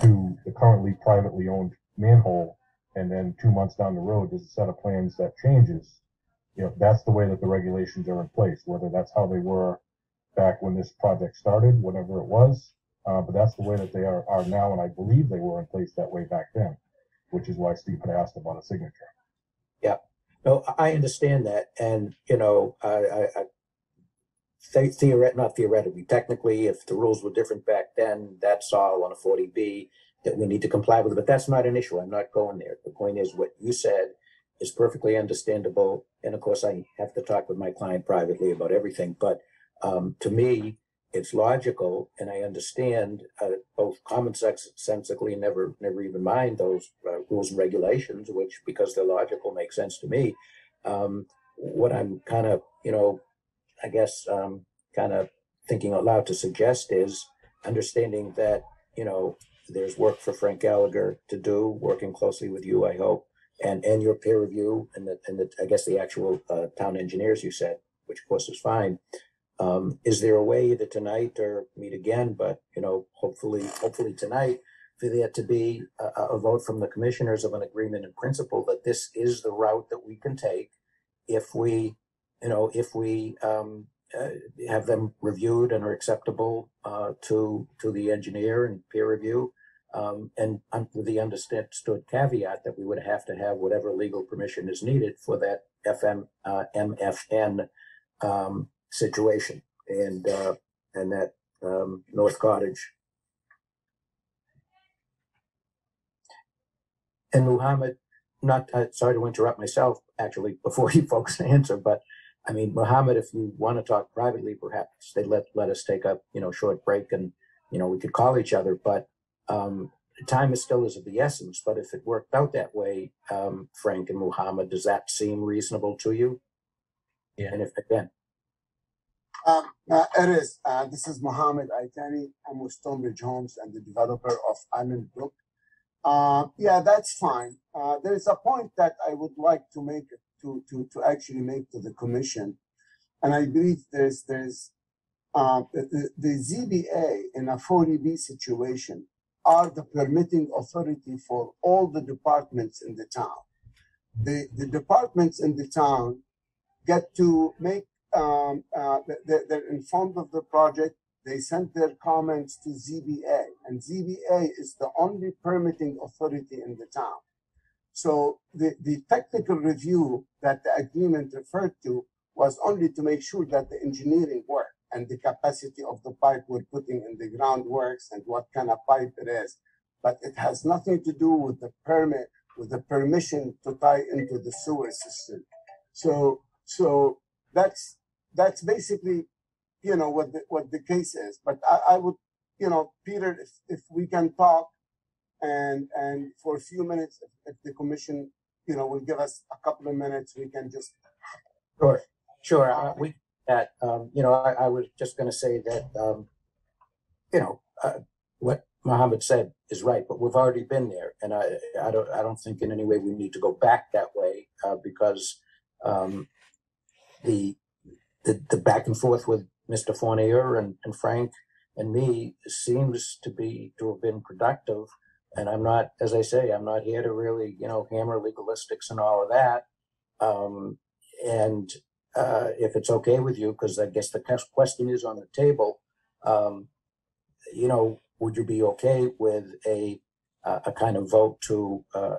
to the currently privately owned manhole. And then two months down the road, there's a set of plans that changes. You know, that's the way that the regulations are in place, whether that's how they were back when this project started, whatever it was. Uh, but that's the way that they are, are now, and I believe they were in place that way back then, which is why Steve had asked about a signature. Yeah, no, I understand that, and, you know, I, I the- theoret, not theoretically, technically, if the rules were different back then, that's all on a forty B that we need to comply with, but that's not an issue. I'm not going there. The point is what you said is perfectly understandable. And of course, I have to talk with my client privately about everything, but, um, to me, it's logical and I understand, uh, both common sense, sensically never, never even mind those uh, rules and regulations, which because they're logical, make sense to me. Um, what I'm kind of, you know, I guess, um, kind of thinking out loud to suggest is understanding that, you know, there's work for Frank Gallagher to do, working closely with you, I hope, and, and your peer review and the, and the, I guess the actual, uh, town engineers you said, which of course is fine. Um, is there a way either tonight or meet again, but, you know, hopefully, hopefully tonight, for there to be a a vote from the commissioners of an agreement in principle that this is the route that we can take if we, you know, if we, um, uh, have them reviewed and are acceptable, uh, to, to the engineer and peer review. Um, and with the understood caveat that we would have to have whatever legal permission is needed for that FM, uh, MFN, um, situation and, uh, and that, um, North Cottage. And Muhammad, not, uh, sorry to interrupt myself, actually, before [laughs] you folks [laughs] answer, but I mean, Muhammad, if you want to talk privately, perhaps they let, let us take a, you know, short break and, you know, we could call each other, but, um, time is still is of the essence, but if it worked out that way, um, Frank and Muhammad, does that seem reasonable to you? Yeah. And if, again, Um, uh, it is. Uh, this is Mohammed Aitani. I'm with Stonebridge Homes and the developer of Island Brook. Uh, yeah, that's fine. Uh, there is a point that I would like to make to, to, to actually make to the commission. And I believe there's, there's, uh, the, the, ZBA in a 40B situation are the permitting authority for all the departments in the town. The, the departments in the town get to make um, uh, th- th- they're informed of the project. They sent their comments to ZBA, and ZBA is the only permitting authority in the town. So the, the technical review that the agreement referred to was only to make sure that the engineering work and the capacity of the pipe we're putting in the ground works and what kind of pipe it is. But it has nothing to do with the permit, with the permission to tie into the sewer system. So, so that's, that's basically, you know, what the, what the case is. But I, I would, you know, Peter, if, if we can talk and, and for a few minutes, if, if the commission, you know, will give us a couple of minutes, we can just, Sure, sure. Uh, we, that, um, you know, I, I was just gonna say that, um, you know, uh, what Mohammed said is right, but we've already been there. And I, I don't, I don't think in any way we need to go back that way, uh, because, um, the, the, the back and forth with Mr. Fournier and, and Frank and me seems to be, to have been productive. And I'm not, as I say, I'm not here to really, you know, hammer legalistics and all of that. Um, and uh, if it's okay with you, because I guess the question is on the table, um, you know, would you be okay with a a a kind of vote to uh, uh,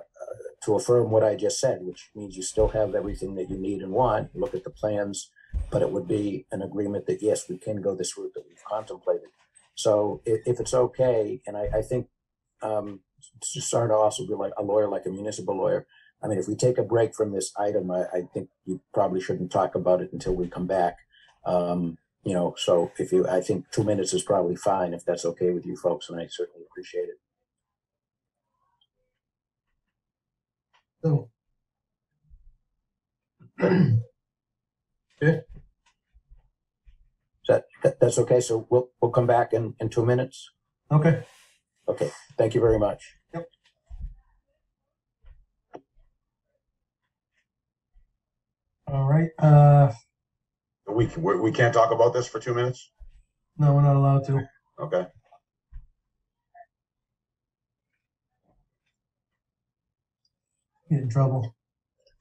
to affirm what I just said, which means you still have everything that you need and want. Look at the plans, but it would be an agreement that yes, we can go this route that we've contemplated. So if, if it's okay, and I, I think, um, to start to also be like a lawyer, like a municipal lawyer. I mean, if we take a break from this item, I, I think you probably shouldn't talk about it until we come back. Um, you know, so if you, I think two minutes is probably fine if that's okay with you folks, and I certainly appreciate it. So. [clears throat] Is that, that, that's okay? So we'll, we'll come back in, in two minutes? Okay, Okay, thank you very much. Yep. all right, uh, We, can- we, we can't talk about this for two minutes? no, we're not allowed to. Okay. Get in trouble.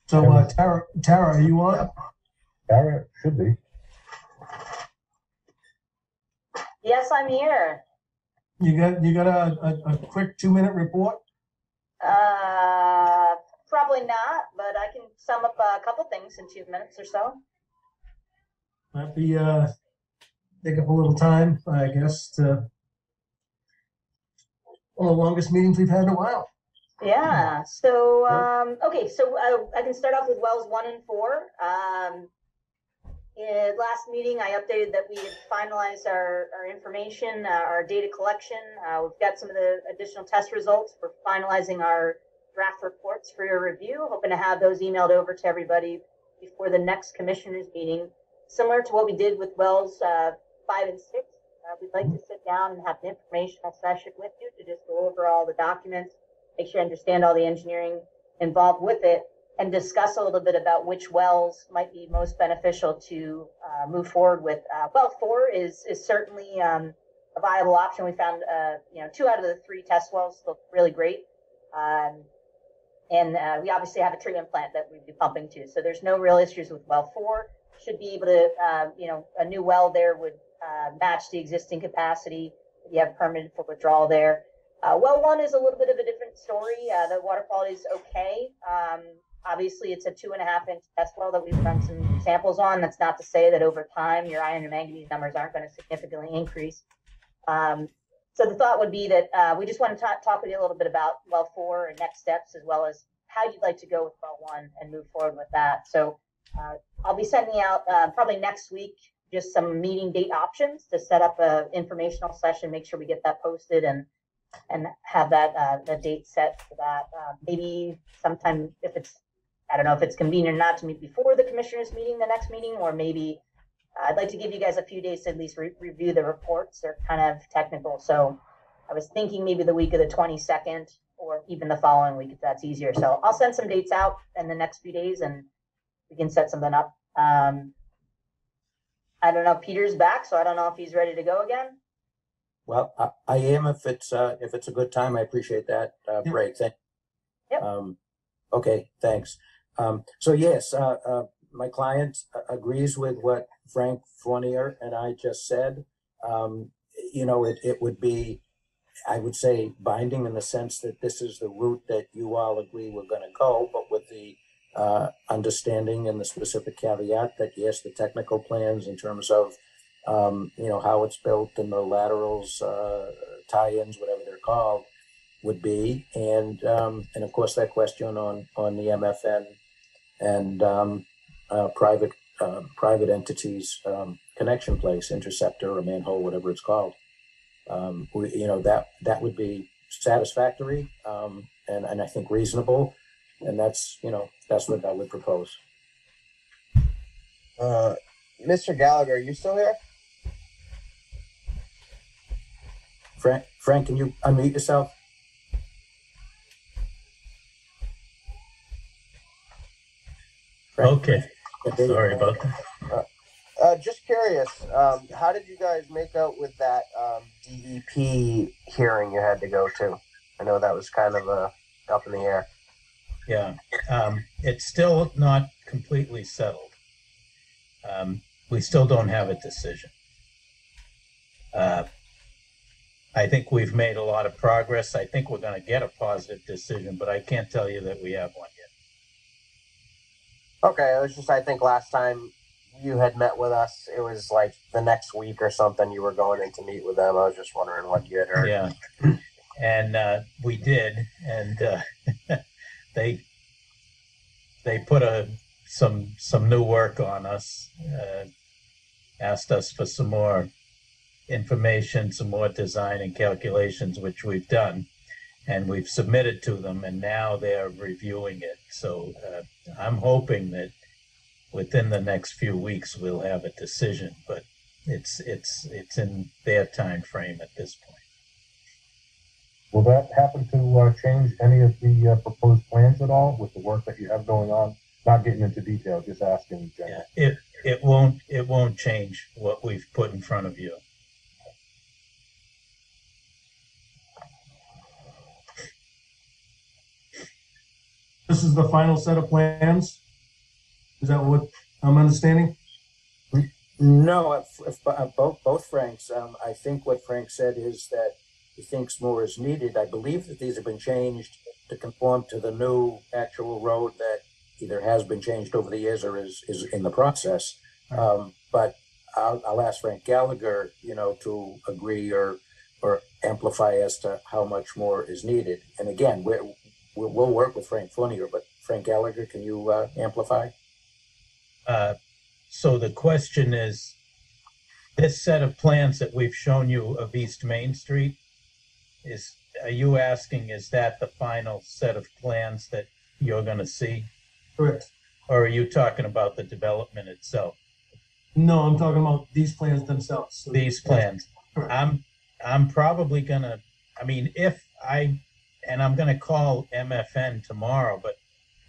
So, uh, Tara, Tara, are you on? Tara, should be. Yes, I'm here. You got, you got a, a, a quick two-minute report? Uh, probably not, but I can sum up a couple things in two minutes or so. Might be, uh, take up a little time, I guess, to one of the longest meetings we've had in a while. Yeah. So, um, okay. So uh, I can start off with wells one and four. Um, in last meeting, I updated that we had finalized our, our information, uh, our data collection. Uh, we've got some of the additional test results. We're finalizing our draft reports for your review. Hoping to have those emailed over to everybody before the next commissioners meeting. Similar to what we did with wells uh, five and six, uh, we'd like to sit down and have an informational session with you to just go over all the documents, make sure you understand all the engineering involved with it, and discuss a little bit about which wells might be most beneficial to uh, move forward with. Uh, well four is is certainly um, a viable option. We found uh, you know two out of the three test wells look really great. Um, and uh, we obviously have a treatment plant that we'd be pumping to. So there's no real issues with well four. Should be able to, uh, you know, a new well there would uh, match the existing capacity. You have permitted for withdrawal there. Well one is a little bit of a different story. The water quality is okay. Um, obviously, it's a two and a half inch test well that we've run some samples on. That's not to say that over time your iron and manganese numbers aren't going to significantly increase. Um, so the thought would be that uh, we just want to talk, talk with you a little bit about well four and next steps, as well as how you'd like to go with well one and move forward with that. So uh, I'll be sending out uh, probably next week just some meeting date options to set up a informational session. Make sure we get that posted and and have that uh, the date set for that. Uh, maybe sometime if it's I don't know if it's convenient or not to meet before the commissioners meeting, the next meeting, or maybe uh, I'd like to give you guys a few days to at least re- review the reports. They're kind of technical, so I was thinking maybe the week of the 22nd or even the following week if that's easier. So I'll send some dates out in the next few days and we can set something up. Um, I don't know. Peter's back, so I don't know if he's ready to go again. Well, I, I am if it's, uh, if it's a good time. I appreciate that, uh, break. Thank. Yep. Um, okay, thanks. Um, so yes, uh, uh, my client agrees with what Frank Fournier and I just said. Um, you know, it, it would be, I would say binding in the sense that this is the route that you all agree we're gonna go, but with the uh, understanding and the specific caveat that yes, the technical plans in terms of um, you know, how it's built and the laterals, uh, tie-ins, whatever they're called, would be. And, um, and of course, that question on, on the MFN and, um, uh, private, uh, private entities, um, connection place, interceptor or manhole, whatever it's called. Um, we, you know, that, that would be satisfactory, um, and, and I think reasonable. And that's, you know, that's what I would propose. Uh, Mr. Gallagher, are you still here? Frank, Frank, can you unmute yourself? Okay, yeah, there you sorry about that. Uh, just curious, um, how did you guys make out with that um, DEP hearing you had to go to? I know that was kind of uh, up in the air. Yeah, um, it's still not completely settled. Um, we still don't have a decision. Uh, I think we've made a lot of progress. I think we're gonna get a positive decision, but I can't tell you that we have one yet. Okay, it was just I think last time you had met with us. It was like the next week or something. You were going in to meet with them. I was just wondering what you had heard. Yeah, and uh, we did, and uh, [laughs] they they put a some some new work on us. Uh, asked us for some more information, some more design and calculations, which we've done, and we've submitted to them, and now they're reviewing it. So uh, I'm hoping that within the next few weeks we'll have a decision, but it's it's it's in their time frame at this point. Will that happen to uh, change any of the uh, proposed plans at all with the work that you have going on? Not getting into detail, just asking general. Yeah, it it won't it won't change what we've put in front of you. This is the final set of plans? Is that what I'm understanding? No, if, if, uh, both, both Franks, um, I think what Frank said is that he thinks more is needed. I believe that these have been changed to conform to the new actual road that either has been changed over the years or is, is in the process. Um, but I'll, I'll ask Frank Gallagher, you know, to agree or, or amplify as to how much more is needed. And again, we're, we'll, we'll work with Frank Fournier, but Frank Gallagher, can you, uh, amplify? Uh, so the question is, this set of plans that we've shown you of East Main Street, is, are you asking, is that the final set of plans that you're gonna see? Correct. Or are you talking about the development itself, No, I'm talking about these plans themselves. So- these plans? Correct. I'm, I'm probably gonna, I mean, if I, and I'm gonna call MFN tomorrow, but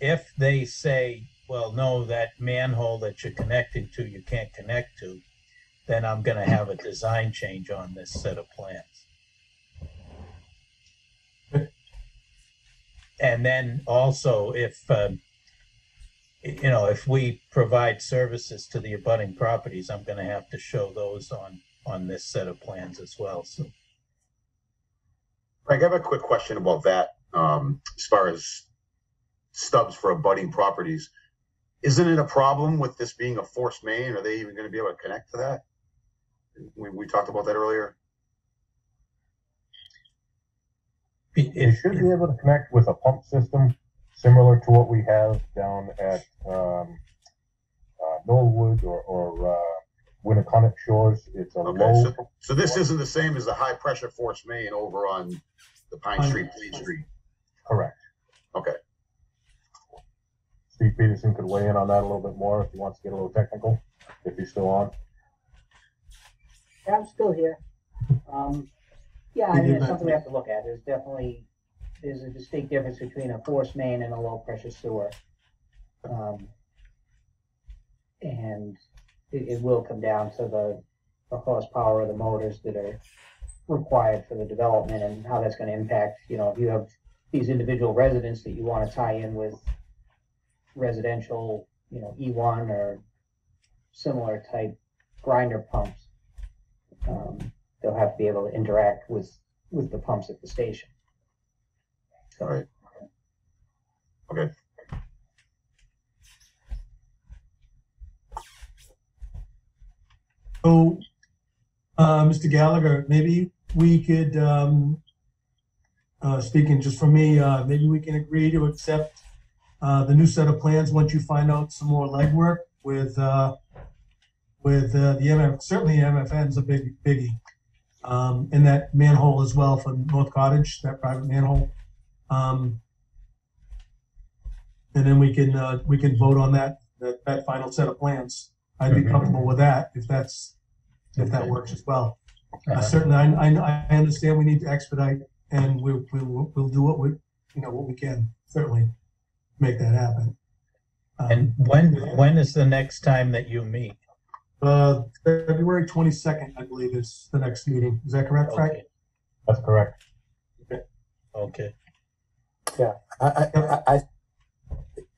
if they say, well, no, that manhole that you're connecting to, you can't connect to, then I'm gonna have a design change on this set of plans. And then also if, um, you know, if we provide services to the abutting properties, I'm gonna have to show those on, on this set of plans as well, so. Frank, I have a quick question about that, um, as far as stubs for abutting properties. Isn't it a problem with this being a forced main? Are they even gonna be able to connect to that? We, we talked about that earlier. It- They should be able to connect with a pump system similar to what we have down at, um, uh, Knollwood or, or, uh, Winnecunnet Shores. It's a Okay, low, so, so this isn't the same as the high pressure force main over on the Pine Street, Main Street. correct. Okay, Steve Peterson could weigh in on that a little bit more if he wants to get a little technical, if he's still on. Yeah, I'm still here. Um, yeah, I mean, it's something we have to look at. There's definitely, there's a distinct difference between a force main and a low pressure sewer. Um, and it, it will come down to the, the horsepower of the motors that are required for the development and how that's gonna impact, you know, if you have these individual residents that you wanna tie in with residential, you know, E one or similar type grinder pumps um, they'll have to be able to interact with, with the pumps at the station. So, Right. okay. So, uh, Mr. Gallagher, maybe we could, um, uh, speaking just for me, uh, maybe we can agree to accept, uh, the new set of plans once you find out some more legwork with, uh, with, uh, the MF, certainly is a big, biggie. Um, and that manhole as well for North Cottage, that private manhole. Um, and then we can, uh, we can vote on that, that, that final set of plans. I'd be Mhm. comfortable with that if that's, if that works as well. Uh, Uh, Certainly, I, I, I understand we need to expedite and we'll, we'll, we'll do what we, you know, what we can, certainly make that happen. Um, And when, when is the next time that you meet? Uh, February twenty-second, I believe, is the next meeting. Is that correct, Frank? Okay, That's correct. okay. I, I, I, I-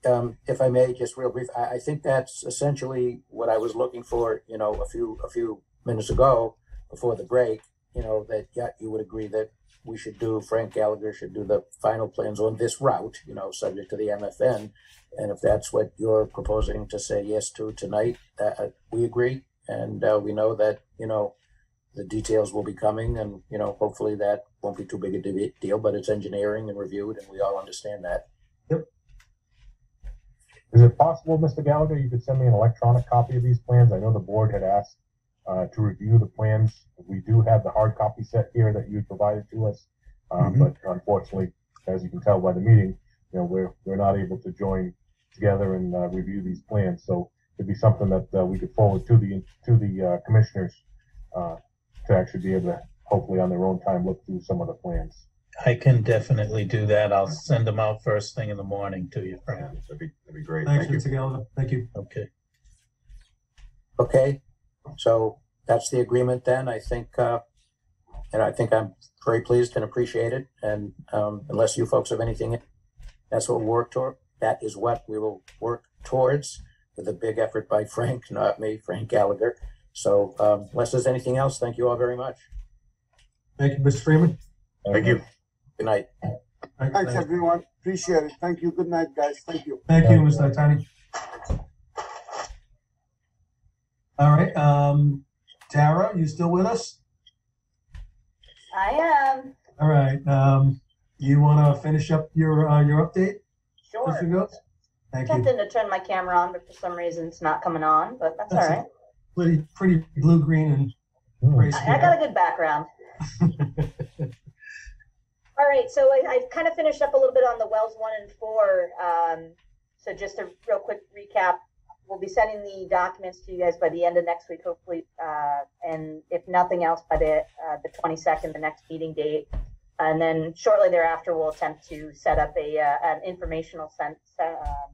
um, if I may, just real brief, I, I think that's essentially what I was looking for, you know, a few, a few minutes ago before the break. you know, that, yeah, you would agree that we should do, Frank Gallagher should do the final plans on this route, you know, subject to the MFN. And if that's what you're proposing to say yes to tonight, uh, we agree. And, uh, we know that, you know, the details will be coming and, you know, hopefully that won't be too big a deal, but it's engineering and reviewed and we all understand that. Is it possible, Mr. Gallagher, you could send me an electronic copy of these plans? I know the board had asked uh, to review the plans. We do have the hard copy set here that you provided to us. Um, Mhm. But unfortunately, as you can tell by the meeting, you know, we're, we're not able to join together and uh, review these plans. So it'd be something that uh, we could forward to the, to the uh, commissioners uh, to actually be able to, hopefully on their own time, look through some of the plans. I can definitely do that. I'll send them out first thing in the morning to you, Yeah, Frank. That'd be, that'd be great. Thanks, Thank you. Mr. Gallagher. Thank you. Okay. Okay, so that's the agreement then, I think, uh, and I think I'm very pleased and appreciate it, and, um, unless you folks have anything, that's what we'll work toward, that is what we will work towards with a big effort by Frank, not me, Frank Gallagher. So, um, unless there's anything else, thank you all very much. Thank you, Mr. Freeman. Thank you. Good night. Thanks, everyone. Appreciate it. Thank you. Good night, guys. Thank you. Thank you, Mr. Itani. All right, um, Tara, you still with us? I am, All right, um, you want to finish up your, uh, your update? sure. Mr. Goetz? Thank you. Tempted to turn my camera on, but for some reason it's not coming on, but that's all That's right. Pretty, pretty blue, green and Hmm. I I got a good background. [laughs] All right, so I, I kind of finished up a little bit on the wells one and four. Um, so just a real quick recap. We'll be sending the documents to you guys by the end of next week, hopefully, uh, and if nothing else, by the uh, the 22nd, the next meeting date. And then shortly thereafter, we'll attempt to set up a uh, an informational sense, um,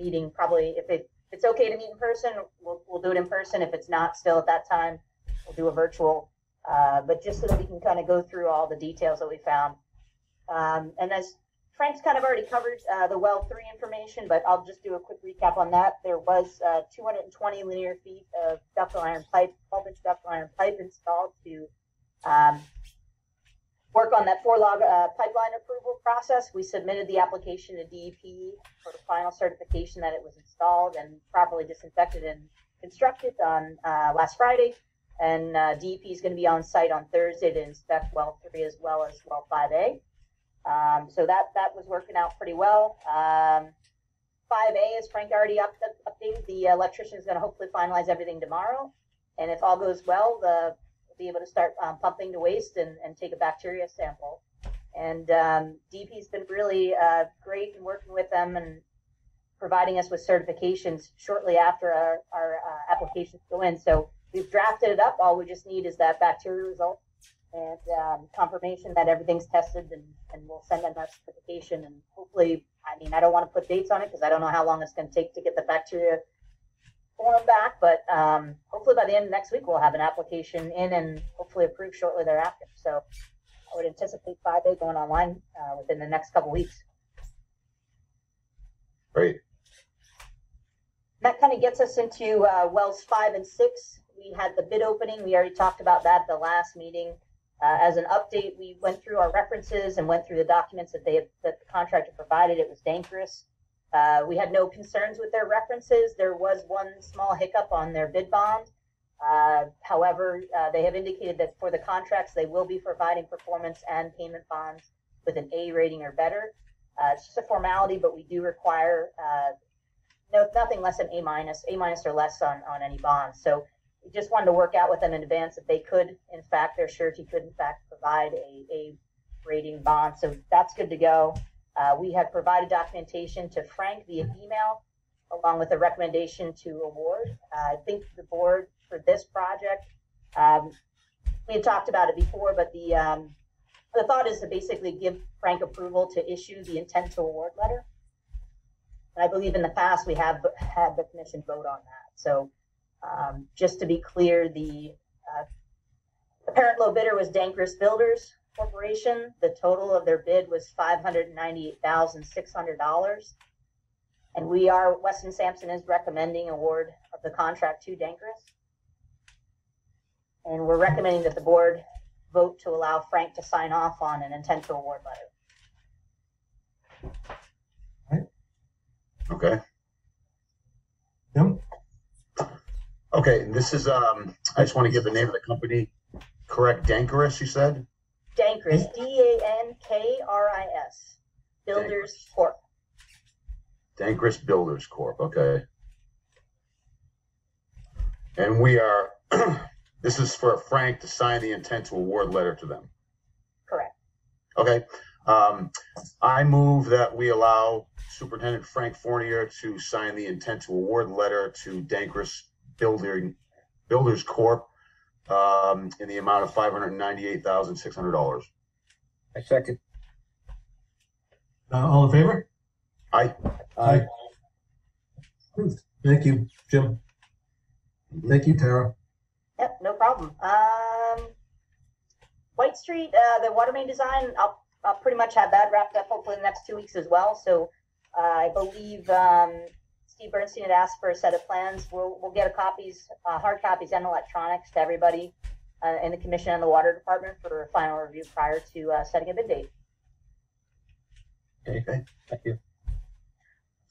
meeting. Probably, if it, if it's okay to meet in person, we'll we'll do it in person. If it's not, still at that time, we'll do a virtual. Uh, but just so that we can kind of go through all the details that we found. Um, and as Frank's kind of already covered uh, the well three information, but I'll just do a quick recap on that. There was uh, 220 linear feet of ductile iron pipe, 12 inch ductile iron pipe installed to um, work on that four log uh, pipeline approval process. We submitted the application to DEP for the final certification that it was installed and properly disinfected and constructed on uh, last Friday. And uh, DEP is going to be on site on Thursday to inspect well three as well as well 5A. Um, so that that was working out pretty well. Um, 5A, as Frank already up, updated, the electrician is going to hopefully finalize everything tomorrow. And if all goes well, the, be able to start um, pumping the waste and, and take a bacteria sample. And um, DEP's been really uh, great in working with them and providing us with certifications shortly after our, our uh, applications go in. So we've drafted it up. All we just need is that bacteria result and um, confirmation that everything's tested, and, and we'll send them that certification. And hopefully, I mean, I don't want to put dates on it because I don't know how long it's going to take to get the bacteria form back, but um, hopefully by the end of next week, we'll have an application in and hopefully approved shortly thereafter. So I would anticipate 5A going online uh, within the next couple weeks. Great. That kind of gets us into uh, wells five and six. We had the bid opening. We already talked about that at the last meeting. Uh, as an update, we went through our references and went through the documents that they that the contractor provided. It was dangerous. Uh, we had no concerns with their references. There was one small hiccup on their bid bond. Uh, however, uh, they have indicated that for the contracts, they will be providing performance and payment bonds with an A rating or better. Uh, it's just a formality, but we do require uh, no nothing less than A minus, A minus or less on on any bonds. So just wanted to work out with them in advance that they could, in fact, their surety could in fact provide a a rating bond. So that's good to go. Uh, we have provided documentation to Frank via email, along with a recommendation to award. Uh, I think the board for this project, um, we had talked about it before, but the um, the thought is to basically give Frank approval to issue the intent to award letter. And I believe in the past we have had the commission vote on that. So um, just to be clear, the uh, low bidder was Dankris Builders Corporation. The total of their bid was five hundred ninety-eight thousand six hundred dollars. And we are, Weston Sampson is recommending award of the contract to Dankris. And we're recommending that the board vote to allow Frank to sign off on an intent to award letter. Okay. Jim? Okay, this is, um, I just want to give the name of the company correct. Dankeris, you said? Dankris, D A N K R I S, Builders Corp. Dankris Builders Corp. Okay. And we are, [clears throat] this is for Frank to sign the intent to award letter to them. Correct. Okay. Um, I move that we allow Superintendent Frank Fournier to sign the intent to award letter to Dankris Building, Builders Corp. Um, in the amount of five hundred and ninety-eight thousand, six hundred dollars. I second. Uh, all in favor? Aye. Aye. Approved. Thank you, Jim. Thank you, Tara. Yep, no problem. Um, White Street, uh, the water main design, I'll, I'll pretty much have that wrapped up hopefully in the next two weeks as well. So, uh, I believe, um, Steve Bernstein had asked for a set of plans. We'll, we'll get a copies, uh, hard copies and electronics to everybody, uh, in the commission and the water department for a final review prior to, uh, setting a bid date. Okay, Okay. thank you.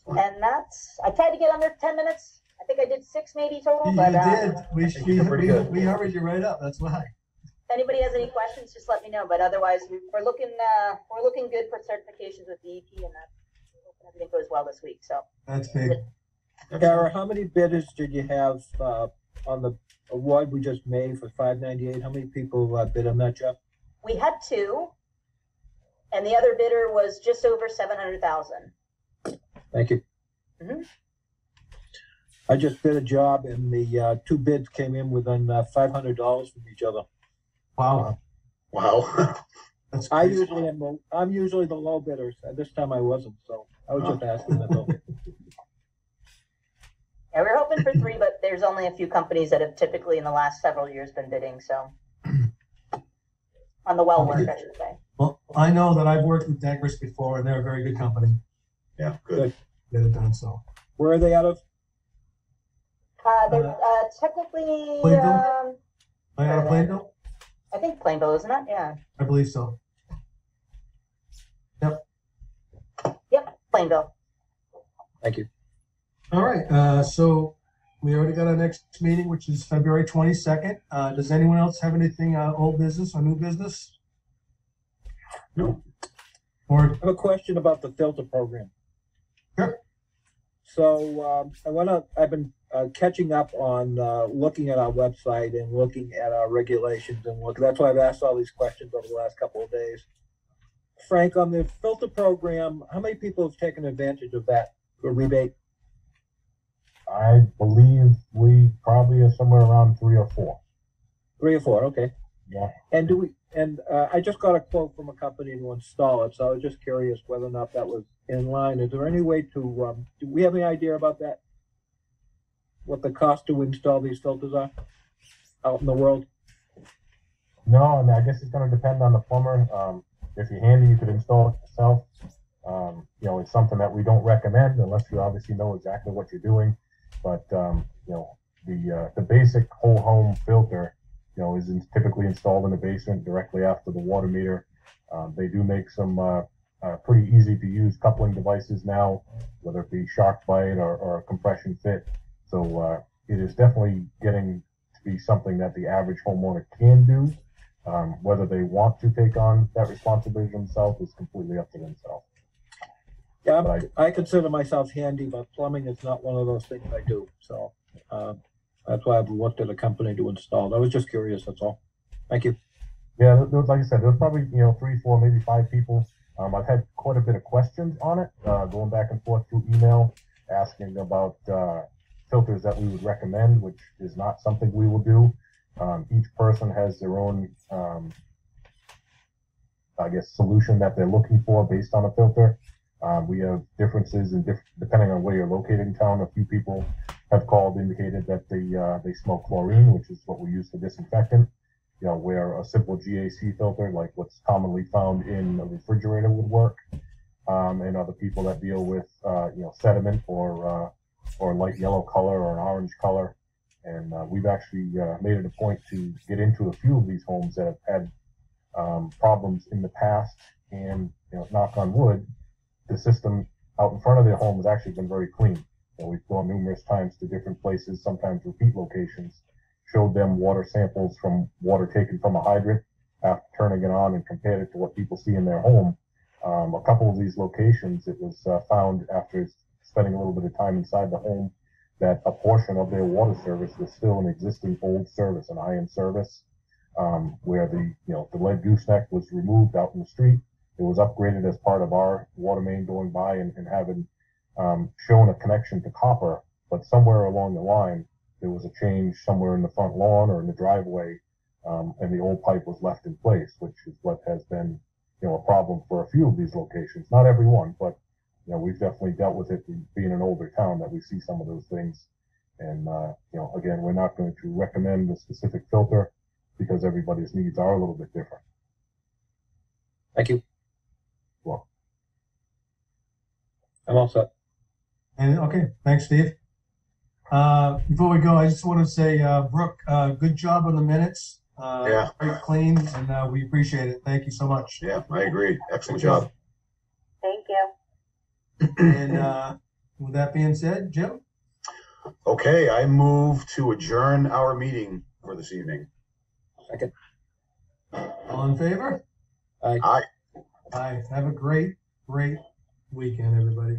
And that's, I tried to get under ten minutes. I think I did six maybe total, You but, uh, did. We, think we, you're pretty we, good. we hurried you right up. That's why. if anybody has any questions, just let me know. But otherwise, we- we're looking, uh, we're looking good for certifications with DEP and that. Everything goes well this week, so. That's big. Kara, how many bidders did you have, uh, on the award we just made for five ninety-eight? How many people, uh, bid on that job? We had two. And the other bidder was just over seven hundred thousand. Thank you. Mhm. I just bid a job and the, uh, two bids came in within, uh, five hundred dollars from each other. Wow. Wow. [laughs] That's I usually am. the- I'm usually the low bidder. This time I wasn't, so I was just asking that though. Yeah, we were hoping for three, but there's only a few companies that have typically in the last several years been bidding, so. On the well work, I should say. Well, I know that I've worked with Dankers before and they're a very good company. Yeah, good. Get it done, so. Where are they out of? Uh, they're, Uh, uh, technically, Plainville? um, Am I out of Plainville? I think Plainville, isn't it? Yeah. I believe so. Yep, Plainville. Thank you. All right, uh, so we already got our next meeting, which is February twenty-second. Uh, does anyone else have anything, uh, old business or new business? No. Or, I have a question about the filter program. Sure. So, um, I wanna, I've been, uh, catching up on, uh, looking at our website and looking at our regulations and look, that's why I've asked all these questions over the last couple of days. Frank, on the filter program, how many people have taken advantage of that rebate? I believe we probably are somewhere around three or four. Three or four, okay. Yeah. And do we, and, uh, I just got a quote from a company to install it, so I was just curious whether or not that was in line. Is there any way to, um, do we have any idea about that? What the cost to install these filters are out in the world? No, I mean, I guess it's gonna depend on the plumber. Um, if you're handy, you could install it yourself. Um, you know, it's something that we don't recommend unless you obviously know exactly what you're doing. But, um, you know, the, uh, the basic whole home filter, you know, is in- typically installed in the basement directly after the water meter. Um, they do make some, uh, uh, pretty easy to use coupling devices now, whether it be bite or, or a compression fit. So, uh, it is definitely getting to be something that the average homeowner can do. Um, whether they want to take on that responsibility themselves is completely up to themselves. Yeah, I'm- I consider myself handy, but plumbing is not one of those things I do, so, uh, that's why I've looked at a company to install. I was just curious, that's all. Thank you. Yeah, there- there was, like I said, there's probably, you know, three, four, maybe five people. Um, I've had quite a bit of questions on it, uh, going back and forth through email, asking about, uh, filters that we would recommend, which is not something we will do. Um, each person has their own, um, I guess, solution that they're looking for based on a filter. Um, we have differences in diff- depending on where you're located in town. A few people have called, indicated that they, uh, they smell chlorine, which is what we use for disinfectant you know, where a simple GAC filter, like what's commonly found in a refrigerator, would work. Um, and other people that deal with, uh, you know, sediment or uh, or light yellow color or an orange color. And uh, we've actually uh, made it a point to get into a few of these homes that have had um, problems in the past, and you know, knock on wood, the system out in front of their home has actually been very clean. And we've gone numerous times to different places, sometimes repeat locations, showed them water samples from water taken from a hydrant after turning it on and compared it to what people see in their home. Um, a couple of these locations, it was uh, found after spending a little bit of time inside the home that a portion of their water service was still an existing old service, an iron service, um, where the you know the lead gooseneck was removed out in the street. It was upgraded as part of our water main going by and, and having um, shown a connection to copper, but somewhere along the line there was a change somewhere in the front lawn or in the driveway, um, and the old pipe was left in place, which is what has been you know a problem for a few of these locations. Not every one, but you know, we've definitely dealt with it being an older town that we see some of those things. And, uh, you know, again, we're not going to recommend a specific filter because everybody's needs are a little bit different. Thank you. Well, I'm all set. And, okay, thanks, Steve. Uh, before we go, I just want to say, uh, Brooke, uh, good job on the minutes. Uh, Yeah. Very clean, and, uh, we appreciate it. Thank you so much. Yeah, I agree. Excellent job. Thank you. And, uh, with that being said, Jim? Okay, I move to adjourn our meeting for this evening. Second. All in favor? Aye. Aye. Aye. Have a great, great weekend, everybody.